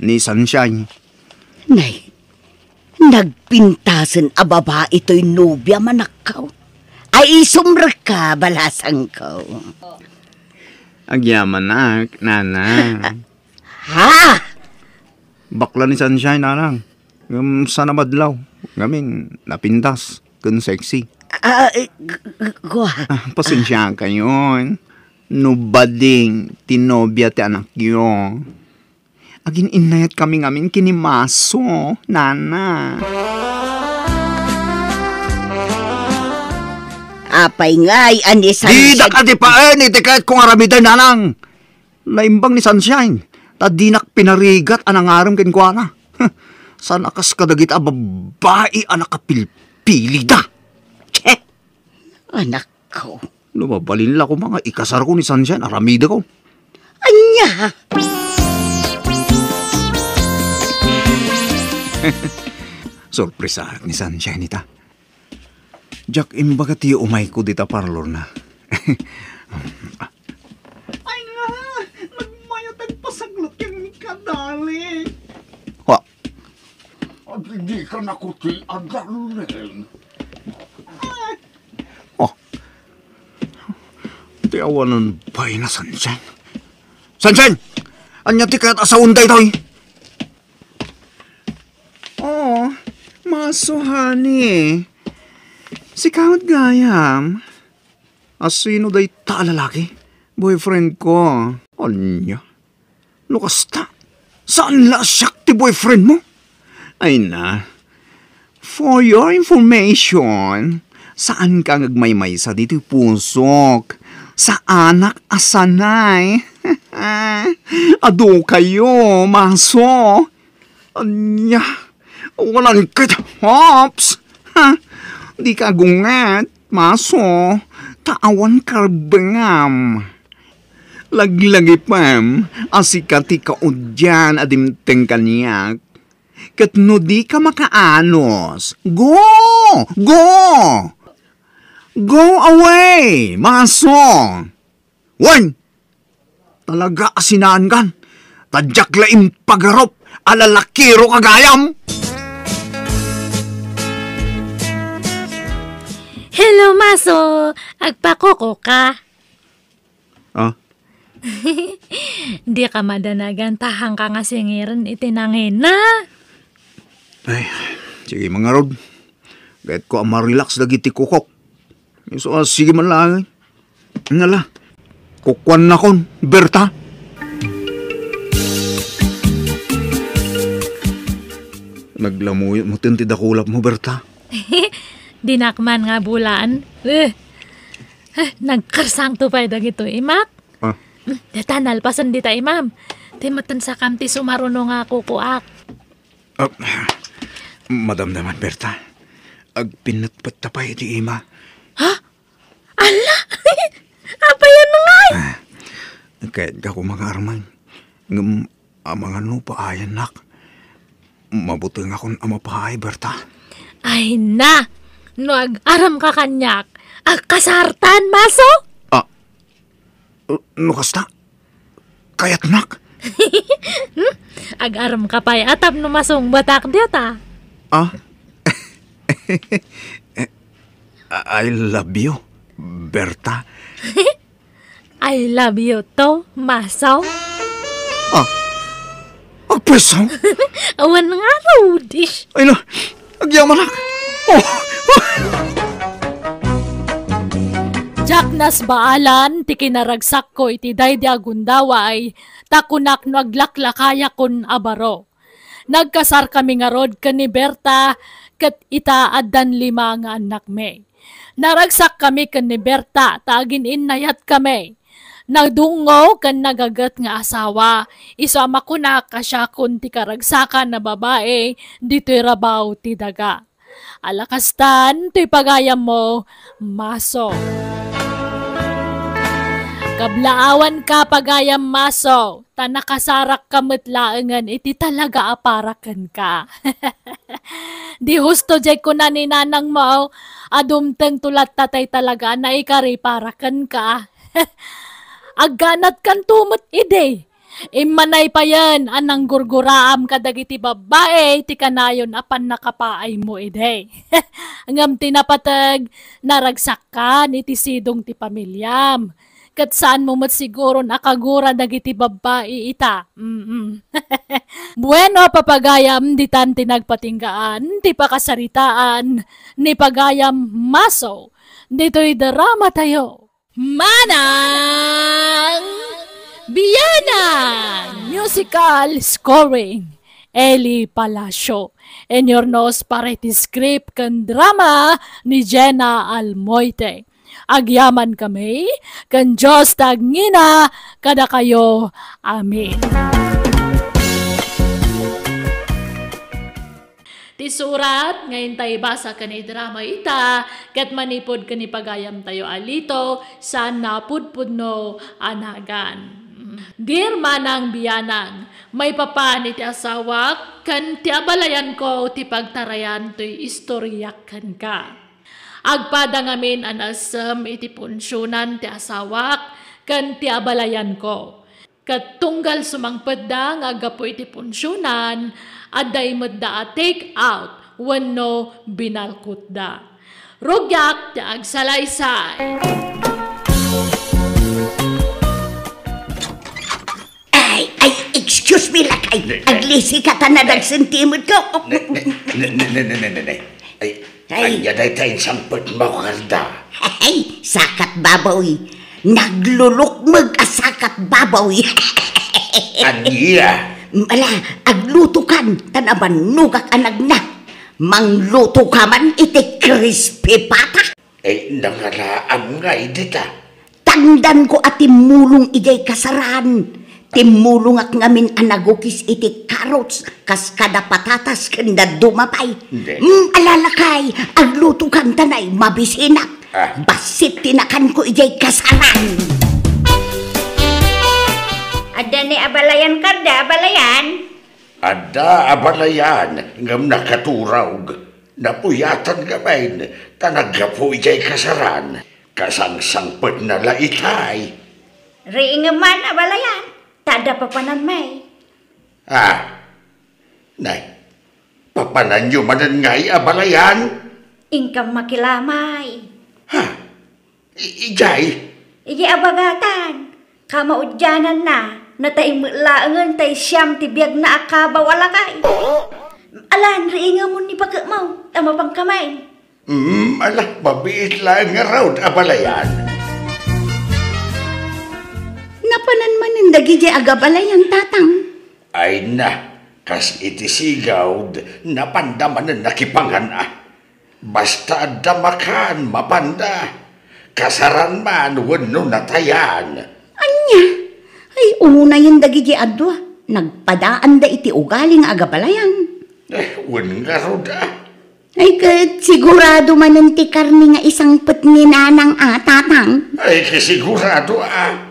ni Sunshine. Nay, nagpintasan a baba ito'y nobya manakaw. Ay isumra ka, balasang ko. Agyaman na, nana. (laughs) Ha? Bakla ni Sunshine, nanang. Ngam sana madlaw. Ngamin, napintas. Kun sexy. Ah, eh, g- g- gwa. Nubading, tinobya ti anak yun. Agin inayat kami ngamin kinimaso, nana. Apay nga'y anisan Di da ka di pa eh, iti kahit kung aramidan nanang. Laimbang ni Sunshine, tadinak pinarigat anang aram ken kwa na. San akas kadagit a babae anak kapilpili da. Che! Anak ko. Lumabalin la ko mga ikasar ko ni Sunshine, aramida ko. Anya? (laughs) Sorpresa ni Sunshine ita. Jack, imbaga ti umay ko dita parlor na. (laughs) Ay nga, nagmayatag pasaglat yung kadali. Ha, At hindi ka nakuti ang galunin. Ti awanan ba na Sunshine? Sunshine! Anya ti kaya't asaunday toy? Oh, maso honey. Si Kawat Gayam. Asino day ta lalaki? Boyfriend ko. Anya? Lukas ta. Saan la siyak ti boyfriend mo? Ay na. For your information, saan ka ngagmaymay sa dito pusok? Sa anak asanay. (laughs) Ado kayo, maso. Anya, walang kit hops. Ha? (laughs) Di ka gungat, maso. Taawan karbengam. Laglagi pam, asikati ka udyan adimteng kanyak. Kat no di ka makaanos, go! Go! Go away, maso! Wan! Talaga asinaan kan. Tadyak laing pagarop, alalakiro kagayam. Hello, maso. Agpakoko ka. Ah, (laughs) Di ka madanagan tahang ka nga singiran itinangin na. ay, sige mga rod. Kahit ko ang marelax dagiti kukok. So, ah, sige man lang. Nala, kukwan na kon, Berta. Naglamuyot mo tintid akulap mo, Berta. (laughs) Dinakman nga bulan. Eh, eh, nagkarsang tupay dagito imak. Ah, Datanal pasan dita imam. Timatan sa kamti sumaruno nga kukuak. ah, madam naman, Berta. Agpinatpat tapay di ima. Ala! (laughs) Apa yan na nga? Kahit ka ko mag-arman. Ngam, amang ano pa ayan nak. Mabuti nga kung ama pa ay, Berta. Ay na! No (laughs) ag-aram ka kanyak. Ag kasartan, maso? Uh, no kasta? Kayat nak? Ag-aram ka pa'y atap no masong batak dita. Ah? (laughs) I love you, Berta. (laughs) I love you to, maso. Agpesaw? (laughs) Awan nga Rudish. Ay na, agyaman nak. Oh, Jack nas baalan, ti kinaragsak ko iti daydi agundaway, takunak no aglaklakaya kun abaro. Nagkasar kami nga rod kan ni Berta, kat ita addan lima nga anak me. Naragsak kami kan ni Berta, tagin inayat kami. Nagdungo kan nagagat nga asawa, isama ko na kasya kun ti karagsakan na babae, dito'y rabaw ti daga. Alakastan, to'y pagayam mo, maso. Kablaawan ka pagayam maso, tanakasarak kamatlaangan iti talaga aparakan ka. (laughs) Di husto jay ko na ni nanang mo, adumteng tulat tatay talaga na ikari parakan ka. (laughs) Agganat kan tumot ide. Imanay pa yan, anang gurguraam kadagiti babae, ti kanayon apan nakapaay mo ide. (laughs) Ngam tinapatag, naragsak ka ni ti sidong ti pamilyam. Kat saan mo mat siguro nakagura dagiti babae ita. (laughs) Bueno, papagayam di tan tinagpatinggaan, ti pakasaritaan, ni pagayam maso, dito'y drama tayo. Manang Biyana! Musical scoring. Eli Palacio. And your nose parity script kan drama ni Jenna Almoite. Agyaman kami, kan Diyos tagngina, kada kayo. Amen. Ti surat, ngayon tayo basa ka ni drama ita, kat manipod ka ni pagayam tayo alito, sa napudpud no anagan. Dear manang biyanang, may papa ni ti asawak, kan ti abalayan ko ti pagtarayan to'y istoryak kan ka. Agpada ngamin anasam iti punsyonan ti asawak, kan ti abalayan ko. Kat tunggal sumangpeda nga agapo iti punsyonan, aday medda a take out wenno binalkut da. Rugyak ti agsalaysay. Ay, ay, excuse me lakay. Aglisi ka ta na nagsentimod ko. Ne, ne, ne, ne, ne, ne, ne. Ay, Ay. ay, yaday tayong sampot mo, karda. Ay, sakat babawi. Naglulukmag a sakat babawi. (laughs) Aniya. Mala, agluto kan, tanaban nugak anag na. Mangluto ka man iti crispy pata. Ay, nangalaam nga idita. Tangdan ko at timulong ijay kasaran. Timulong ak ngamin anagukis iti carrots kas kada patatas kanda dumapay. Mm, alalakay, agluto kan tanay mabisinak. Ah. Basit tinakan ko ijay kasaran. Ada ni abalayan karda, abalayan. Ada abalayan, ngam nakaturog. Napuyatan gabain, tanagapo ijay kasaran. Kasang sangpot na laitay. Riingaman abalayan. Tada papanan may. Ah, nay, papanan nyo manan ngay abalayan? Ingkam makilamay. Ha? I- ijay? Igi abagatan. Kamaudyanan na. Natay mulaangan tay siyam tibiyag na akaba wala kay. Alan, riinga mo ni pagkamaw. Tama pang kamay. Hmm, alah, babiit lang nga raw abalayan. Napanan man ang dagi jay agabalayan tatang. Ay na, kas iti sigaw, napandaman na nakipangan ah. Basta damakan, mapanda. Kasaran man, wano natayan. Anya? Ay, una yung dagi jay adwa. Nagpadaan da iti ugaling agabalayan. Eh, wan nga raw da. Ay, kat sigurado man ang ti karni nga isang put ni nanang atatang. Ay, kasigurado ah.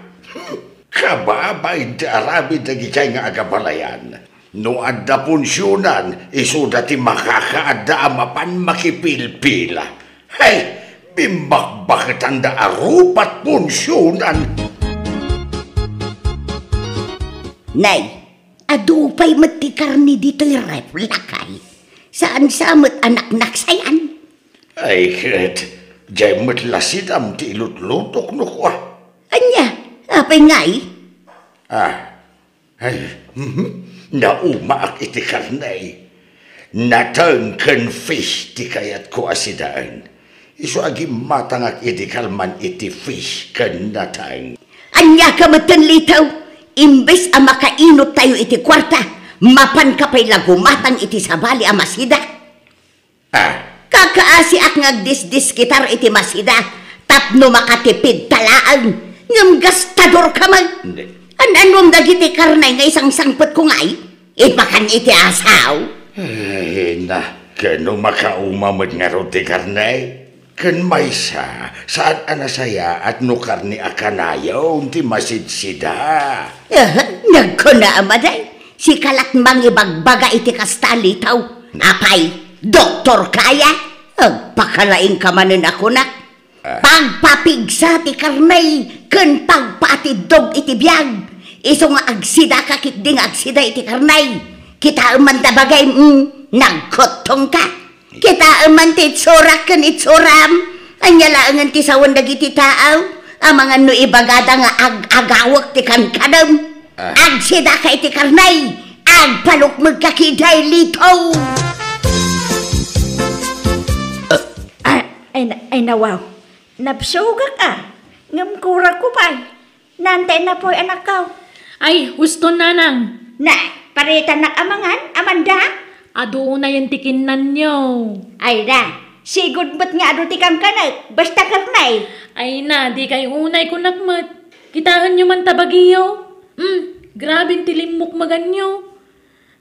Kababay da arami dagi kay nga agabalayan. No adda punsyonan, isuda ti makakaada amapan makipilpila. Hey, bimbak bakit anda arupat punsyonan? Nay, adupay mati karni dito'y ref lakay. Saan samot anak naksayan? Ay, ket, jay matlasidam ti ilutlutok no kwa. Anya, apay ngay? Ah, ay, mhm, nauma ak iti karnay. Natangken fish ti kayat ko asidaan. Iso agi matangak iti kalman iti fish kan natang. Anya ka matan litaw? Imbes ang makainot tayo iti kwarta, mapan ka pa'y lagumatang iti sabali ang masida. Ah, Kakaasi ak ngagdisdis kitar iti masida, tapno makatipid talaan, ngam gastador ka man. hindi. An-anom dagiti karnay nga isang sangpot ko ngay, ipakan iti asaw. Ay, na, kano makaumamad nga ro ti karnay? Kan may sa, saan anasaya at no karni akanayaw ti masidsida. Uh, nagkuna amaday, si kalat mangibagbaga iti kastalitaw. Apay, doktor kaya? Agpakalaing ka manin ako na. Pagpapigsa ti karnay, ken pagpatidog iti biyag. Iso nga agsida ka kit ding agsida iti karnay. Kita man tabagay, mm, nagkotong ka. Kita man ti itsura ken itsuram. Anyalaangan ti sawan dagiti taaw. Ang mga no ibagada nga ag-agawak ti kankanam. Agsida ka iti karnay. Agpalukmag ka kiday litaw. Ay, ay, na- ay nawaw. Napsuga ka. Ngam kura ko pa. Nantay na po'y anak ko. Ay, gusto nanang. Na, parita na amangan, amanda. Ado na yung tikinan nyo. Ay na, sigod ba't nga ado tikang kanag, basta karnay. Ay na, di kay unay ko nakmat. Kitahan nyo man tabagiyo. Hmm, grabing tilimok maganyo.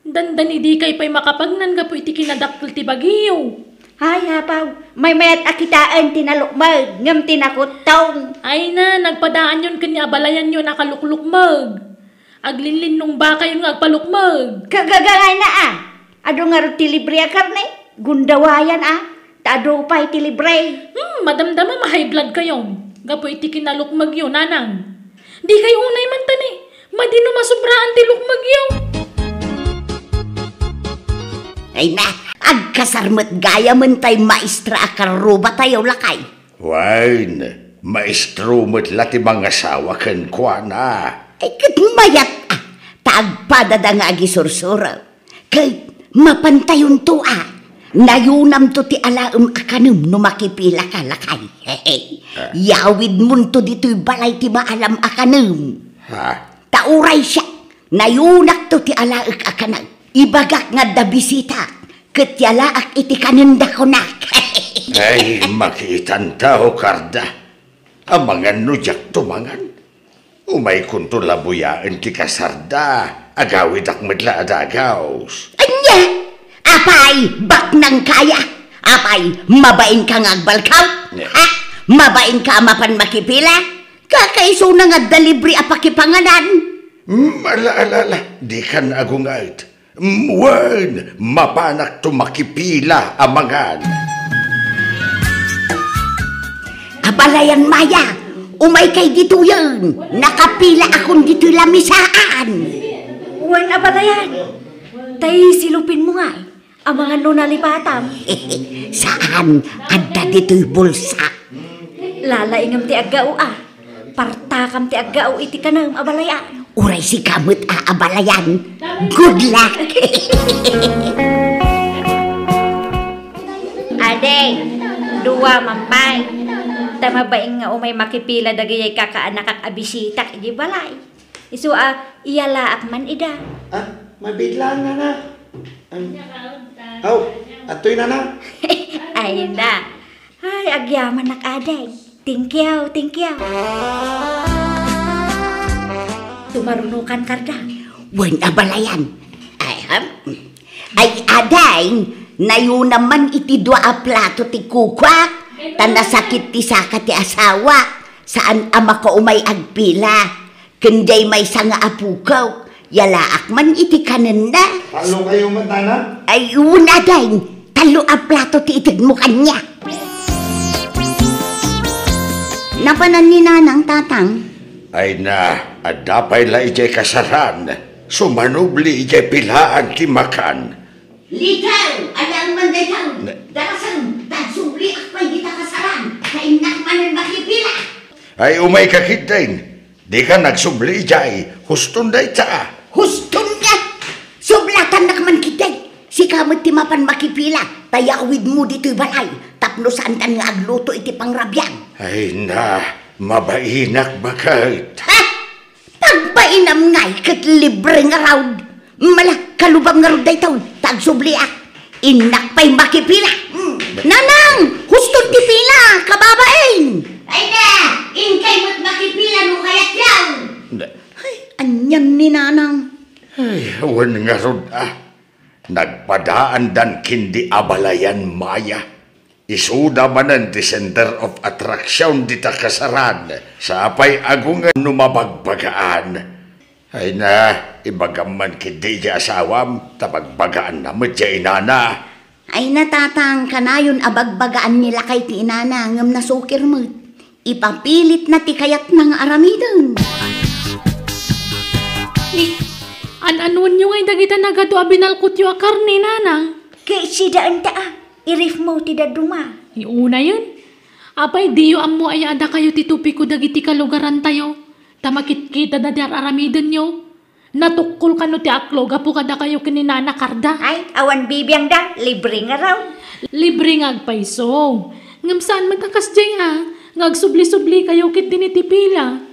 Dandan idi kay pa'y makapagnan ka po iti kinadaktul ti bagiyo. Ay, hapaw, may mayat akitaan tinalukmag, ngam tinakutong. Ay na, nagpadaan yun kanya abalayan yun nakaluklukmag. Aglinlin nung baka yun nga agpalukmag. Kagagangay na ah. Ado nga ro tilibre karne, gundawayan ah. Tado pa'y tilibre. Hmm, madamdama ma-high blood kayo. Gapo iti kinalukmag yun, nanang. Di kay unay man tani. Madino masubraan ti lukmag yun. Ay na, agkasarmat gaya man tay maestra akaruba tayo lakay. Wain, maestro mo't lati mga asawa kan kwa na. Ay kat mayat ah, tagpadada nga agisursura. Kay mapantayon to ah. Nayunam to ti alaam akanum no makipila ka lakay. Hey, Yawid mun to dito'y balay ti maalam akanum. Ha? Tauray siya. Nayunak to ti alaak akanag. Ibagak nga da bisita. Katyalaak iti kanunda ko na. (laughs) Ay, makitan tao karda. Amangan no jak tumangan. Umay kunto labuyaan ti kasarda. Agawid ak madla adagaws. Anya! Apay, bak nang kaya. Apay, mabain ka nga agbalkaw. Yeah. Ha? Mabain ka mapan makipila. Kakaiso na nga dalibre apakipanganan. Mm, ala, ala, ala. Di kan agungait. Mwan, mapanak to makipila amangan. Abalayan maya, umay kay dito yun. Nakapila akong dito lamisaan. Uwan abalayan. Tay silupin mo nga. Ang mga nunalipatam. (laughs) Saan? Adda dito'y bulsa. Lalaingam ti agao ah. Partakam ti agao iti kanang abalayan. Uray si kamot aabalayan. Good luck. (laughs) Ade, duwa mampay. Tama ba nga umay makipila dagayay kakaanak ak abisitak iji balay. Isu a iyala ak man ida. Ah, mabigla na na. Um, oh, atoy na na. (laughs) Ay na. Ay, agyaman nak aday. Tingkyaw, tingkyaw. Tumarunukan karda. Wan abalayan. Ay, ham? Ay, aday, nayo naman iti dua a plato ti kukwak. Tanda sakit ti saka ti asawa. Saan ama ko umay agpila. Kunday may sanga apukaw. Yalaak man iti kanan na. Talo kayo man, nana? Ay, una dahin. Talo ang plato ti itid mo kanya. Napanan ni nanang tatang. Ay na, adapay la ijay kasaran. Sumanubli ijay pilaan ti makan. Litaw, alam man dayaw. Ne- Darasang, tagsubli ak pa kita kasaran. Kainak man ang makipila. Ay umay kakit din. Di ka nagsubli ijay. Huston day ta. Huston nga! Sublatan na man kita. Si kamot ti mapan makipila. Tayawid mo dito'y balay. Tapno saan tan nga agluto iti pangrabyan. Ay na, mabainak bakit. Ha? Pagbainam ngay kat libre nga raw. Mala, kalubang nga raw day taon. Tagsubli ak. Inak pa'y makipila. Mm. Nanang! Huston ti pila! Kababain! Ay na! Inkay mo't makipila no kayat yan! Ay, anyan ni nanang. Ay, awan nga rod ah. Nagpadaan dan kindi abalayan maya. Isuda manan ti center of attraction di ta kasaran. Sa apay agungan numabagbagaan. Ay na, ibagaman kindi di asawam, tabagbagaan na medya inana. Ay natatang kanayon abagbagaan nila kay ti inana ngam na sukir mo. Ipapilit na ti kayat ng aramidon. Ni, an-anuan nyo ngay dagita nagado abinalkot yu akar ni nanang. Kay si daan ta ah. Irif mo ti daduma. Iuna yun. Apay, diyo amo ay ada kayo titupi ko dagiti kalugaran tayo. Tamakit kita na dar aramidan nyo. Natukol ka no ti aklo, gapo kada kayo kininana karda. Ay, awan bibiyang da. Libre nga raw. Libre nga agpaiso. Ngam saan matakas jay ha? Ngagsubli-subli kayo kit dinitipila.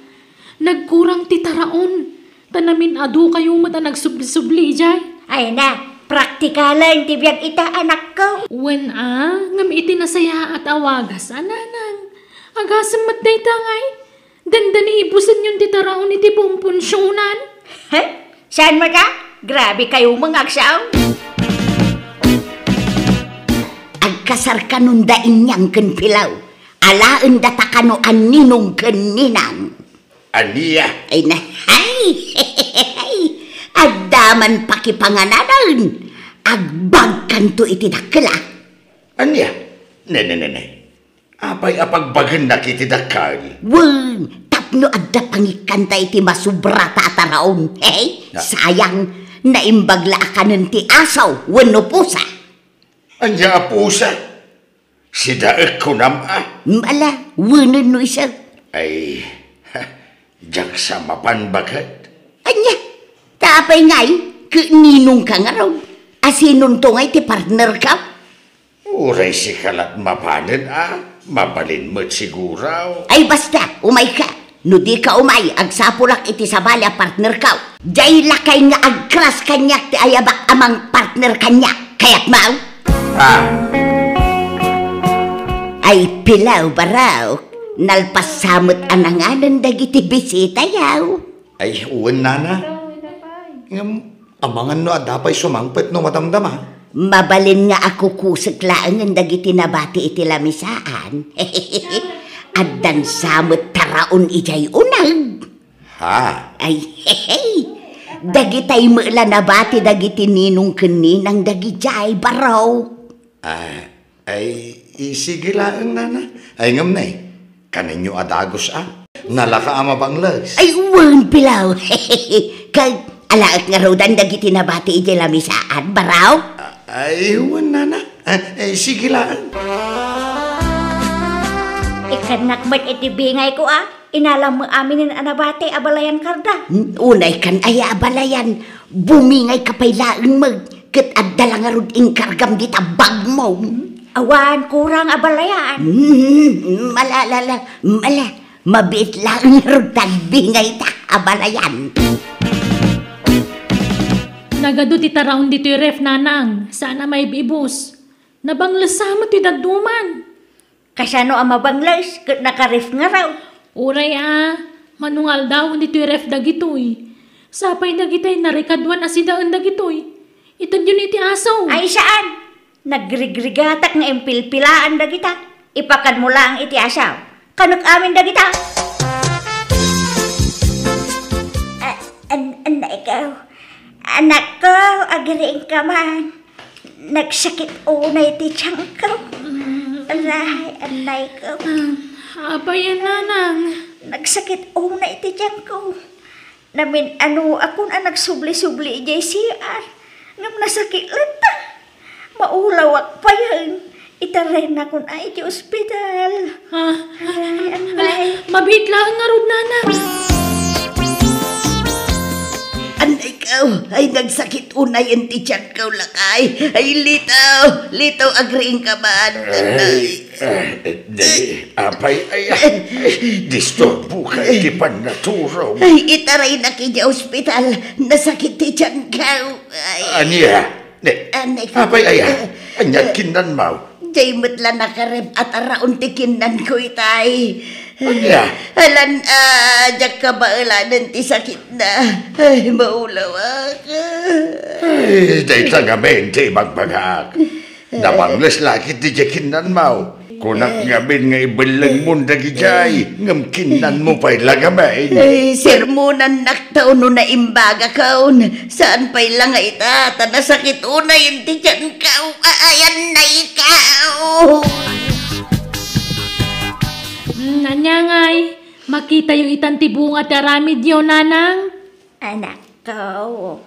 Nagkurang ti taraon. Tanamin adu kayo mata nagsubli-subli jay. Ay na, praktikalan ti biyag ita anak ko. When ah, ngam iti nasaya at awagas, ananang. Agasam mat day tangay. Dandani ibusan yung titaraon iti pumpunsyonan. Ha? Saan mo ka? Grabe kayo mga agsaw. Agkasar ka nun dain niyang kenpilaw. Alaan data ka no aninong keninang. Aniya, Ay na, (laughs) ay, Adaman pakipangananan. Agbag kanto iti dakla. aniya. Ne, ne, ne, ne. Apay apagbagan na kitidakal. Wen, tapno adda pangikanta iti masubra ta ataraon. Hey, Ya. sayang, naimbagla akanan ti asaw, wano pusa. Anya pusa. Si daek ko nam ah. Mala, wanan no isa. Ay, ha, jak sa mapan bakit? Anya, tapay ngay, ninong ka nga raw. Asinon to ngay ti partner ka. Uray si kalat mapanin ah. Mabalin mo't siguraw. Ay basta, umay ka. No di ka umay, agsapulak iti sabala partner ka. Jay lakay nga agkras kanyak ti ayabak amang partner kanyak. Kaya't mau? Ah, Ay pilaw baraw. Nalpas samot ananganan dagiti bisita yaw. Ay, uwan, nana. Ngam, amangan no adapay sumangpet no matamdama. Mabalin nga ako kusik laang dagiti nabati iti lamisaan. (laughs) Addan samot taraon ijay unag. Ha? Ay, hey, Dagitay mula nabati dagiti ninong keninang dagijay baraw. Ah, ay, isige lang, nana. Ay, ngam na eh. Kaninyo adagos ah. Nalaka ama banglas. Ay, wan pilaw. (laughs) Kag, alaak nga raw dan dagiti nabati ijay lamisaan baraw. Ay, uwan, nana. Ah, ay, sige lang. Ikanak ba't iti bingay ko ah? Inalam mo amin ng anabate abalayan karda. Unay kan ay abalayan. Bumingay kapay laang mag. Kat adala nga rod inkargam di tabag mo. Awan, kurang abalayan. Hmm, malalala, mala. Mabit lang nga rod tagbingay ta abalayan. Nagado ti taraon dito yung ref nanang. Sana may bibus. Nabanglasamo ti daduman. Kasano ang mabanglas, kat nakarif nga raw. Uray ah, manungal daw dito yung ref dagitoy. Sapay dagitay narikadwan asidaan dagitoy. Ito yun iti asaw. Ay saan? Nagrigrigatak nga impilpilaan da kita. Ipakan mo lang iti asaw. Kanok amin da kita. ikaw. Anak ko, agriin ka man. Nagsakit unay ti tiyang ko. Aray, anay ko. Abay, nanang. Nagsakit unay ti tiyang ko. Namin ano, ako na nagsubli-subli jay CR. Ngam nasakit lang ta. Maulawak pa yan. Itaray na ko na iti ospital. Ha? Aray, anay. Mabit lang nga rod, nanang. Anay ikaw, ay nagsakit unay ang tiyan ka lakay. Ay litaw, litaw agriin ka man. Anay. Nay, apay ay, ay disturbo ka iti panaturo. Ay, itaray na kanya ospital. Nasakit ti tiyan ka. Ay, Aniya, ne, anay ka. apay ay, anyat kinan mau. Jay matla nakareb at araon tikinan ko itay. Anya? Alan, ah, jak ka ba alanan ti sakit na. Ay, maulaw ka. Ay, day tagamente magbagak. Namangles laki ti kinan mau. Kunak ngamin nga ibalang mo dagijay. Ngam kinan mo pa'y lagamin. Ay, sermonan naktaw no na imbaga kaun. Saan pa'y lang ay tata nasakit una yung tiyan ka. Ayan na ikaw. Nanyangay, makita yung itanti bunga taramid yun, nanang. Anak ko.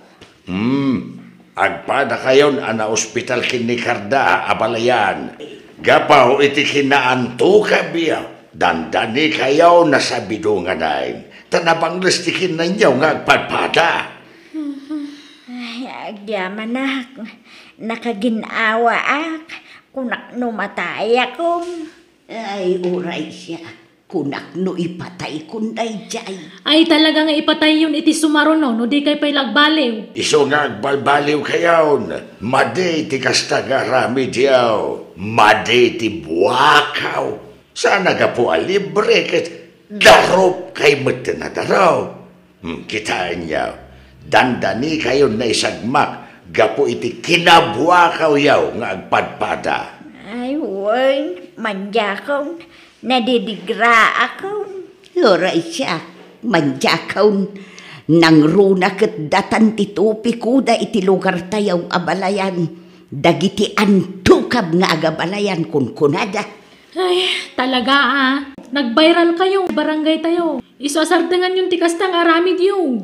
Hmm, agpada kayon ana ospital kini karda abalayan. Gapaw iti kinaanto ka biya. Dandani kayaw na sa bidungan ay. Tanabang listikin na niyo nga agpadpada. Ay, agyaman nak. Nakaginawa ak. Kunak numatay akong. Ay, uray siya. Kunak no ipatay kunday jay. Ay talaga nga ipatay yun iti sumaro no, no di kay pa'y lagbaliw. Iso nga agbalbaliw kayaw. Made ti kastagarami diyaw. Made ti buwakaw. Sana ka po alibre ket darop kay mati na daraw. Hmm, kitaan niya. Dandani kayo na isagmak. Gapo iti kinabuakaw yaw nga agpadpada. Ay, wan. Manja akong. Nadidigra akong. Uray siya. Manjakaw. Nang runa ket datan ti tupi kuda iti lugar tayaw abalayan. Dagiti antukab nga agabalayan kun kunada. Ay, talaga ah. Nag-viral kayo, barangay tayo. Isasardangan yung tikastang aramid yun.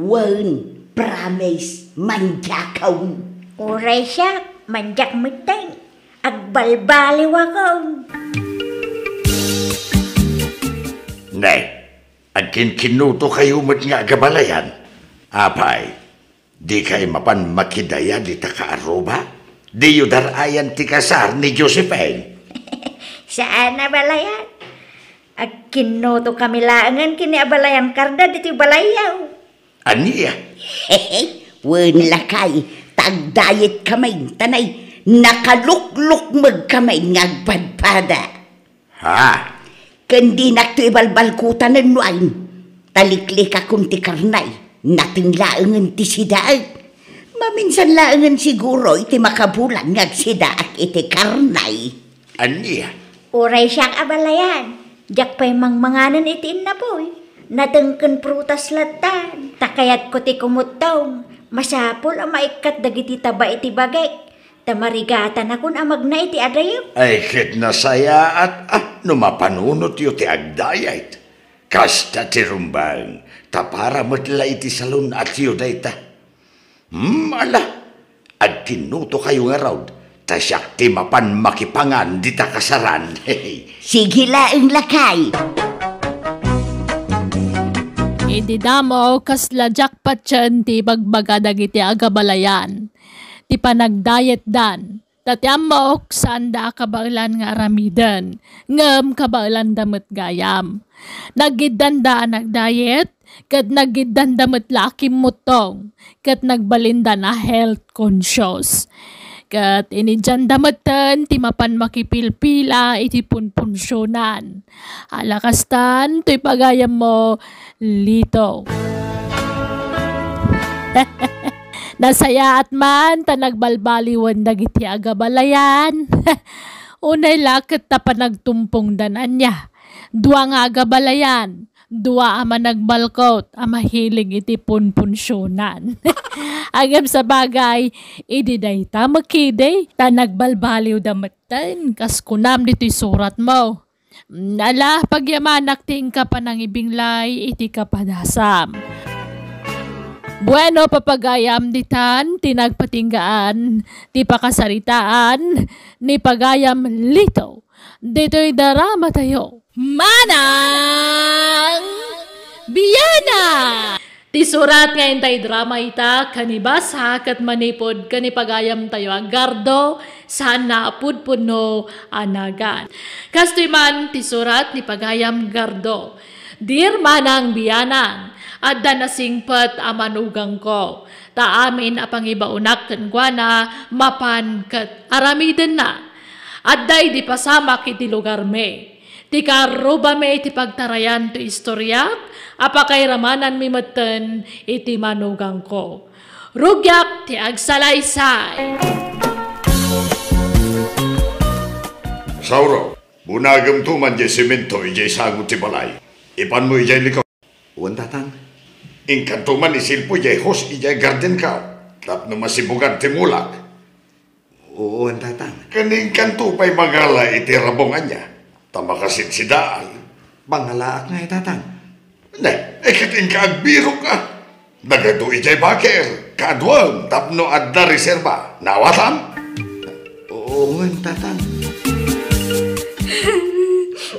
Wan, promise, manjakaw. Uray siya. Manjak mitay. Agbalbaliw akong. Nay, agkin kinuto kayo mat nga agabalayan. Apay, di kay mapan makidaya di ta kaaruba? Di darayan ti kasar ni Josephine. (laughs) Saan na balayan? Ag kinuto kami laangan kini abalayan karda dito balayaw. Aniya, (laughs) Hehe, wan lakay, tagdayet kamay, tanay, nakalukluk magkamay ngagpadpada. ha? Kandi nakto ibalbalkutan ng nuain, taliklik akong ti karnay, nating laangan ti sidaag. Maminsan laangan siguro iti makabulan ngag sidaak iti karnay. Aniya, Uray siyang abalayan. Jak pa'y mangmanganan itiin na boy. Natengken prutas latan. Takayat ko ti kumutong. Masapol ang maikat dagiti taba iti bagay. Tamarigatan akon amag na iti adayo. ay kit na saya at ah, numapanunot yu ti agdayat. Kasta ti rumbang, tapara matla iti salon at yu dayta. Hmm, ala, at tinuto kayo nga raw, tasyak ti mapan makipangan di ta kasaran. (laughs) Sige laang lakay. Hindi damo kasla jackpot dyan ti bagbaga dagiti agabalayan. Ti panagdayet dan. Tatyam mo sanda kabailan nga aramidan. Ngam kabailan damat gayam. Nagidanda nagdayet. Kat nagidanda damat laki mutong. Kat nagbalinda na health conscious. Kat inidyan damatan, ti mapan makipilpila, iti punpunsyonan. Alakastan, to'y pagayam mo, lito. (laughs) Nasaya at man, ta nagbalbaliwan dagiti agabalayan. (laughs) Unay lakit ta pa nagtumpong danan niya. Dua nga agabalayan. Dua ama nagbalkot, ama hilig iti punpunsyonan. (laughs) Agam sa bagay, idi day ta makide, ta nagbalbaliw damatan, kas kunam dito'y surat mo. Nala, pagyamanak ting ka pa ng ibinglay, iti kapadasam. Bueno, papagayam ditan, tinagpatinggaan, ti pakasaritaan, ni pagayam lito. Dito'y darama tayo. Manang Biyana! Ti surat nga intay drama ita, kanibasa kat manipod kanipagayam tayo agardo, sana pudpud no anagan. Kastoy man ti surat ni pagayam gardo. Dear manang biyanang, adda nasingpat amanugang ko. Ta amin apang ibaunak ken guana, mapan kat aramiden na. Adday di pasamak iti lugar me. Ti karuba me iti pagtarayan to istorya, apakay ramanan mi meten iti manugang ko. Rugyak ti agsalaysay. Sauro, bunagam tuman jay simento ijay sangot ti balay. Ipan mo ijay likaw. Uwan tatang. Inkantuman isilpo ijay hos ijay garden ka. Tap no masibugan ti mulak. Uwan tatang. Kaning kanto pa'y magala iti rabongan niya. Tamakasit si Daal. Bangalaak nga tatang. Ne, ikating kaagbiro ka. Nagado ijay baker. Kadwang tapno adda reserba. Nawatam? Uwan tatang.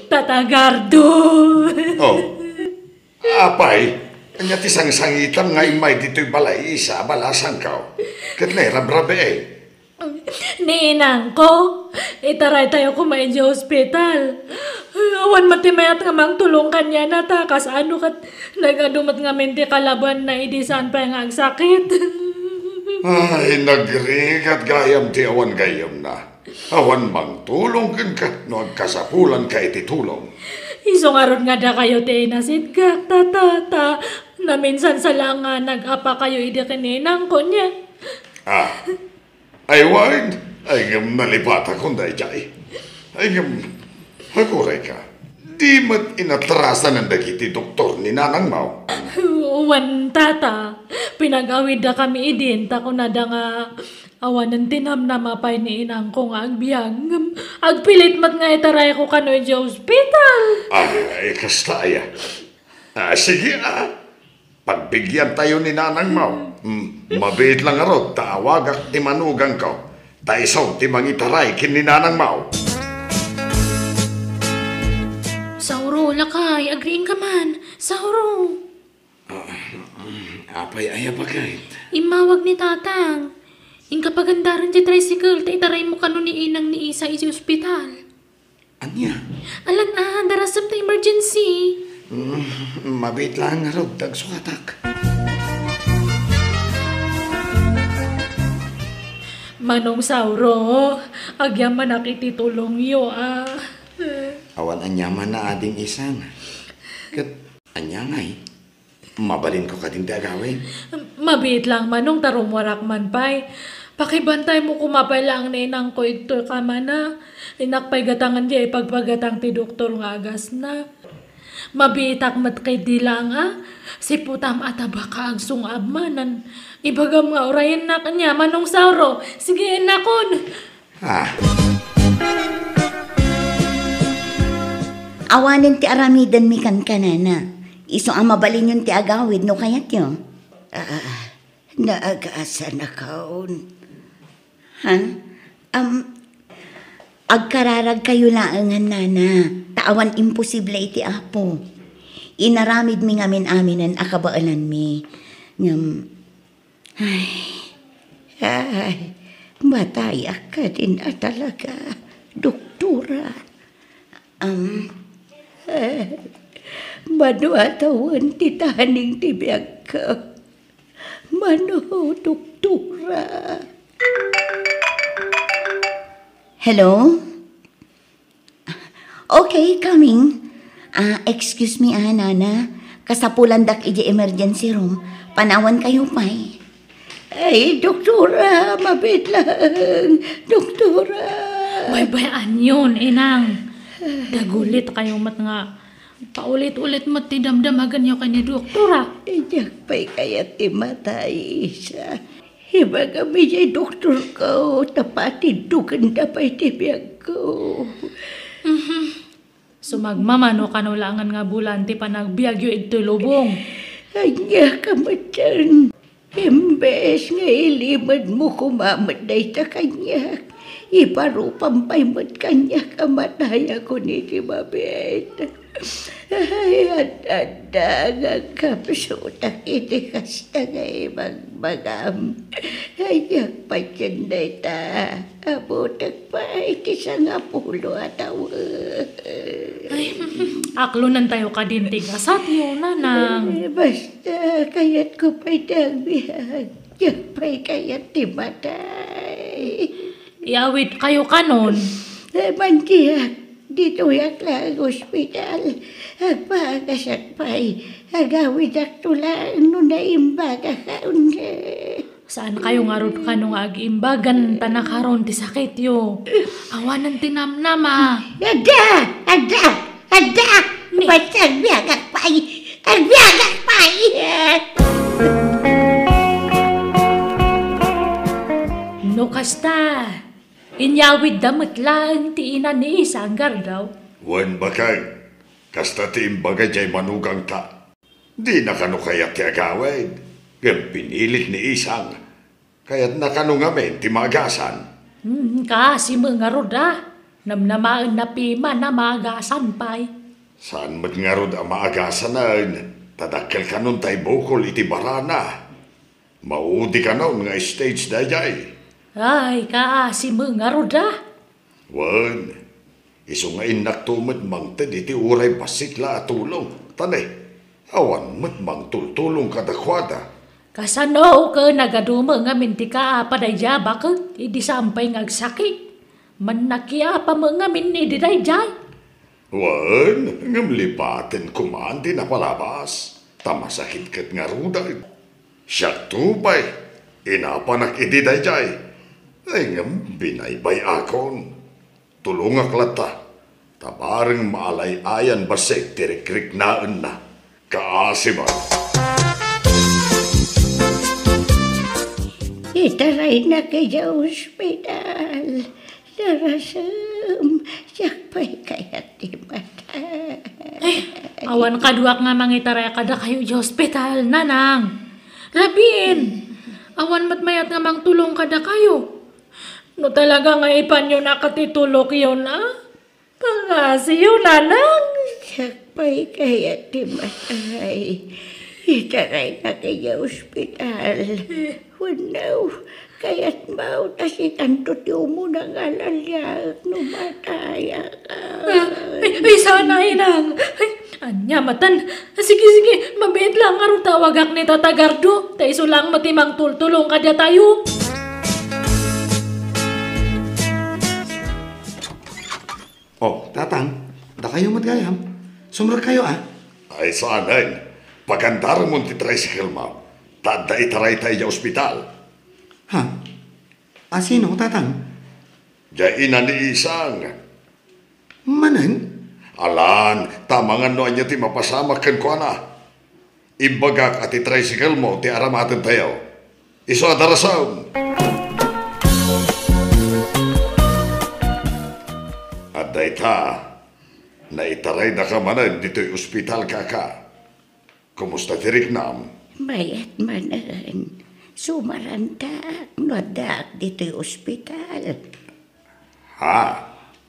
Tatagardo! Oh. (laughs) Apay, kanya ti sangitan nga imay dito'y balay isa, balasan ka. Kat na rabrabe eh. Niinang ko, itaray tayo kumain sa hospital. Awan matimayat nga mang tulong kanya na takas ano kat nagadumat nga mente kalaban na idisan pa nga ang sakit. Ay, nagrigat gayam ti awan gayam na. Awan mang tulong kan ka, no agkasapulan ka iti tulong. Isungaron nga da kayo te nasid ka, tatata, na minsan sa langa nag-apa kayo idi kininang ko niya. Ah, ay wine, ay ngam nalipata kong day jay. Ay ngam, hakuray ka. Di mat inatrasan ng dagiti doktor ni Nanang Mau. Uwan tata, pinagawid da kami idin, tako na da nga awan ng tinam na mapay ni inang ko nga agbyang. Agpilit mat nga itaray ko kanoy sa hospital. Ay, kasta ya. Ah, sige ah. Pagbigyan tayo ni Nanang Mau. Hmm, mabait lang arot, taawagak ti manugang ko. Taisog ti mangitaray kin ni Nanang Mau. Sauro, lakay, agriin ka man. Sauro, Apay ay abagay. imawag ni tatang. Ing kapagandaran di tricycle, ta itaray mo kano ni inang ni Isa isi ospital. Anya? Alan ah, darasam ta emergency. Mm, mabait lang nga rod, tagsukatak. Manong Sauro, agyan man nakititulong yo ah. Awan anyaman na ading isang. Kat anya ngay. Mabalin ko ka din di agawin. Mabit lang manong tarumwarak man pay. Pakibantay mo kumapay lang na inang ko ito ka man na. Inakpay gatangan di ay pagpagatang ti doktor nga agas na. Mabitak mat kay di lang ah. Si putam ataba ka ag sungab manan. Ibagam nga orayan na kanya manong sauro. Sige nakon. Ah, Awanin ti aramidan mi kan kanana. Iso ang mabalin yung ti agawid no kayat yo. Ah, naagasa na kaon. Ha? Um, agkararag kayo laangan nana. Taawan imposible iti apo. Inaramid mi ngamin aminan akabaalan mi. Ngam, Ay, mataya ka din na talaga, doktora. um, Mano atawan ti taning tibiyag ka. Mano, doktora. Hello? Okay, coming. Ah, excuse me ah, nana. Kasapulan dak iji emergency room. Panawan kayo pay. Ay, doktora, mabit lang. Doktora. Bay-bayan yun, inang. Dagulit kayo mat nga. Paulit-ulit mo tinamdamagan niyo kanya doktora. Ijak pa'y kaya ti matay isa. Iba kami siya doktor ko, tapatid dugan da pa'y ti biyag ko. Sumagmamano kanulangan nga bulan ti panagbiagyo ito lubong. Anya ka matan. Imbes nga ilimad mo kumamad na ita kanya. Iparupang pa'y mat kanya kamataya ko ni ti (laughs) mabet. Ay, at nga kapsutak iti kasta nga ibang magam. Ay, pa dyan na ita. Abutak pa iti sa nga pulo at Aklunan tayo ka din tigasat yun, nanang. Basta kayat ko pa'y dagbihan. Yan pa'y kayat ti matay. Iawit kayo kanon. Eh, mantiyak, dito yak lang ospital. Agpagasak pa'y agawid ak tulaan no na imbaga kaun. Saan kayo nga ron kanong ag-imbagan tanakaron ti sakit yo. Awanan tinamnama. Ada! Ada! Ada! Basta agbiagak pa'y! Agbiagak pa'y! No kasta. Inyawid damit lang ti ina ni isang daw. Wan bakay, kasta ti imbaga jay manugang ta. Di na kano kaya ti agawid. Kaya pinilit ni isang. Kaya't nakano ngamen ti magasan. Hmm, kasi mga roda. Namnamaan na pima na magasan pa'y. Saan mat nga rod ang maagasan na tadakkel ka nun tay bukol iti barana. Maudi ka nun nga stage da jay. Ay, kaasi mga roda. Wan, iso nga inak tumad mang iti uray basikla at tulong. Tane, awan mat mang tultulong kadakwada. Kasano ka nagaduma nga minti ka padayja bakit idi sampay ngagsakit. Man nakiapa mga min idi dayjay. Wan, ngamlipatin kumandi na palabas. Tamasakit kat nga ruday. Siya tubay, inapanak iti dayjay. Ay ngam binaybay akon. Tulungak lata. Tabarang maalay ayan basik tirikrik naan na. Kaasiman. Itaray na kaya ospital. Darasam, siyak pa'y kayat ti matay. Awan kaduak nga mangitaray kada kayo di hospital, nanang. Labin, awan mat mayat nga mang tulong kada kayo. No talaga nga ipanyo nakatitulok yun, ah? Pangasi yun, nanang. Siyak pa'y kayat ti matay. Itaray na kaya ospital. Wanaw, kaya't mau si tanto ti umuna nga lalyak no mataya ka. Ay, ay sana inang. Ay, anya matan. Sige, sige, mabait lang nga tawagak ni Tata Gardo. Ta iso lang matimang tultulong kada tayo. Oh, tatang, da kayo matgayam. Sumra kayo ah. Ay sanay, pagandar mo ti tricycle mo. Tada itaray tayo ospital. Ha? Ah, sino, tatang? Diyan ina ni isang. Manan? Alan, tamangan no anya ti mapasama ken ko na. Imbagak at tricycle mo ti aramatan tayo. Iso adarasaw. At dayta, na itaray na ka manan dito'y ospital ka ka. Kumusta ti Riknam? Mayat manan. Sumarantak, nodak dito'y ospital. Ha?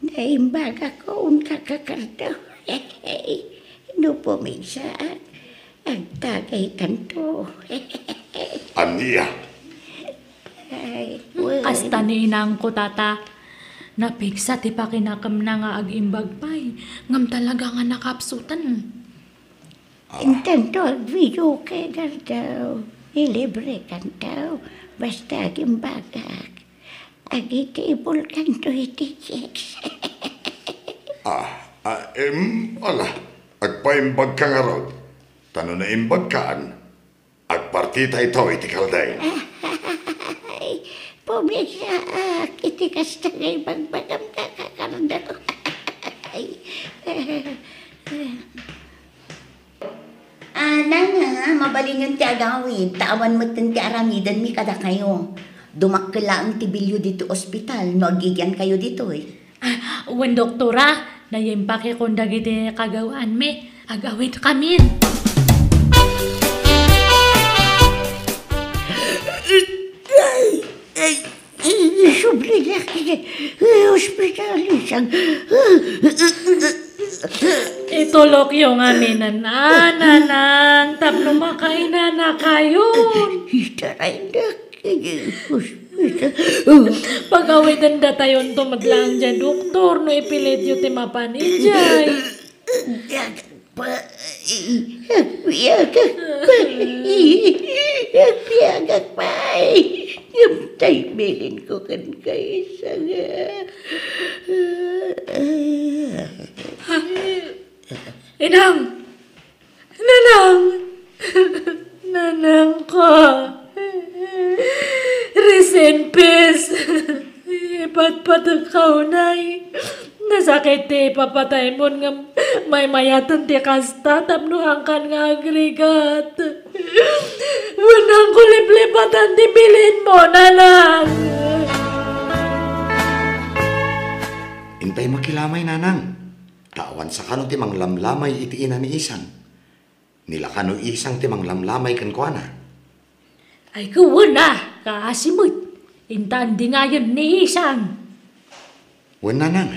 Naimbaga ko un kakakardo. no puminsan, ang tagay kanto. Aniya? Ay, well, Kasta ni inang ko, tata. Napigsa ti pa kinakam na nga ag-imbag pay. Ngam talaga nga nakapsutan. Intento agviyo kay gardaw. Ilibre kantaw. Basta gimbagak. Agitibol kanto iti. (laughs) Ah, ah, em, ala, agpaimbag ka nga rod. Tano na imbag kaan, agpartita ito iti kalday. (laughs) Ah, Pobresya, itikas na kayo magmadam na kakandalo. Anang nga, ah, mabalingan ti agawin, tawan mo ti aramidan mi kada kayo. Dumakla ang tibilyo dito ospital, no agigyan kayo dito eh. Ah, wan doktora, nayempake kong dagiti kagawaan mi, agawit kamin. Ay, sobre na ospital isang. Itulok yung amin na nanang tapno makaina na kayo. Itaray na kayo da tayon tumadlang dyan, doktor, no ipilit yung timapanijay. pa. Agpiyagak pa. Agpiyagak pa. Yung taybilin ko kan kayo sa Inang! Nanang! Nanang ko! Rest in peace! Ipatpat ang kaunay. Nasakit ti papatay mo nga may mayatan ti kasta tapnuhang kan nga agregat. Wanang kuliplipatan ti bilin mo, nanang! Intay makilamay nanang. Tawan sa kano timang lamlamay iti ina ni isan. Nila kano isang timang lamlamay kan kuana. Ay kuwan na, kaasimot. Intaan di nga yun ni isang. Wen nanang.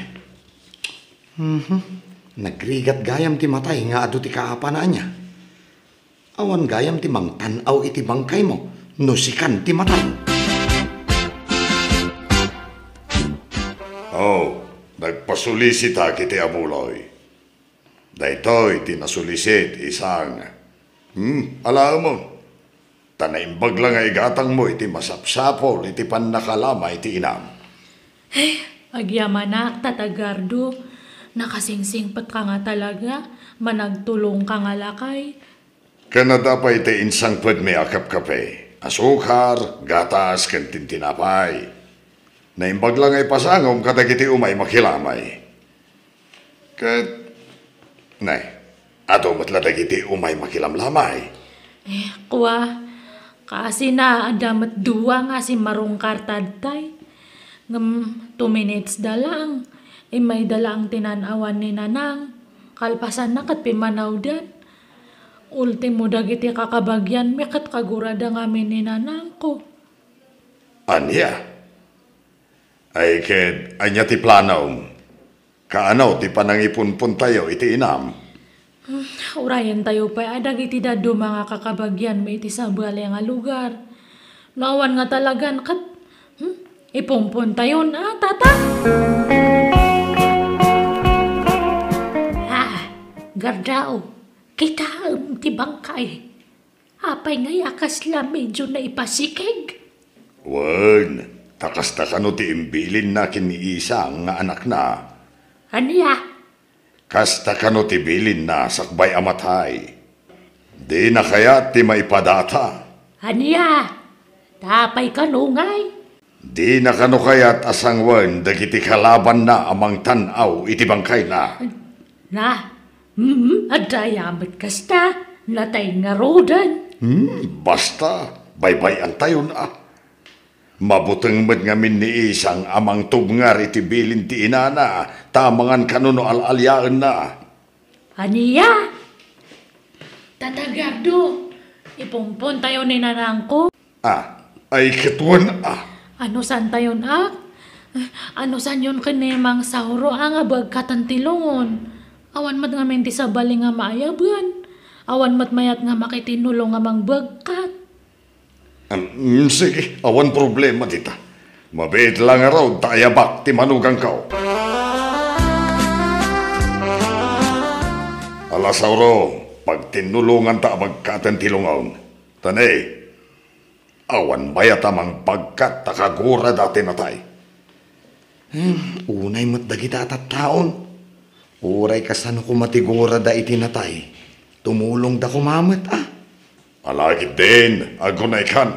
Mhm. Nagrigat gayam ti matay nga adu ti kaapanaan niya. Awan gayam ti mang tanaw iti bangkay mo. Nusikan ti matay. Oh, nagpasulisita kiti amuloy. Daytoy tinasulisit isang. Hmm, alam mo. Tanaimbag lang ay gatang mo iti masapsapol iti pannakalama iti inam. Agyamanak, tatagardo. Nakasingsingpat ka nga talaga. Managtulong ka nga lakay. Kanada pa iti insang pwed may akap kape. Asukar, gatas, kantin tinapay. Naimbag lang ay pasangom kadagiti umay makilamay. Kat, nay, ato matla dagiti umay makilamlamay. Eh, kuwa. Kasi na, adamat duwa nga si Marong Kartadtay. Ngam, two minutes da lang. Eh, may dalang tinanawan ni Nanang. Kalpasan na kat pimanawdan. Ultimo dagiti kakabagyan, mikat kagurada ngamin ni Nanang ko. Anya? Ay ked, anya ti planaw. Kaano ti panangipun tayo iti inam. Urayan tayo pa, adag iti dado mga kakabagyan may iti sa bali nga lugar. Nawan nga talagan kat, hmm? ipumpun tayo na, tata. Ah, gardao, kita um, ti bangkay. Apay nga yakas la medyo na ipasikig. Wan, takas ta kano ti imbilin na kini isang nga anak na. Aniya, Kasta kano ti bilin na sakbay amatay. Di na kaya ti maipadata. aniya, tapay kanungay. Di na kano kaya't asangwan dagiti kalaban na amang tanaw iti bangkay na. Na, hmm, adayamat kasta, natay nga rodan. Hmm, basta, baybay tayo na. Mabuteng med ngamin ni isang amang tubngar iti bilin ti inana, tamangan kanuno alalyaan na. Aniya? Tatagardo, ipumpun tayo ni nanang ko. Ah, ay kituan ah. Ano san tayo na? Ano san yun kinemang sauro ang abag katantilungon? Awan mat nga menti sa bali nga maayaban. Awan mat mayat nga makitinulong nga mang bagkat. Um, sige, awan problema dita. Mabait lang nga raw, tayabak ti manugang kao. Alasauro, pag tinulungan ta magkatan tilungaw, tanay, awan bayat amang pagkat takagura dati natay. Hmm, unay mo't dagita at taon. Uray kasano ko matigura da itinatay. Tumulong da kumamat ah. Alagi din, agunay kan,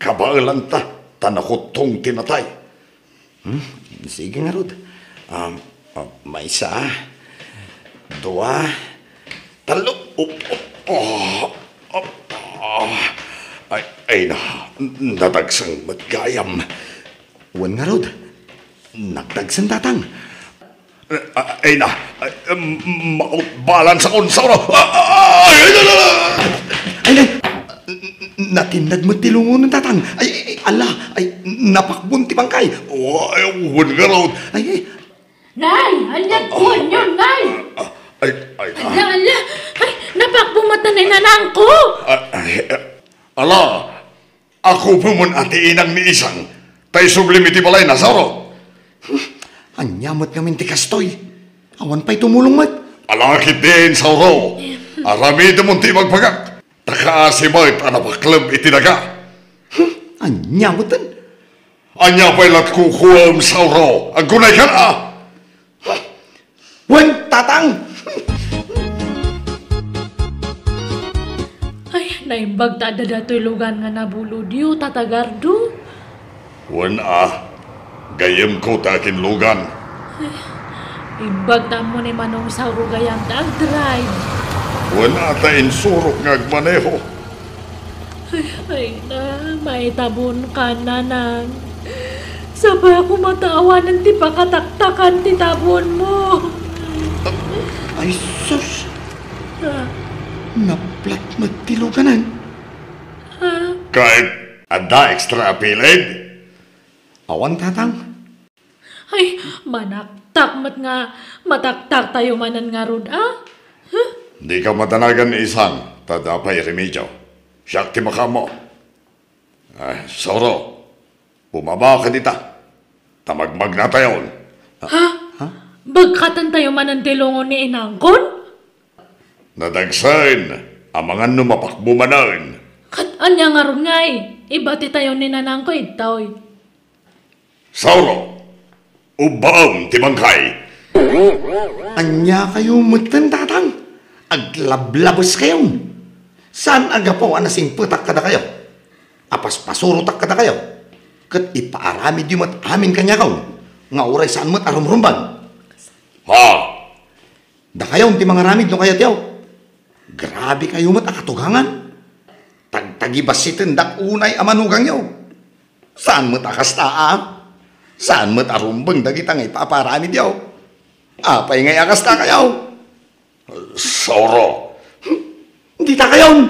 kabaalan ta, tanakotong tinatay. Hmm, sige nga Rod. Um, oh, may isa, dua, talo, oh, oh, oh, oh, Ay na, natagsang matgayam. Wan nga rod. Nagdagsan tatang. Ay na, ay, um, sa konsoro. Ah, Ay, ay, ay, ay, Ay, ay, natindag mo tilungon ng tatang. Ay, ay, ay, ala, ay, napakbunti bangkay. Ay, wan nga raw. Ay, ay, Nay! Alyat ko yun, Nay! Ay, ay, na. Ala, ala! Ay, napakbumata na nanang ko! Ay, ala, ako pumun ati inang ni isang. Tay sublimiti balay na, Sauro. anyamot ngamin ti kastoy. Awan pa'y tumulong mat. Alakit din, Sauro. Arami mo ti magpagak. Taka si Moit, anapaklab itinaga. Anyamotan. Anya pa'y lat kukuam, Sauro. Ang gunay ka na. Wan, tatang. Ay, naimbag ta dato'y lugan nga nabulod yu, tatagardo. Wan ah, gayem ko takin lugan. Imbag ta mo ni manong sa rugayang drive. Wan ata insurok nga agmaneho. Ay na, may tabon ka na nang. Sabay ako mataawa ng ti pakataktakan ti tabon mo. Ay, sus. Ah, Naplat magtiluganan. ah, Kahit ada extra apilid. Awan, tatang. ay, manaktak mat nga, mataktak tayo manan nga rod, ah? Di ka matanagan ni isang, tadapay remedyo. Siyak ti makamo. Ay, Sauro, bumaba ka dita. Tamagmag na tayon. Bagkatan tayo manan tilungon ni inangkon? Nadagsain, ang mga numapakbumanan. Kat anya nga ron nga eh. Ibati tayo ni nanang ko itaw Sauro, ubaom ti bangkay. Anya kayo mutan, tatang. Aglablabos kayo. Saan agapo anasing putak kada kayo? Apas pasurutak kada kayo. Kat ipaarami di mat amin kanya kaw. Nga oray saan mat arumrumban. Ha? Da kayo ti mga ramid no kaya tiyaw. Grabe kayo mat akatugangan. Tagtagibas si tindak unay amanugang yaw. Saan mat akas taa? Saan mat arumbang dagita ngay paparami diyaw? Apay ngay akas ta kayaw. Sauro, Hindi ta kayon.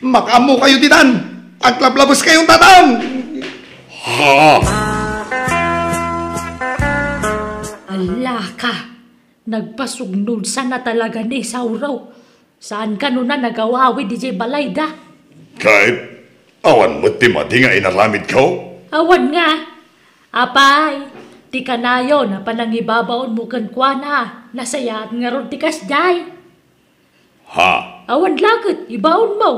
Makamo kayo dinan. Aglablabos kayong tatang. ha? Ala ka. Nagpasugnod sana talaga ni Sauraw. Saan ka nun na nagawawi di jay balayda? Kahit awan mo ti mati nga inaramid ko. Awan nga. Apay, ti kanayo na panangibabaon mo kan kwa na. Nasayaan nga ron ti kasjay. Ha? Awan lagat, ibaon mo.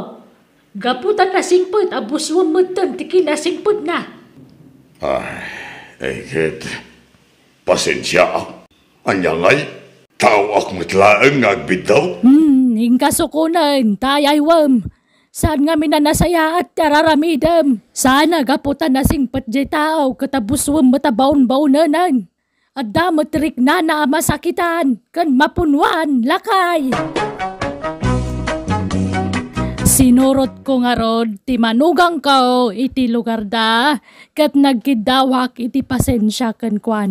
Gaputan na singpot, abuswan mo tan, ti kinasingpot na. Ay, ay kit. Pasensya. Anya ngay, tao ak matlaang nga agbidaw. Hmm, ingkasukunan, tayaywam. Saan nga minanasaya at tararamidam? Sana gaputan na singpat di tao katabuswam matabaon-baunanan. At damot rik na na masakitan, kan mapunwan, lakay. Sinurot ko nga rod, ti manugang ko, iti lugar da, kat nagkidawak iti pasensya kan kwa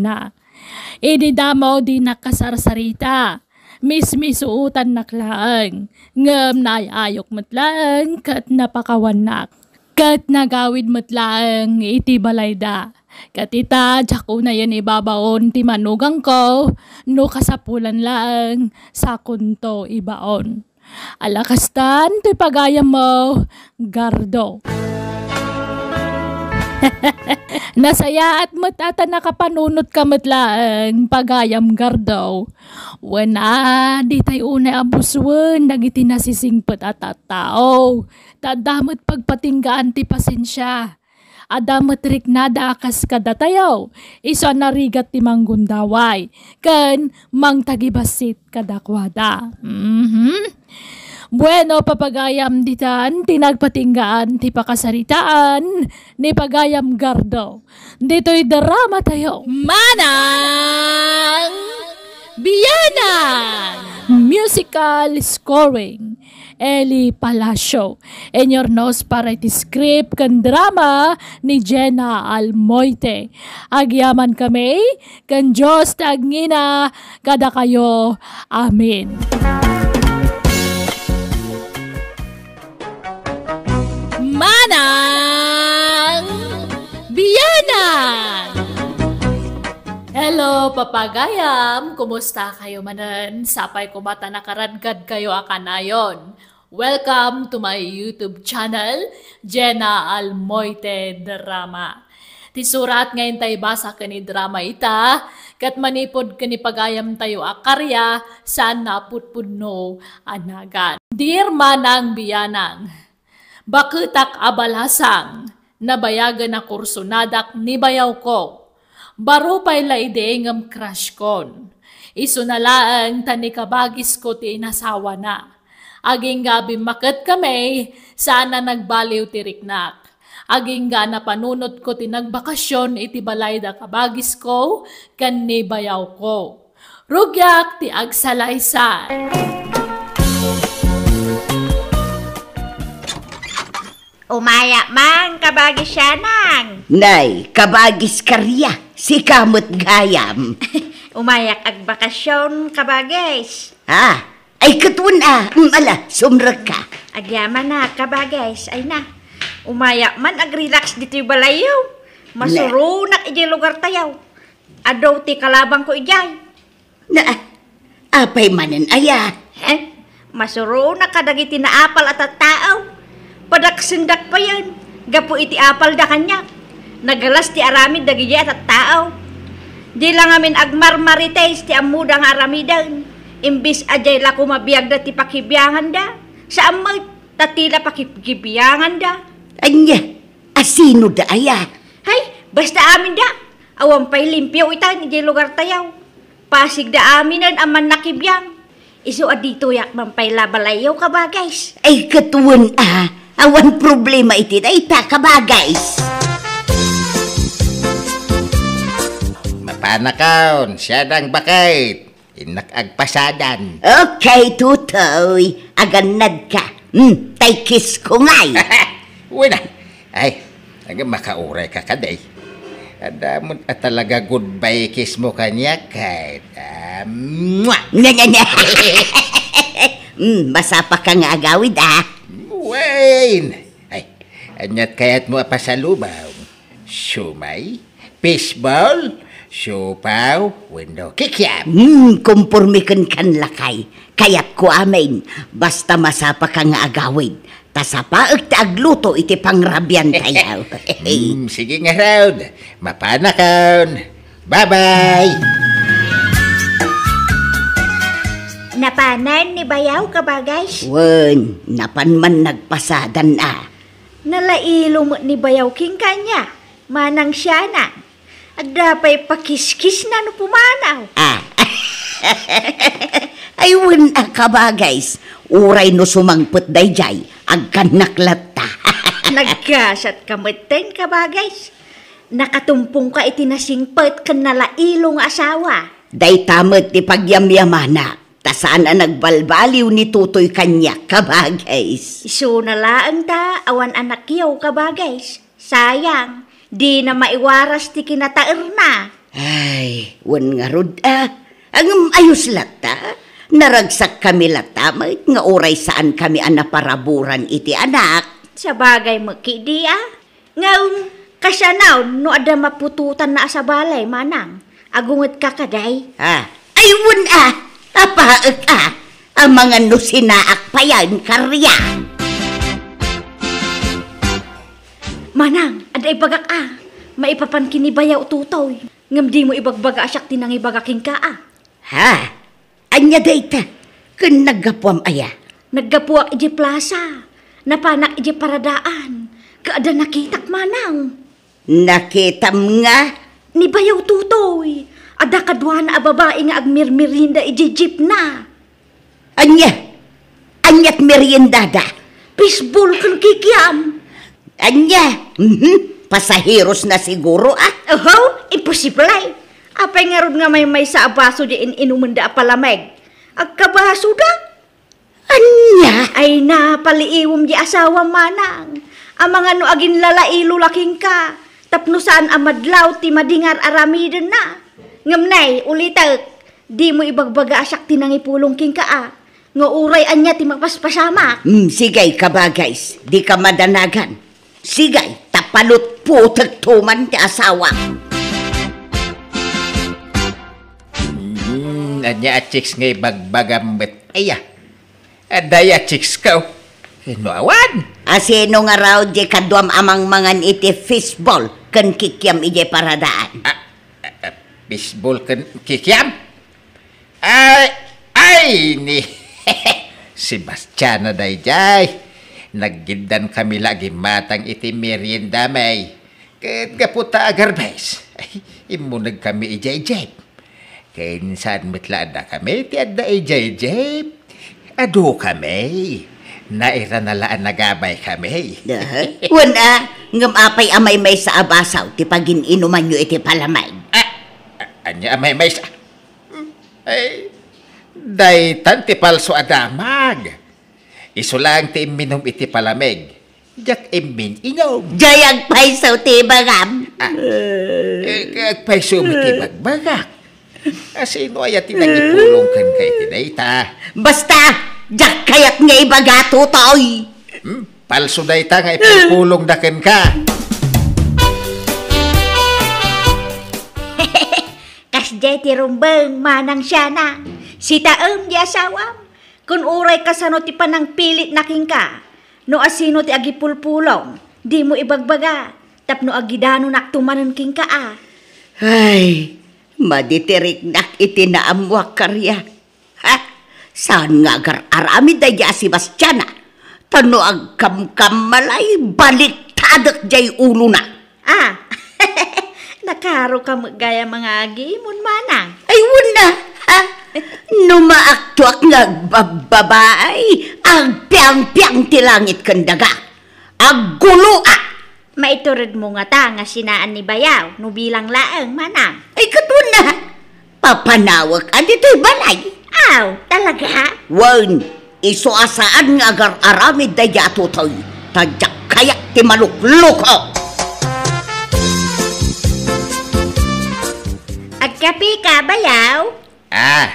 Idi damo di nakasarsarita, mismisuutan naklaang, ngam na ayok matlaang, kat napakawanak. Kat nagawid matlaang, iti balayda. Kat ita, jako na yan ibabaon, ti manugang ko, no kasapulan lang, sa kunto ibaon. Alakastan, ti pagayam mo, gardo. (laughs) Nasaya at matata nakapanunot ka matlaang pagayam gardo. Wana, di tayo una abuswan, nagiti nasisingpet at tao. Tadamot pagpatinggaan ti pasensya. Adamat rik nada akas kada tayo. Iso narigat ti manggundaway. Kan mang tagibasit kadakwada. Mhm. Bueno, papagayam ditan, tinagpatinggaan, ti pakasaritaan, ni pagayam gardo. Dito'y drama tayo. Manang! Biyanan! Musical scoring. Eli Palacio. Enyornos para iti script kan drama ni Jenna Almoite. Agyaman kami, kan Diyos tagngina, kada kayo. Amen. Manang Hello, papagayam! Kumusta kayo manan? Sapay ko bata nakaradgad kayo akanayon. Welcome to my YouTube channel, Jenna Almoite Drama. Tisurat ngayon tayo basa ka ni drama ita, kat manipod ka ni pagayam tayo akarya, saan naputpudno anagan. Dear Manang Biyanang, Bakutak abalasang, nabayagan na kursunadak ni bayaw ko. Baro pa'y laide ngam crush kon. Iso na laang tanikabagis ko ti inasawa na. Aging gabi makat kami, sana nagbaliw ti riknak. Aging ga na panunot ko ti nagbakasyon iti balay da kabagis ko, kan ni bayaw ko. Rugyak ti agsalaysan. Umaya man, kabagi siya nang. Nay, kabagis karya, si kamot gayam. (laughs) Umayak ag bakasyon, kabagis. ah, ay katun ah, mala, sumrag ka. Agyaman na, kabagis. Ay na. Umaya man, ag-relax dito yung balayaw. Masurunak iji lugar tayaw. Adaw ti kalabang ko ijay. Na, apay manan aya. Eh, masurunak kadagiti na apal at at tao. Padaksindak pa yan. Gapo iti apal da kanya. Nagalas ti aramid dagiti at tao. Di lang amin agmarmarites ti amuda nga aramidan. Imbis ajay la kumabiyag da ti pakibiyangan da. Sa amay tatila pakibiyangan da. Anya, asino da aya? Hay, basta amin da. Awan pa'y limpyo itan, iti lugar tayaw. Pasig da aminan aman nakibiyang. Iso adito yak man pa'y labalayaw ka ba, guys? Ay katuwan ah, awan problema iti da ita kabagays. Mapanakaon, siya ng bakit. Inakagpasadan. Okay, tutoy, aganad ka. Hmm, tay kiss ko ngay. (laughs) Wala. Ay, aga makauray ka kaday. Ada mo at talaga goodbye kiss mo kanya kahit uh, mwah! Nga nga nga. (laughs) Hmm, masapa ka nga agawid ah. Wayne! Ay, anyat kayat mo pasalubaw. Sumay, fishball, Siopaw, window kikyam. Hmm, kumpormi kan kan lakay. Kayat ko amin, basta masapa ka nga agawid. Tasapa ag agluto iti pangrabyan tayaw. (laughs) Hmm, sige nga raw. Mapanakaon. Bye-bye! Napanan ni Bayaw ka ba, guys? Wen, napan man nagpasadan ah. Nalailo mo ni Bayaw king kanya. Manang siya na. At dapay pakiskis na no pumanaw. Ah. (laughs) Ay, ah ka ba guys? Uray no sumangput dayjay, agkanaklat ta. (laughs) Nagkasat kamiten ka ba, guys? Nakatumpong ka itinasingpet kan nalailo nga asawa. Day tamet ti pagyamyamana. Tasaan ang nagbalbaliw ni Tutoy kanya ka ba guys? Iso na laang ta, awan anak yaw ka ba, guys? Sayang, di na maiwaras ti kinataer na. Ay, wan nga rod ah. Ang ayos lata. Naragsak kami lata, mait nga oray saan kami anaparaburan iti anak. Sa bagay makidi ah. Ngayon, kasanaw, no ada mapututan na sa balay, manang. Agungot ka kaday. Ah, ay wan ah. Apaak ah. Ang mga nusinaak pa yan, karyan. Manang, ada ibagak ah. Maipapan kinibayaw tutoy. Ngam di mo ibagbaga asyak tinang ibagaking ka ah. Ha? Anya dayta. Kun naggapuam aya. Naggapuak iji plaza. Napanak iji paradaan. Kaada nakitak manang. Nakitam nga. Ni bayaw tutoy. Ada kadwa na ababae nga agmirmirinda iji jeep na. Anya? Anyat meriendada. Pisbol kan kikiam. Anya? Mhm. Pasahiros na siguro ah. Oho, imposible ay. Apay nga rod nga may may sa abaso di in inumanda palameg. Agkabaso da. Anya? Ay na, paliiwom di asawa manang. Ang mga no agin lalailo laking ka. Tapno saan amadlaw ti madingar aramiden na. Ngamnay, ulitak. Di mo ibagbaga asak tinang ipulong king ka ah. Nga uray anya ti magpaspasamak. Hmm, sigay ka ba guys? Di ka madanagan. Sigay, tapalot po tuman ti asawa. Hmm, anya chicks ngay bagbagam bet. Aya. Adaya chicks ka. Hinuawan. Asino nga raw di kadwam amang mangan iti fishball kan kikiam ije paradaan. Baseball kan kikiam. Ay, ay ni. (laughs) si Bastiana day jay. Naggindan kami lagi matang iti merienda may. Kat kaputa agarbes. Ay, imunag kami ijay-jay. Kinsan mitlada kami, ti adda ijay-jay. Ado kami. Naira na laan nagabay kami. Wala, ngam apay amay may sa abasaw, ti pagin inuman nyo iti palamay. Anya may may sa... Ay, day tanti palso adamag. Isulang ti minom iti palamig. Jak imin inom. Jayag paisaw ti bagam. Eh, paiso mo ti bagbagak. Asino ay ati nagipulong kan kay tinayta. Basta, jak kayat nga ibagato taoy. Hmm, palso day ta nga ipulong daken ka. (laughs) Kasjay ti rumbeng manang siya na. Si taem di asawam. Kung uray ka sa no ti panang pilit naking ka. No asino ti agipulpulong. Di mo ibagbaga. Tapno agidano naktumanan king ka ah. Ay, maditirik nak iti naamwak karya. Ha? Saan nga agar arami daya si Bastiana? Tano ag kam-kam malay balik tadak jay ulo na. Ah, (laughs) nakaro ka gaya mga agimon manang. Ay, wala. Ha? Numaaktuak nga bababaay. Ang piyang-piyang ti langit kandaga. Ah. Maiturid mo nga ta nga sinaan ni Bayaw, no bilang laang manang. Ay, katun na. Papanawag ka dito'y balay. Aw, talaga? Wan, iso asaan nga agar aramid da yato to'y. Tadyak kayak ti malukluko. Agkapi ka, Bayaw? Ah,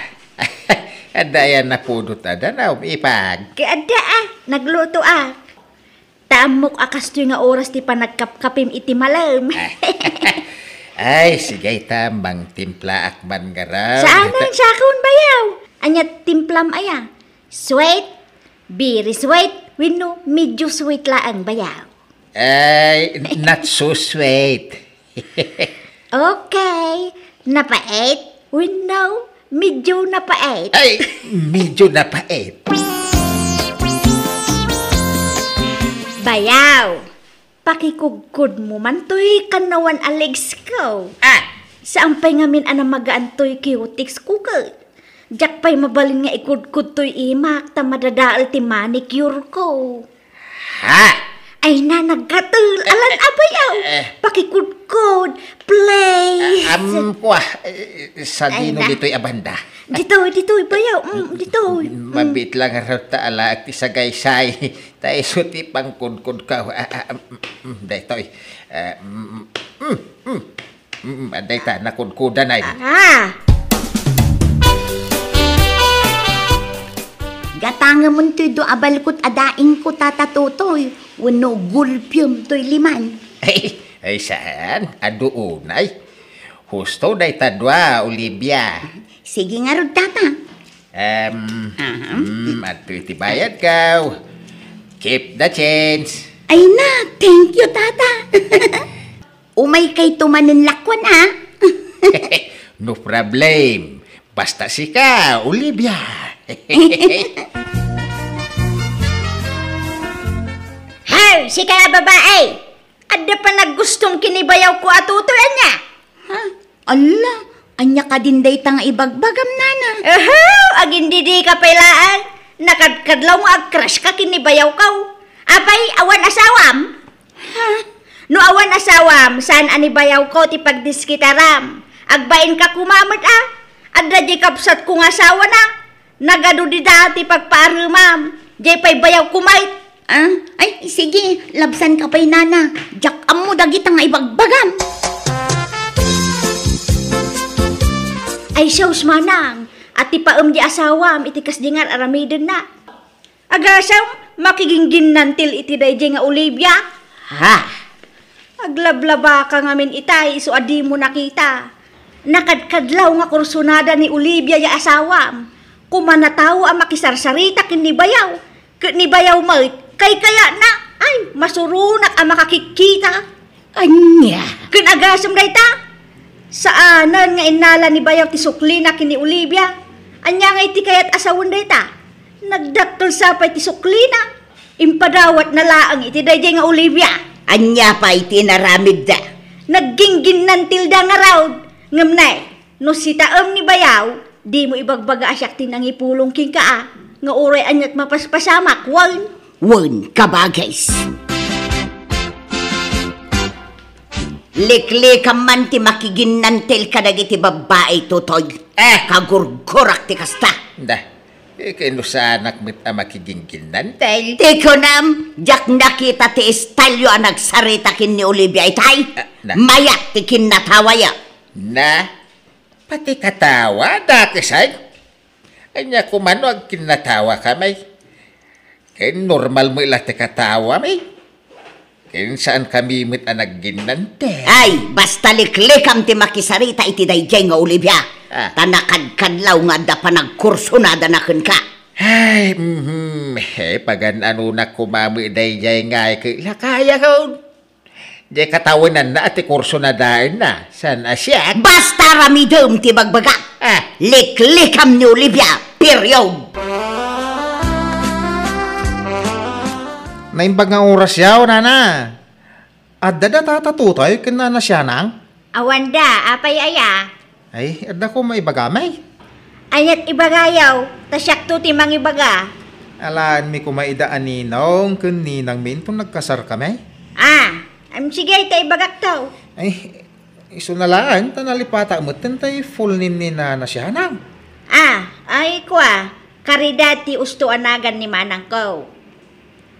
adayan na pudot ada na ipag. Kaada ah, nagluto ah. Taamok akas to nga oras ti panagkapkapim iti malam. (laughs) Ay, sige tamang timpla akman garaw. Saan ang sakon bayaw? Anya timplam aya. Sweet, very sweet, wino medyo sweet laang bayaw. Ay, not so sweet. (laughs) Okay, napait, wino medyo napait. Ay, medyo napait. Bayaw, pakikugkod mo man to'y kanawan alegs ko. Ah! Saan pa'y ngamin ana magaantoy cutics ko ka? Diyak pa'y mabalin nga ikudkod to'y imak ta madadaal ti manicure ko. Ay na nagkatul, alan abayaw. Pakikudkod, please. Am kwa, eh, sa dino dito'y abanda. Dito, dito, bayaw, mm, dito. Mabit lang raw taala at isagaysay. Ta isuti pang kudkud ka. Ah, ah, mm, mm, daytoy. Ah, mm, mm, mm, mm, Aday ta, nakudkudan ay. Ah, Gatanga mo to'y do abalkot adaing ko tatatutoy. Wano gulpyum to'y liman. Ay, ay saan? Aduunay. Husto day tadwa, Olivia. Sige nga rod tata. Um, mm, at iti bayad ka. Keep the change. Ay na, thank you tata. (laughs) Umay kay tumanin lakwan ha. (laughs) (laughs) no problem. Basta si ka, Olivia. (laughs) Hay, si kaya babae. Ada pa naggustong kinibayaw ko atutuyan niya. Ha? Ala, anya ka din day tang ibagbagam nana. Ahaw, agin didi ka pailaan. Nakadkadlaw mo ag crush ka kinibayaw ka. Abay, awan asawam. Ha? No awan asawam, saan anibayaw ko ti pagdiskitaram. Agbain ka kumamot ah. Adda di kapsat kong asawa na. Nagado di dati pagpaarumam. Jay pa'y bayaw kumait. Ah, ay, sige, labsan ka pa'y nana. Jak mo dagit ang ibagbagam. Ay siyaws manang. At ipaam di asawam, itikas di nga aramidin na. Agasaw, makiginggin nantil iti dayjay nga Olivia. Ha? Aglablaba ka ngamin itay, so adi mo nakita. Nakadkadlaw nga kursunada ni Olivia ya asawam. Kumanataw ang makisarsarita kini bayaw. Kini bayaw mo, kay kaya na, ay, masurunak ang makakikita. Anya. Kinagasam day ta. Saanan nga inala ni bayaw ti suklina kini Olivia. Anya nga iti kayat asawon day ta. Nagdaktol sapay ti suklina. Impadawat na laang iti dayjay nga Olivia. Anya pa iti naramid da. Nagginggin ng tilda nga raud. Ngamnay, no si taam ni bayaw, di mo ibagbaga asyak tinang ipulong king ka ah. Nga uray anyat mapaspasamak, wan. Wen kabagays. Liklikam man ti makiginantel ka dagiti babae tutoy. Eh, kagurgurak ti kasta. Da, eh, kinusanak mit ang makigingkinan. Dahil, Di ko nam, jak nakita ti estalyo ang nagsarita kin ni Olivia itay. na. Mayat ti kinatawaya. na, pati katawa, dati say. Anya kumano ang kinatawa ka, may. Kaya normal mo ila ti katawa, may. Kaya saan kami mit ang nagginante. Ay, basta liklikam ti makisarita iti dayjay nga Olivia. Ah. Tanakadkadlaw nga da pa nagkursunada na kun ka. Ay, mhm, eh, pagan ano na kumami day jay nga, kaya kaya ko. Di katawanan na ati kurso na dahil na. San asya? Basta ramidom ti bagbaga. Ah, Liklikam ni Olivia. Period. Naimbag nga oras yaw, nana. At dada tatatutay, kinana siya nang. Awanda, apay aya. Ay, adda ko maibagamay. Anyat ibagayaw, tasyak to ti mang ibaga. Alaan mi kumaidaan ninong, kun ninang min kung nagkasar kami. Ah, am sige ita ibagak taw. Ay, iso na lang, tanalipata mo, tantay full name ni nana siya nang. Ah, ay kwa, karidati usto anagan ni manang ko.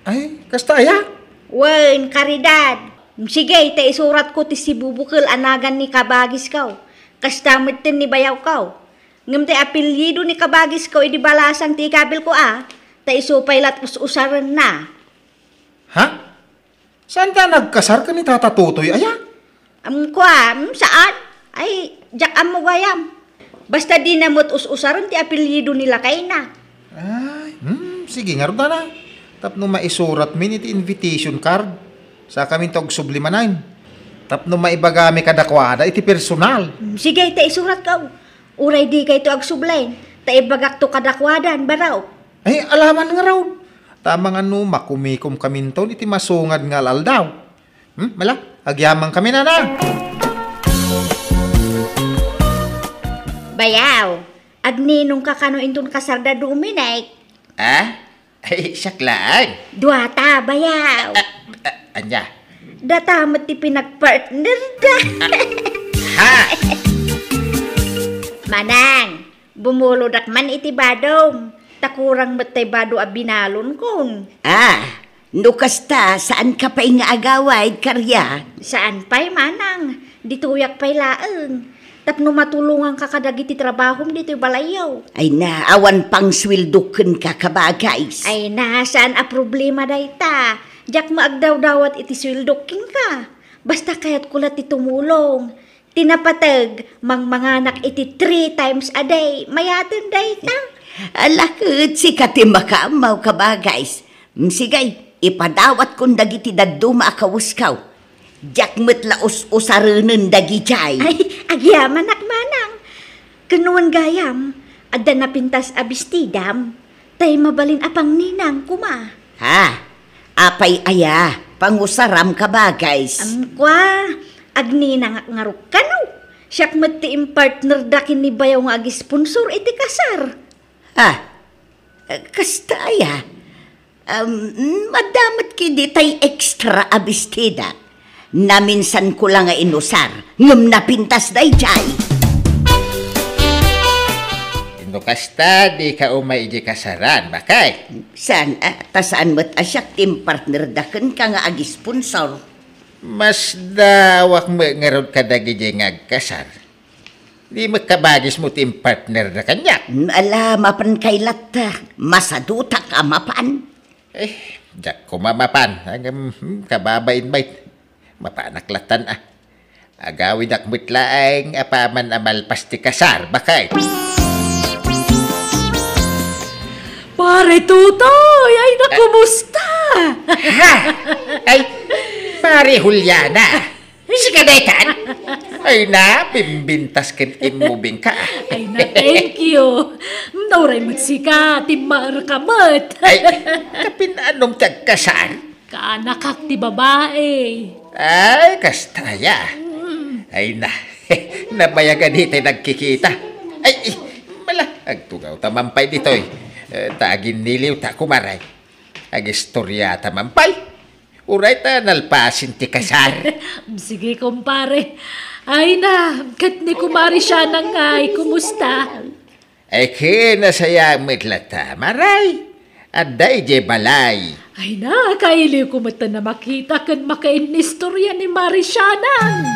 Ay, kasta ya. Wen, karidad. Sige, ita isurat ko ti si bubukil anagan ni kabagis kaw. Kastamit tin ni bayaw kaw. Ngam ti apelyido ni kabagis kaw, idi balasang ti ikabil ko ah. Ta isupay lat us-usaran na. Ha? Saan ka nagkasar ka ni Tata Tutoy, aya? Am kwa, am saan? Ay, jak am mo gayam. Basta di namot us-usaran ti apelyido nila kay na. Ay, hmm, sige nga rin na. Tapno maisurat min iti invitation card. Sa kami tog sublimanan. Tapno maibagami kadakwada iti personal. Sige, ta isurat kaw. Uray di kay to agsublain. Ta ibagak to kadakwadan, baraw. Ay, alaman nga raw. Tama nga no, makumikom kami to, iti masungad nga laldaw. Hmm, mala, agyamang kami na na. Bayaw, agninong ka kano inton kasarda duminay. ah? Ay, saklaan. Duwata, bayaw. Ah, anya? Datamat ti pinagpartner da. Ha? Manang, bumulodak man iti badom. Takurang matay bado a binalon kon. Ah, no kasta, saan ka pa nga agaway, karya? Saan pa'y manang? Dituyak pa'y laeng. Tapno matulungan ka kadagiti trabahom dito balayaw. Ay na, awan pang swilduken ka kabagays. Ay nasaan a problema dayta. Diyak maagdaw-dawat iti swildoking ka. Basta kayat kulat ti tumulong. Tinapatag, mangmanganak iti three times a day. Mayatin dayta. Alakit, si katimakaamaw kabagays. Sigay, ipadawat kong dagiti daduma akawaskaw. Diyak met laos usarunan dagi jay. Ay, agyaman manang. Kanuan gayam, adda na pintas abistidam. Tay mabalin apang ninang kuma. Ha? Apay aya, pangusaram kabagays. Am kwa, agninang ngaruk kanu. Siyak mati partner dakin ni bayaw nga agi sponsor iti kasar. Ha? Eh, Kasta aya. Um, madamat kidi tay extra abistida. Naminsan ko lang nga inusar. Ngam napintas day jay. No kasta di ka umay di kasaran, bakay? Saan, ah, tasaan mo't asyak team partner daken ka nga agi sponsor. Mas dawak mo ngarod ka dagi di ngagkasar. Di magkabagis mo tim partner na kanya. Ala, mapan kay latta. Masaduta ka mapan. Eh, jak ko mamapan. Hanggang hmm, kababain-bait. Mapanaklatan ah. Agawid ak mutlaang apaman amal pasti kasar, bakay? Pare Tutoy, ay nakumusta? Ha? Ay, pare Juliana. Si kadekan? Ay na, pimbintas kin imubing ka. Ay na, thank you. Nauray mat sika, timar kamat. Ay, kapin anong tagkasar? Kaanakak ti babae. Ay, kastaya. Ay na, (laughs) nabayagan dito nagkikita. Ay, eh, mala, agtugaw tamampay dito eh. Eh, Tagin niliw ta kumaray. Ag istorya tamampay. Uray ta nalpasin ti kasar. (laughs) Sige, kumpare. Ay na, kat ni kumari siya nang ay, kumusta? Ay kinasaya mitlata, maray. At day je balay. Ay na, kailiw ko mata na makita kan makainistorya ni Marisyanan.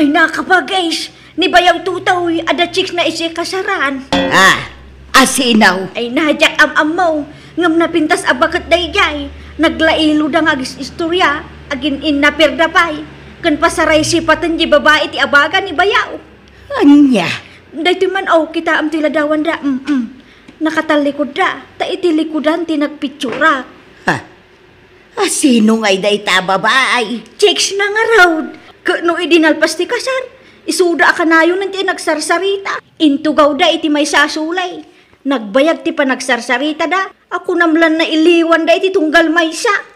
Ay nakapagais, ni bayaw tutaw ada chicks na isi kasaran. Ah, asinaw. Ay najak am mo, ngam napintas abakat dayjay. Naglailo da nga agis istorya, agin in napirdapay. Kan pasaray sipatan di babae ti abaga ni bayaw. Anya. Dahito man aw kita am tiladawan da, mm -mm. Nakatalikod da, ta itilikodan ti nagpitsura. Ha? Asino ngay day ta babae? Chicks na nga raw. Kano idinalpas ti kasar. Isuda ka na yun ti nagsarsarita. Intugaw da iti may sasulay. Nagbayag ti pa nagsarsarita da. Ako namlan na iliwan da iti tunggal may sa.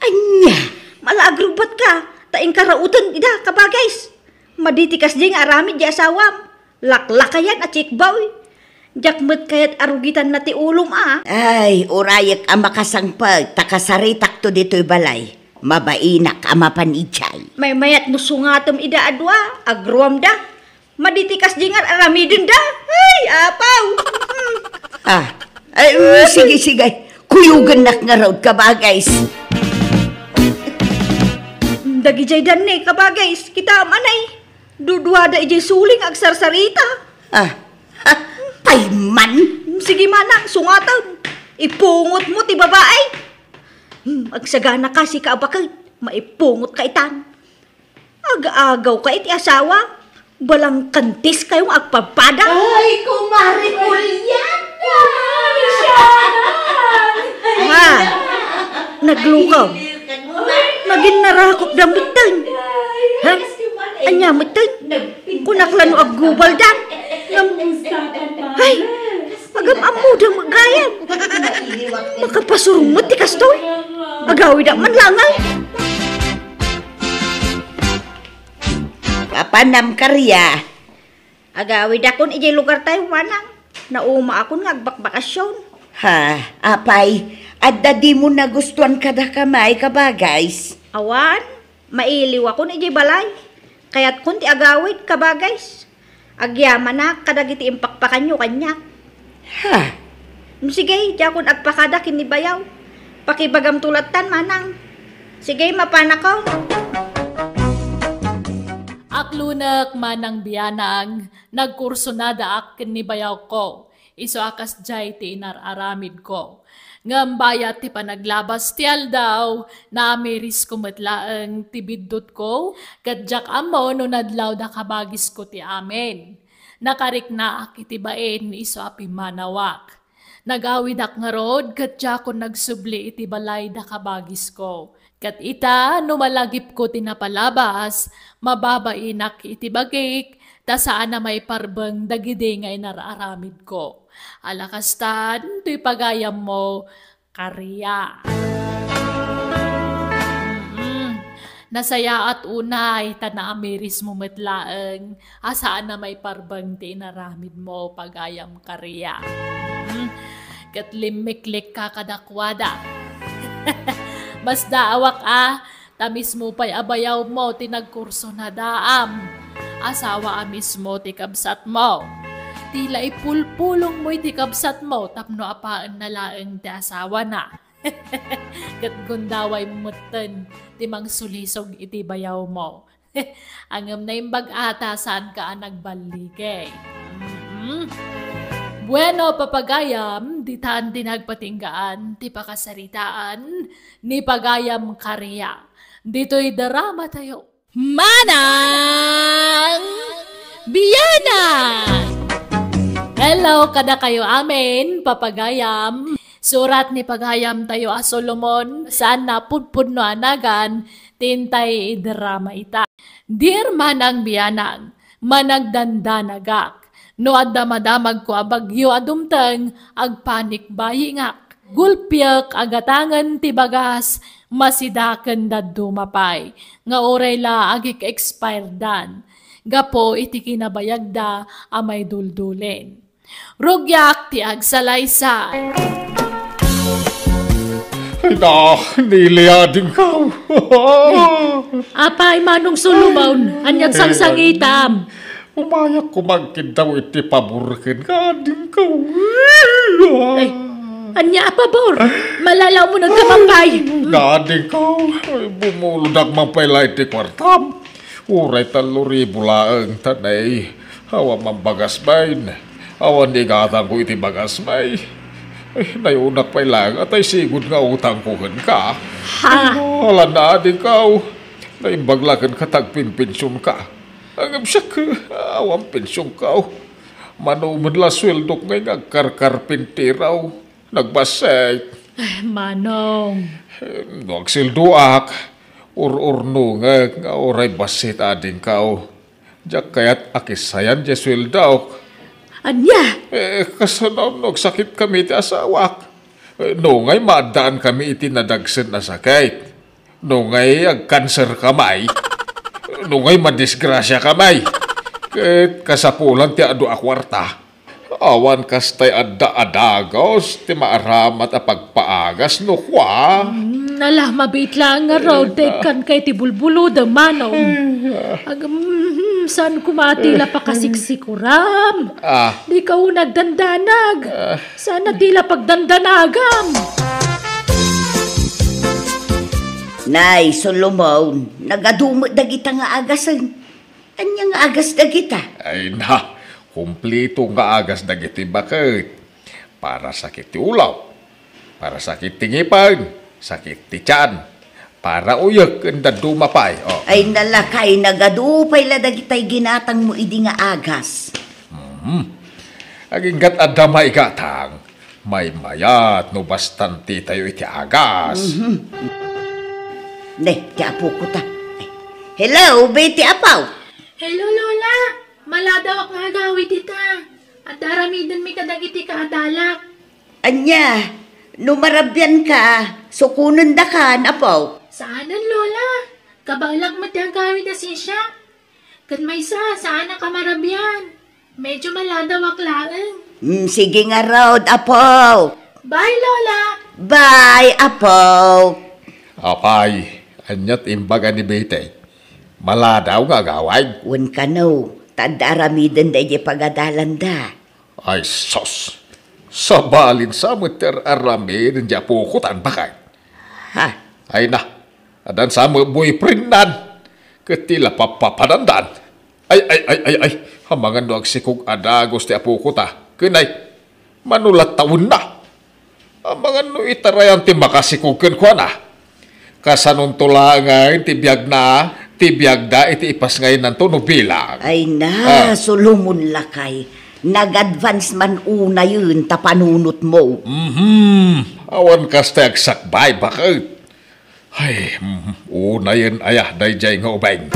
Anya. Malagrubat ka. Taing karautan ida kabagays. Maditikas di nga aramid di asawam. Laklakayan at chikbaw. Jakmet kayat arugitan na ti ulom ah. Ay, urayak ang makasangpag. Takasaritak to dito'y balay. Mabainak ang mapanitsay. May mayat no sungatom ida adwa. Agruam da. Maditikas di nga aramidin da. Ay, apaw. Ah, ay, sige, sige. Kuyugan nak nga raw kabagays. Dagijay dan ni kabagays. Kita manay. Duduada ijay suling agsarsarita. Ah, ah payman. Sige manang, sungatom. Ipungot mo ti babae. Hmm, agsagana ka si kaabakay. Maipungot ka itan. Aga-agaw ka iti asawa. Balang kantis kayong agpapada. Ay, kumari Juliana! Ha? Naglukaw. Naging narakop da mutan. Ha? Anya mutan? Kunaklano ag gubal dan. Ay, agam amudang magayam. Makapasurumot ti kastoy. Agawid man langay. Kapanam karya. Agawid akon ijay lugar tayo manang. Nauma akon nga agbakbakasyon. Ha, apay, adda di mo nagustuhan kada kamay kabagays. Awan, mailiw ako ni balay. Kaya't kun ti agawid kabagays. Agyaman na kadagiti impakpakan nyo kanya. Ha? Sige, jakon agpakada kini bayaw. Pakibagam tulatan manang. Sige, mapana ko. Aklunak manang biyanang, nagkurso na daak ni bayaw ko. Iso akas jay ti inararamid ko. Ngambaya ti panaglabas ti aldaw, na ameris ko matlaang tibidot ko, kadjak amo no nadlaw da kabagis ko ti amen. Nakarik na ak iti baen iso api manawak. Nagawid ak nga rod, kadjak ko nagsubli iti balay da kabagis ko. Kat ita, numalagip ko tinapalabas, mababainak iti bagik, ta saan na may parbang dagide nga inararamid ko. Alakastan, to'y pagayam mo, karya. Mm-mm. Nasaya at unay, tanaamiris mo matlaang, asaan na may parbang ti inaramid mo, pagayam karya. Mm. Kat limiklik ka kadakwada. (laughs) Mas daawak ah, tamis mo pa'y abayaw mo, tinagkurso na daam. Asawa amis mo, ti kabsat mo. Tila ipulpulong mo iti kabsat mo tapno apaan na laeng ti asawa na. (laughs) Kat gundaway mutten ti mang sulisog iti bayaw mo. (laughs) Angam na imbag ata saan ka nagbaligay. Mm-hmm. Bueno, papagayam, di taan dinagpatinggaan, ti pakasaritaan, ni pagayam karya. Dito'y darama tayo. Manang Biyanan! Hello, kada kayo amin, papagayam. Surat ni pagayam tayo a Solomon, saan na pudpud no anagan, tintay drama ita. Dear manang biyanang, managdandanagak, no adda madamag ko abagyo adumteng, agpanik bayingak. Gulpyak agatangan tibagas, masidaken da dumapay, nga oray la agik expired dan. Gapo iti kinabayagda amay duldulen. Rugyak ti agsalaysay. Ay na, niliadin ka. Apay manong sulumawn, anyag sangsangitam. Umayak ko magkin daw iti paburkin ka din ka. Ay, anya apabor, malalaw mo nagkamampay. Gading ka. Ay, bumuludag man pala iti kwartam. Uray talo ribu laeng tanay. Awa mambagas bain. Awan di gatang ko iti bagas bay. Ay, nayunak pa lang at ay sigod nga utang ko ka. Ha? Wala na din ka. Naimbaglakan ka tagpin-pensyon ka. Ang ka, awang pensyon ka. Manumad la sweldo ngay ngagkarkarpintiraw. Nagbasay. Ay, manong. Nagsilduak. Ur-urno nga nga oray basit ading kao. Diyak kayat akisayan di sweldaw. Anya? Eh, kasanaw nagsakit kami ti asawak. Eh, no ngay maadaan kami iti nadagsen na sakit. No ngay ag-cancer kamay. No ngay madisgrasya kamay. Ket kasapulan ti adu akwarta. Awan kastay adda adagos ti maaramat a pagpaagas no kwa. Nalah, mabit lang nga raw, kan kay ti bulbulo da manong. Agam, hmm, saan kumatila pa kasiksikuram? Ah, Di ka nagdandanag. Sana tila pagdandanagam. Nay, Solomon, nagadumot dagita nga agasan. Anya nga agas dagita? ay na, kumplito nga agas dagiti bakit. Para sakit ti ulaw, para sakit ti ngipang, sakit ti tiyan, para uyag kanda dumapay. Oh. Ay nalakay, nagadupay la dagitay ginatang mo idi nga agas. Aging gat adama igatang, may mayat no bastanti tayo iti agas. Ne, ti apo ko ta. Ay, Hello, Betty Apaw. Hello, Lola! Maladaw ak nga gawid ita. At daramidan mi kadagiti kaadalak. Anya, numarabyan ka, sukunan da ka, Apaw. Saanan, Lola? Kabalak mo tiyang gawid na siya. Kat may sa, saan ang kamarabyan? Medyo maladaw ak laeng. Mm, sige nga raw, Apaw. Bye, Lola! Bye, Apaw. Apay, anyat imbaga ni Bete. Maladaw nga gaway. Wan ka no, tadaramidan da pagadalan da. Ay sos, sa balin sa muter arami ng japukutan bakay. Ha? Ay na, adan sa mo boyfriend nan. Ketila papapadandan. Ay, ay, ay, ay, ay, hamangan no agsikog adagos ti apukuta. Kunay, manulat taon na. Hamangan no itarayan ti makasikog kun kwa na. Kasanong tulangan ti biyag na, ti biyag da iti ipas ngayon ng tuno bilang. Ay na, Ah. sulumon lakay. Nag-advance man una yun, tapanunot mo. Mhm. Awan kasta agsakbay bakit? Ay, mhm. una yan ayah dayjay nga ubeng.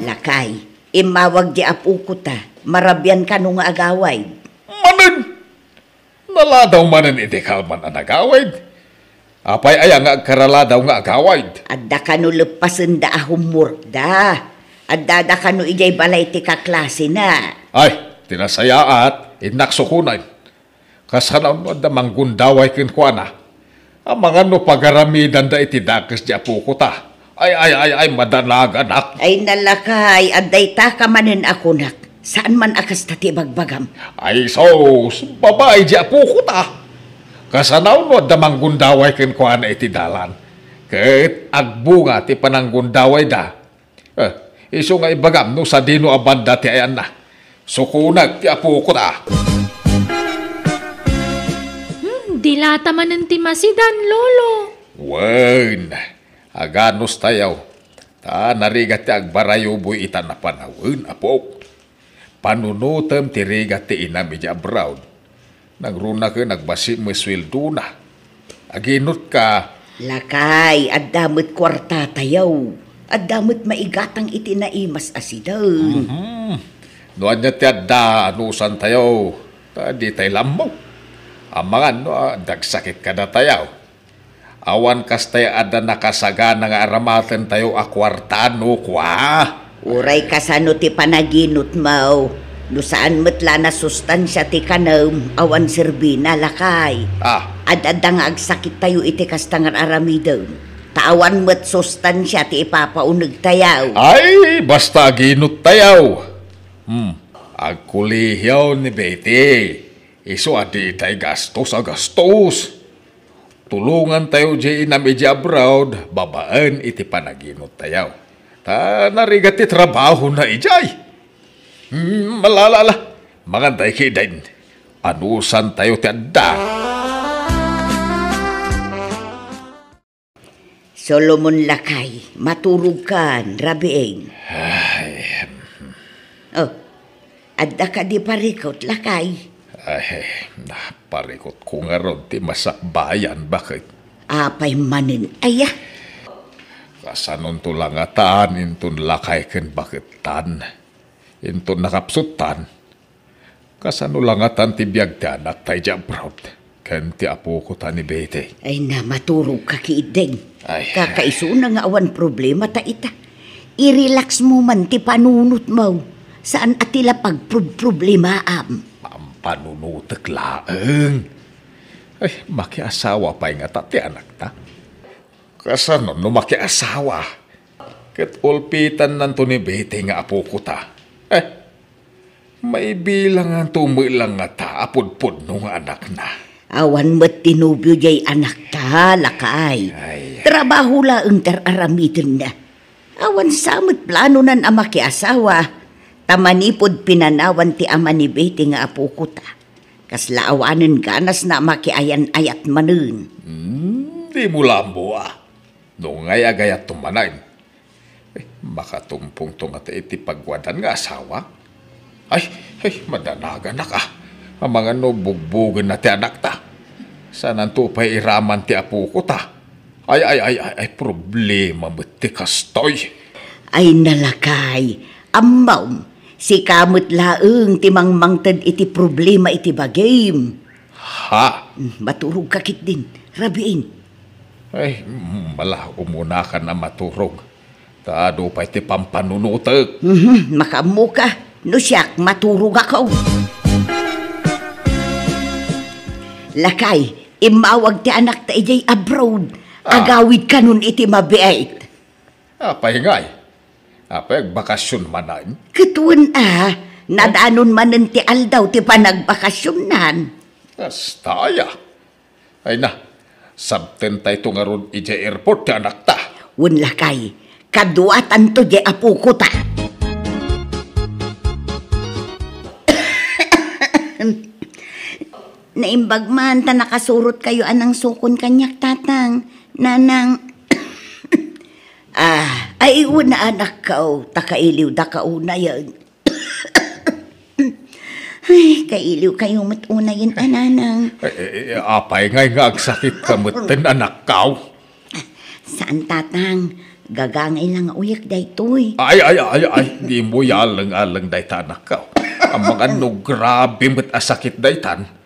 Lakay, imawag di apo ko ta. Marabyan ka nung agaway. Manan! Naladaw manan iti kalman ang agawid. Apay aya nga agkaraladaw nga agawid. Adda ka no lepasen da ahumur da. Adda da ka no ijay balay ti kaklase na. Ay, tinasayaat, inaksukunan. Kasanaw mo da manggundaway kin kwa na. Ang mga no pagaramidan da iti dakes di apo ko ta. Ay, ay, ay, ay, madanag, anak. Ay nalakay, aday ta ka manin ako nak. Saan man akas tati bagbagam? Ay, sos, babae di apo ko ta. Kasanaw no, damang gundaway ken kuha na iti dalan. Ket agbunga ti pananggundaway da. Eh, iso nga ibagam no sa dino abanda ti ayan na. Sukunag ti apo ko ta. Hmm, dilata man ng timasidan, lolo. Wen, aganos tayaw. Ta narigat ti agbarayuboy ita na panawin, apo. Panunutem ti rigat ti ina medya abroad. Nagruna ka nagbasi mo sweldo na. Aginot ka, Lakay, at damot kwarta tayaw. At damot maigatang iti naimas asidan. Hmm. Noan niya ti adda anusan tayo. Ta di tay lamaw. Ang mga no, dagsakit ka na tayo. Awan kas tayo ada nakasaga nga aramaten tayo akwartano kwa. Uray kasano ti panaginot mau. No saan metla na sustansya ti kanam, awan serbina lakay. Ah, Ad-adda nga agsakit tayo iti kastangar aramidon. Tawan met sustansya ti ipapaunog tayaw. ay basta ginut tayo. Hmm, agkulihaw ni Betty. Iso adi tay gastos a gastos. Tulungan tayo di na medya abroad, babaan iti panaginot tayo. Ta narigat ti trabaho na ijay. Hmm, malalala, magantay kidain. Anusan tayo ti adda. Solomon Lakay, maturog kan, rabieng. Oh, adda ka di parikot, Lakay. Ay, naparikot ko nga ron ti masakbayan. Bakit? Apay manin, aya. Kasanon to lang ataan, intun lakay ken bakit tan. Intun nakapsutan. Kasano lang atan ti biyag ti anak tay jam proud. Ken ti apo ko ta ni Bete. Ay na, maturog ka kiideng. Ay. Kakaiso na nga awan problema ta ita. I-relax mo man ti panunot mo. Saan atila pagproblema am? Panunutek laeng. Ay, makiasawa pa nga ta ti anak ta. Kasano no makiasawa. Ket ulpitan nanto ni Bete nga apo ko ta. Eh, may bilang ang tumilang nga ta apod-pod nung anak na. Awan mo't tinubyo jay anak ta, lakay. Trabaho laeng tararamitin na. Awan samot plano nan ama ki asawa. Tamanipod pinanawan ti ama ni Betty nga apo ko ta. Kasla awanen ganas na makiayan ayat manun. Di mo lambo ah. Nung ngay agayat tumanain. Eh, makatumpong tunga ti iti pagwadan nga asawa. Ay, ay, madanagan na ka. Ang mga no bugbugan na ti anak ta. Sanan to pa iraman ti apo ko ta. Ay, ay, ay, ay, ay, problema mo ti kastoy. Ay nalakay, amaw, si kamot laeng ti mangmangtad iti problema iti bagay. Ha? Maturog kakit din, rabiin. Ay, mm, mala, umuna ka na maturog. Tado pa iti pampanunutek. Mhm, makamu ka, no siyak maturog ako. Lakay, imawag ti anak ta ijay abroad. Agawid ka nun iti mabiait. Apay ngay. Apay, bakasyon manan. Katuan ah, nadanon manen ti aldaw ti panagbakasyonan. Astaya. Ay na, sabten tayo ito nga ron ija airport ti anak ta. Wen lakay, kaduatan to di apo ko ta. Naimbag man ta nakasurot kayo anang sukon kanyak tatang. Nanang... (coughs) ah, ay una anak kao, takailiw da kauna yan. (coughs) ay, kailiw kayo matuna yan ananang. Ay, ay, apay ngay nga agsakit kamutin (coughs) anak kaw. Saan tatang? Gagangay lang uyak daytoy. Ay, ay, ay, ay, di mo yalang-alang dayta anak kaw. Ang mga no grabe mo't asakit daytan.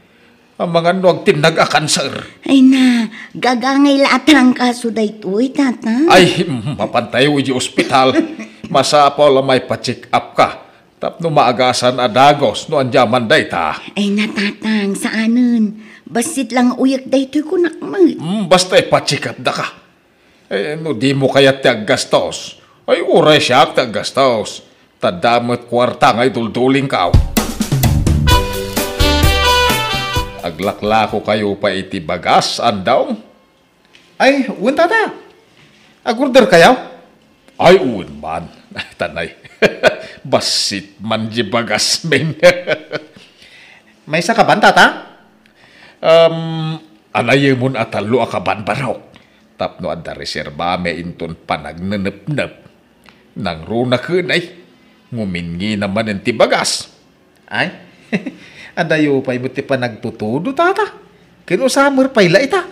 Ang mga no ang tinag-akanser. Ay na, gagangay latang kaso daytoy, tata. Ay, mapantayo di ospital. (laughs) Masapol may pa-check up ka. Tapno maagasan adagos no anjaman dayta. Ay natatang, saanan? Basit lang uyak daytoy ko nakmag. Mm, basta ipa-check up da ka. Eh, no di mo kaya tiyag gastos. Ay, uray siya tiyag gastos. Tadamot kwarta ngay dulduling ka. Aglaklako kayo pa iti bagas, andaw? Ay, unta na. Agorder kayo? Ay, un man. (laughs) Ay, Tanay. (laughs) Basit man di bagas, (laughs) men. May isa ka ba, tata? um, anay mo at talo akaban barok. Tapno at reserba me inton panagnenep-nep. Nang runa kunay. Ngumingi naman ang tibagas. Ay, adayo pa ibuti pa nagtutudo, tata. Kinusamar pa ila ita.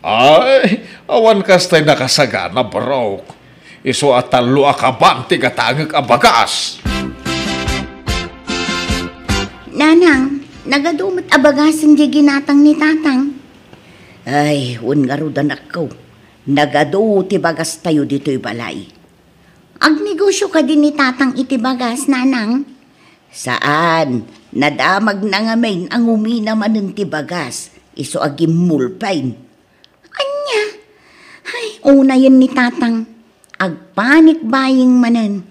Ay, awan kastay nakasagana barok. Iso at talo akaban tigatangag abagas. Nanang, nagadumot abagasan di ginatang ni tatang. Ay, un nga rudan ako. Nagado ti bagas tayo dito'y balay. Agnegosyo ka din ni tatang itibagas, nanang. Saan? Nadamag na nga main ang umina man ng tibagas. Iso agim mulpain. Anya? Ay, una yun ni tatang. Agpanik baying manan.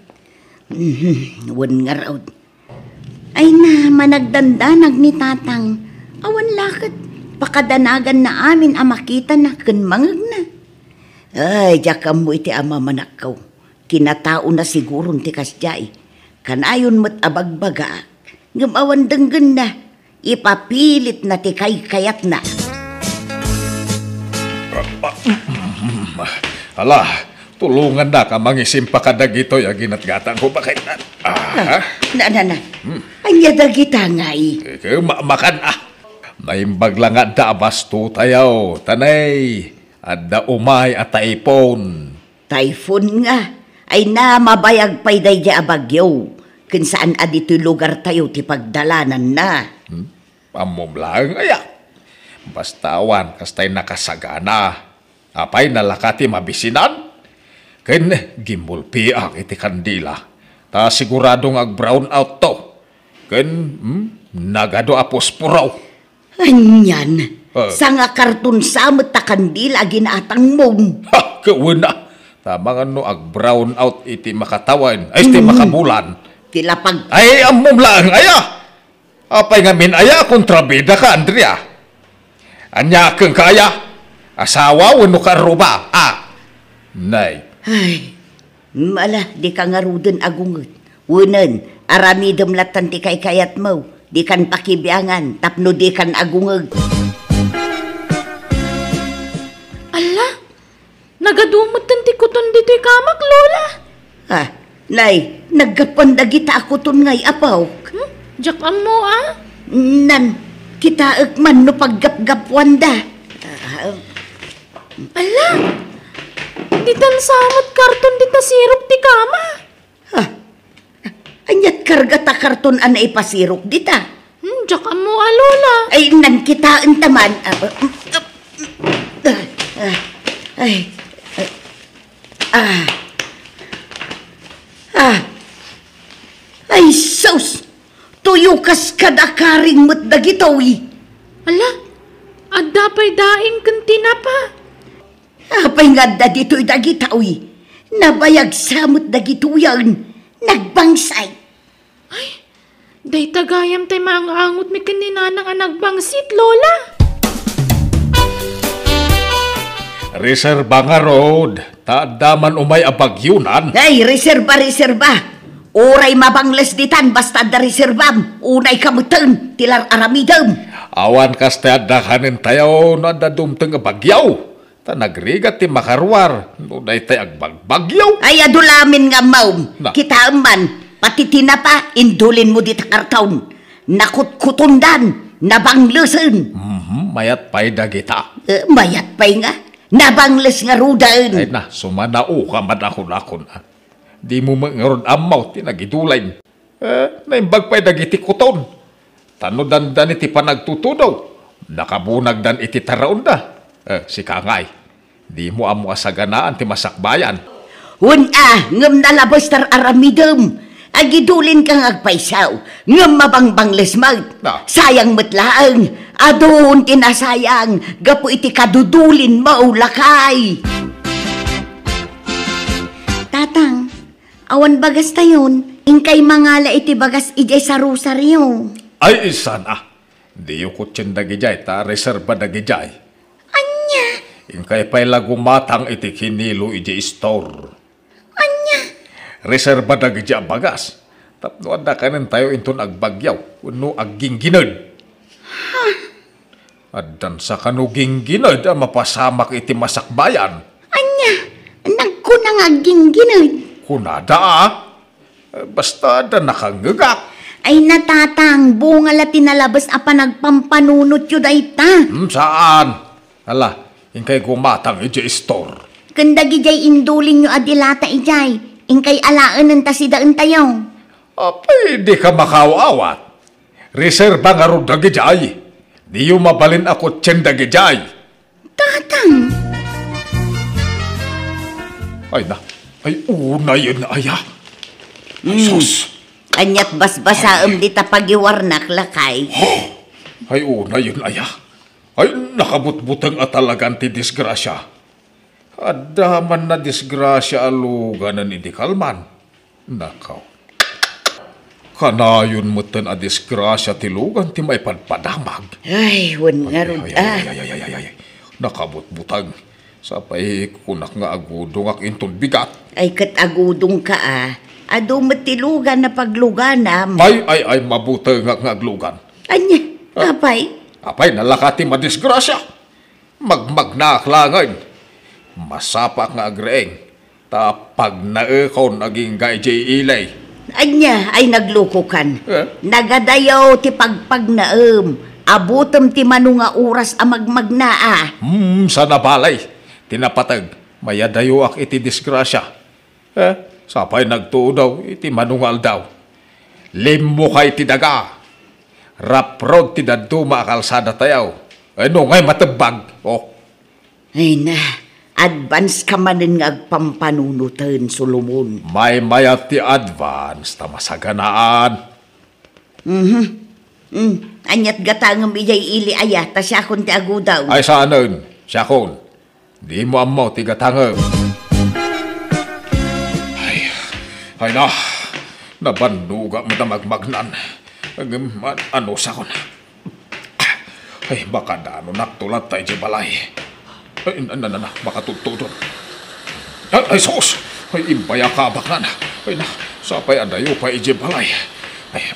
Mhm, Wan nga raw. Ay na, managdandanag ni tatang. Awan lakad. Pakadanagan na amin ang makita na kanmangag na. Ay, jakam mo iti ama manakaw. Kinatao na siguro ti kasjay. Kanayon mo't abagbaga. Ngamawan denggan na. Ipapilit na ti kay kayat na. Ala, tulungan na ka mangisim pa kadag ito yung ginatgatan ko. Bakit na? Ah, Na, na, na. Anya dagita nga eh. Ikaw, ma- makan ah. Naimbag lang at da basto tayaw. Tanay, at da umay at taipon. Typhoon nga. Ay na mabayag pa'y day di abagyo. Kung saan adito'y lugar tayo ti pagdalanan na. Amom lang, aya. Basta awan, kastay nakasagana. Apay nalakati mabisinan. Ken gimbulpi ang iti kandila. Ta siguradong ag brown out to. Ken hmm, nagado apos puraw. Anyan. Ah. Sa nga karton samot ta kandila ginatang mong. Ha, kawuna. Tama nga no, ag brown out iti makatawan. Ay, iti makabulan. Kilapag Ay, amom lang, aya. Apay nga min, aya, kontrabida ka, Andrea. Anya kang kaya. Asawa, wano ka ruba. Ah, nay. Ay, mala, di ka nga rudin agungot. Unan, aramidom latan ti kay kayat mo. Di kan pakibiangan, tapno di kan agungag. Ala, nagadumot ng tikuton dito'y kamak, Lola. Ah, nay, nagkapandagita ako ton ngay apaw. Hmm? Jack mo, ah. Nan, kita man no paggap-gapwan da. Ah, Ala, ditan samot karton dita sirup ti kama. anyat karga ta karton ana ipasirok dita. Hmm, Jack mo, ah, Lola. Ay, nan kita taman. Ah, ah, ah, ah, ay, ah, ah, ay, sus! Tuyo kas kadakaring mo't dagitoy. Ala, at dapay daing kantina pa. Apay nga da dito'y dagitoy. Nabayag samot dagitoyan. Nagbangsay. Day tagayam tay mga angot mi kanina ng anagbangsit, Lola. Reserba nga road. Taadaman umay abagyunan. Ay, reserba, reserba. Oray mabangles ditan basta da reserbam. Unay kamutan, tilar aramidam. Awan kas te adakanin tayo no adda dumteng abagyaw. Ta nagrigat ti makarwar. Day tay agbagbagyaw. Ay, adulamin nga maum. Na. Kita man, pati tinapa, indulin mo dita kartaon. Nakutkutundan, nabanglesin. Mhm, mayat pay dagita. Eh, mayat pa'y nga, nabangles nga rudan. Ay na, sumanao ka madakon-akon. ah. Di mo mangaron amaw, tinagidulain. Eh, naimbag pa'y dagiti kuton. Tanodan dan iti panagtutudaw. Nakabunag dan iti taraon da. Eh, si Kangay, di mo amo asaganaan ti masakbayan. Hun ah, ngam nalabos tar aramidam. Agidulin kang agpaisaw, ngam mabangbangles mag. Na. Sayang matlaang, adon tinasayang, gapo iti kadudulin mo lakay. tatang. Awan bagas tayon, ingkay mangala iti bagas ijay sa rosaryo. Ay, isa na. Di yung kutsin dagijay, ta reserva dagijay. Anya, Ingkay pa'y lagumatang iti kinilo iti store. Anya. Reserva dagijay bagas. Tapno anda kanin tayo inton agbagyaw, uno aggingginod. Addan sa kanuging ginod, ang mapasamak iti masakbayan. Anya, nagkunang aging ginod. Kunada ah. Eh, Basta da nakangagak. Ay natatang, bunga la tinalabas a panagpampanunot yun ay ta. Hmm, saan? Ala, ingkay gumatang iti store. Kandagi jay induling nyo adilata ijay. Ingkay alaan ng tasidaan tayo. Ah, pwede ka makawawat. Reserba nga ro dagijay. Di yung mabalin ako tiyang dagijay. Tatang, Ay na, ay una yun aya. Ay, Hmm. sus. anyat basbasaam di tapagiwarnak lakay. Ay una yun aya. Ay nakabutbutang at talagang ti disgrasya. Adaman na disgrasya aluganan hindi kalman. Nakaw. Kanayon mo tan a disgrasya ti lugan ti may padpadamag. Ay, wan nga Ay, ah. ay, ay, ay, ay, ay, ay. Nakabutbutang. Sapay kunak nga agudong ak inton bigat. Ay katagudong ka ah. Ado matilugan na pagluganam. Ay, ay, ay, mabuti nga nga aglugan. Anya, apay. Apay, nalakati madisgrasya. Magmagnaklangan. Masapak nga agreeng. Tapag naekon naging gayjay ilay. Anya ay naglukukan. Eh? Nagadayaw ti pagpag naem. Abutom ti mano nga oras a magmagna ah. Hmm, sa nabalay. Tinapatag. Mayadayo ak iti disgrasya. Eh, sapay nagtuo daw, iti manungal daw. Limo kay ti daga. Raprod ti daduma kalsada tayaw. Ano ngay matebag? Oh, Ay na, advance ka manin nga agpampanunutan, Solomon. may mayat ti advance ta masaganaan. Mhm. Mm, anyat gatangam ijay ili aya, ta siya kun ti agudaw. Ay saanon, siya kon. Di mo amaw ti gatangam. Ay, ay na. Nabanduga mo na magmagnan. Ang- an- Ano sa kon? Ay, baka dano naktulat tayo di balay. Ay, na, na, na, na, baka tutudon. Ay, ay, sos! Ay, imbaya ka baka na. Ay, na, sapay adayo pa iji balay. Ay,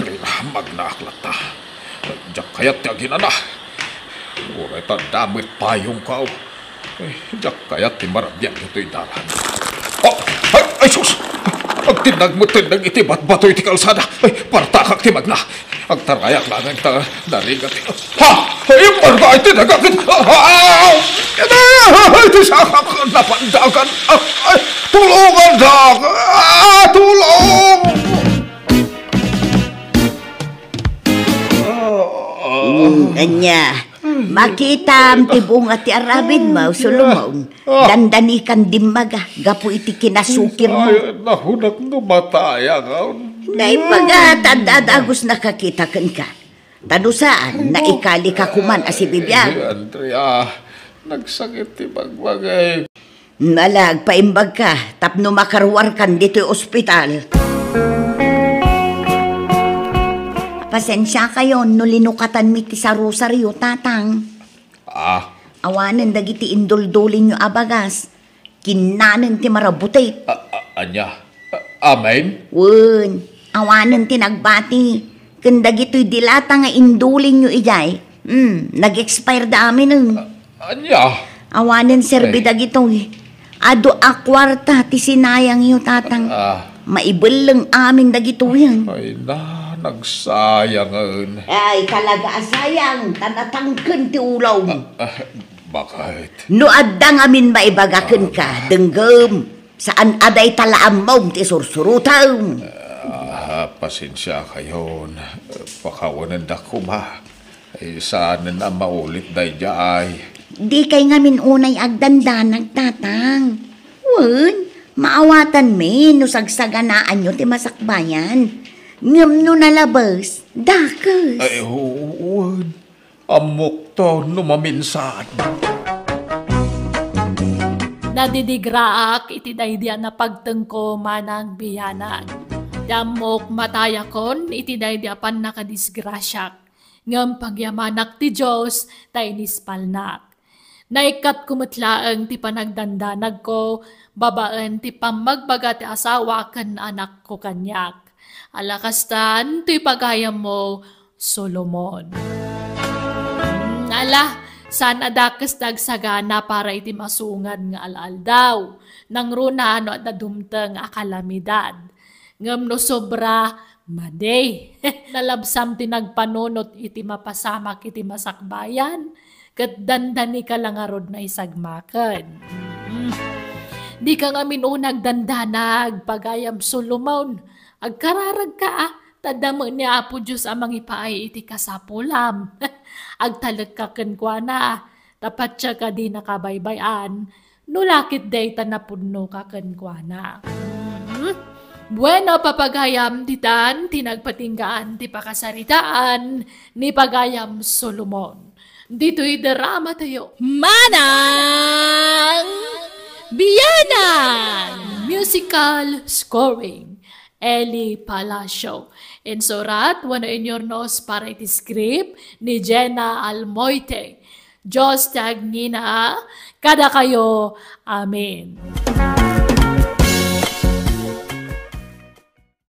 ay, na, magnaklat ta. Diyak kayat ti aginana. Uray ta damit payong kao. Ay, diyak kayat ti marabyan ito'y dalan. Oh, ay, ay, sus! Ang tinag mo tinag iti bat-bato iti kalsada. Ay, partakak ti magna. Ang tarayak lang ang ta narigat. Ha! Ay, marga iti nagakit. Ah! Ay, iti sakak napandagan. Ah, Ay, tulungan dak! Ah, tulong! Mm, anya, makita am ti bunga ti arabid mo, Solomon. Dandani kan dimmaga, gapu iti kinasukir mo. Ay, nahunak no mataya ka. Naipaga, tandadagos nakakita kan ka. Tanusaan, na ikali ka kuman asi bibiyag. Andrea, nagsakit ti bagbagay. Malag, paimbag ka, tapno makarwar kan dito ospital. Pasensya kayo, no linukatan mi ti sa rosaryo, tatang. Ah, Awanan dagiti induldulin nyo abagas. Kinanan ti marabutay. a- a- anya. A- Amen? Wun, awanan ti nagbati. Kung dagito'y dilata nga indulin nyo ijay. Hmm, nag-expire da amin ng. Anya. Awanan serbi dagito'y. Ado akwarta ti sinayang iyo tatang. Ah, Maibel lang amin dagito yan. ay na, nagsayangan. Ay, talaga asayang, tanatangken ti ulaw. Ah, bakit? No addang amin maibagaken ka, denggem. Saan aday talaam mo ti sursurutaw. Ah, pasensya kayo. Pakawanan da kuma. Ay, saan na maulit day jay. Di kay ngamin unay agdanda nagtatang. Wen, maawatan mi no sagsaganaan nyo ti masakbayan. Ngam no nalabas, dakas. Ay, huwag. Amok to numaminsan. Nadidigraak iti daydiya na pagtengko manang biyanan. Damok matayakon iti daydiya pan nakadisgrasyak. Ngam pagyamanak ti Diyos tay nispalnak. Naikat kumatlaang ti panagdandanag ko, babaan ti pamagbaga ti asawa kan anak ko kanyak. Alakastan ti pagayam mo, Solomon. Hmm, ala, San adakas dagsagana para iti masungan nga alal daw. Nang runa no at nadumteng akalamidad. Ngam no sobra maday. (laughs) Nalabsam ti nagpanunot iti mapasamak iti masakbayan. Kat dandani ka lang arod na isagmakan. Mm. Di ka nga minunag dandanag pagayam Solomon. Agkararag ka ah. Tadamo ni Apo Diyos amang ipaay iti kasapulam. (laughs) Agtalag ka kenkwa na. Tapat siya ka di nakabaybayan. Nulakit day tanapunno ka kenkwa na. Mm-hmm. Bueno, papagayam ditan, tinagpatinggaan ti pakasaritaan ni Pagayam Solomon. Dito'y drama tayo. Manang Biyanan! Musical scoring. Eli Palacio. In surat, wano inyornos para iti script ni Jenna Almoite. Diyos tag nina, kada kayo. Amen.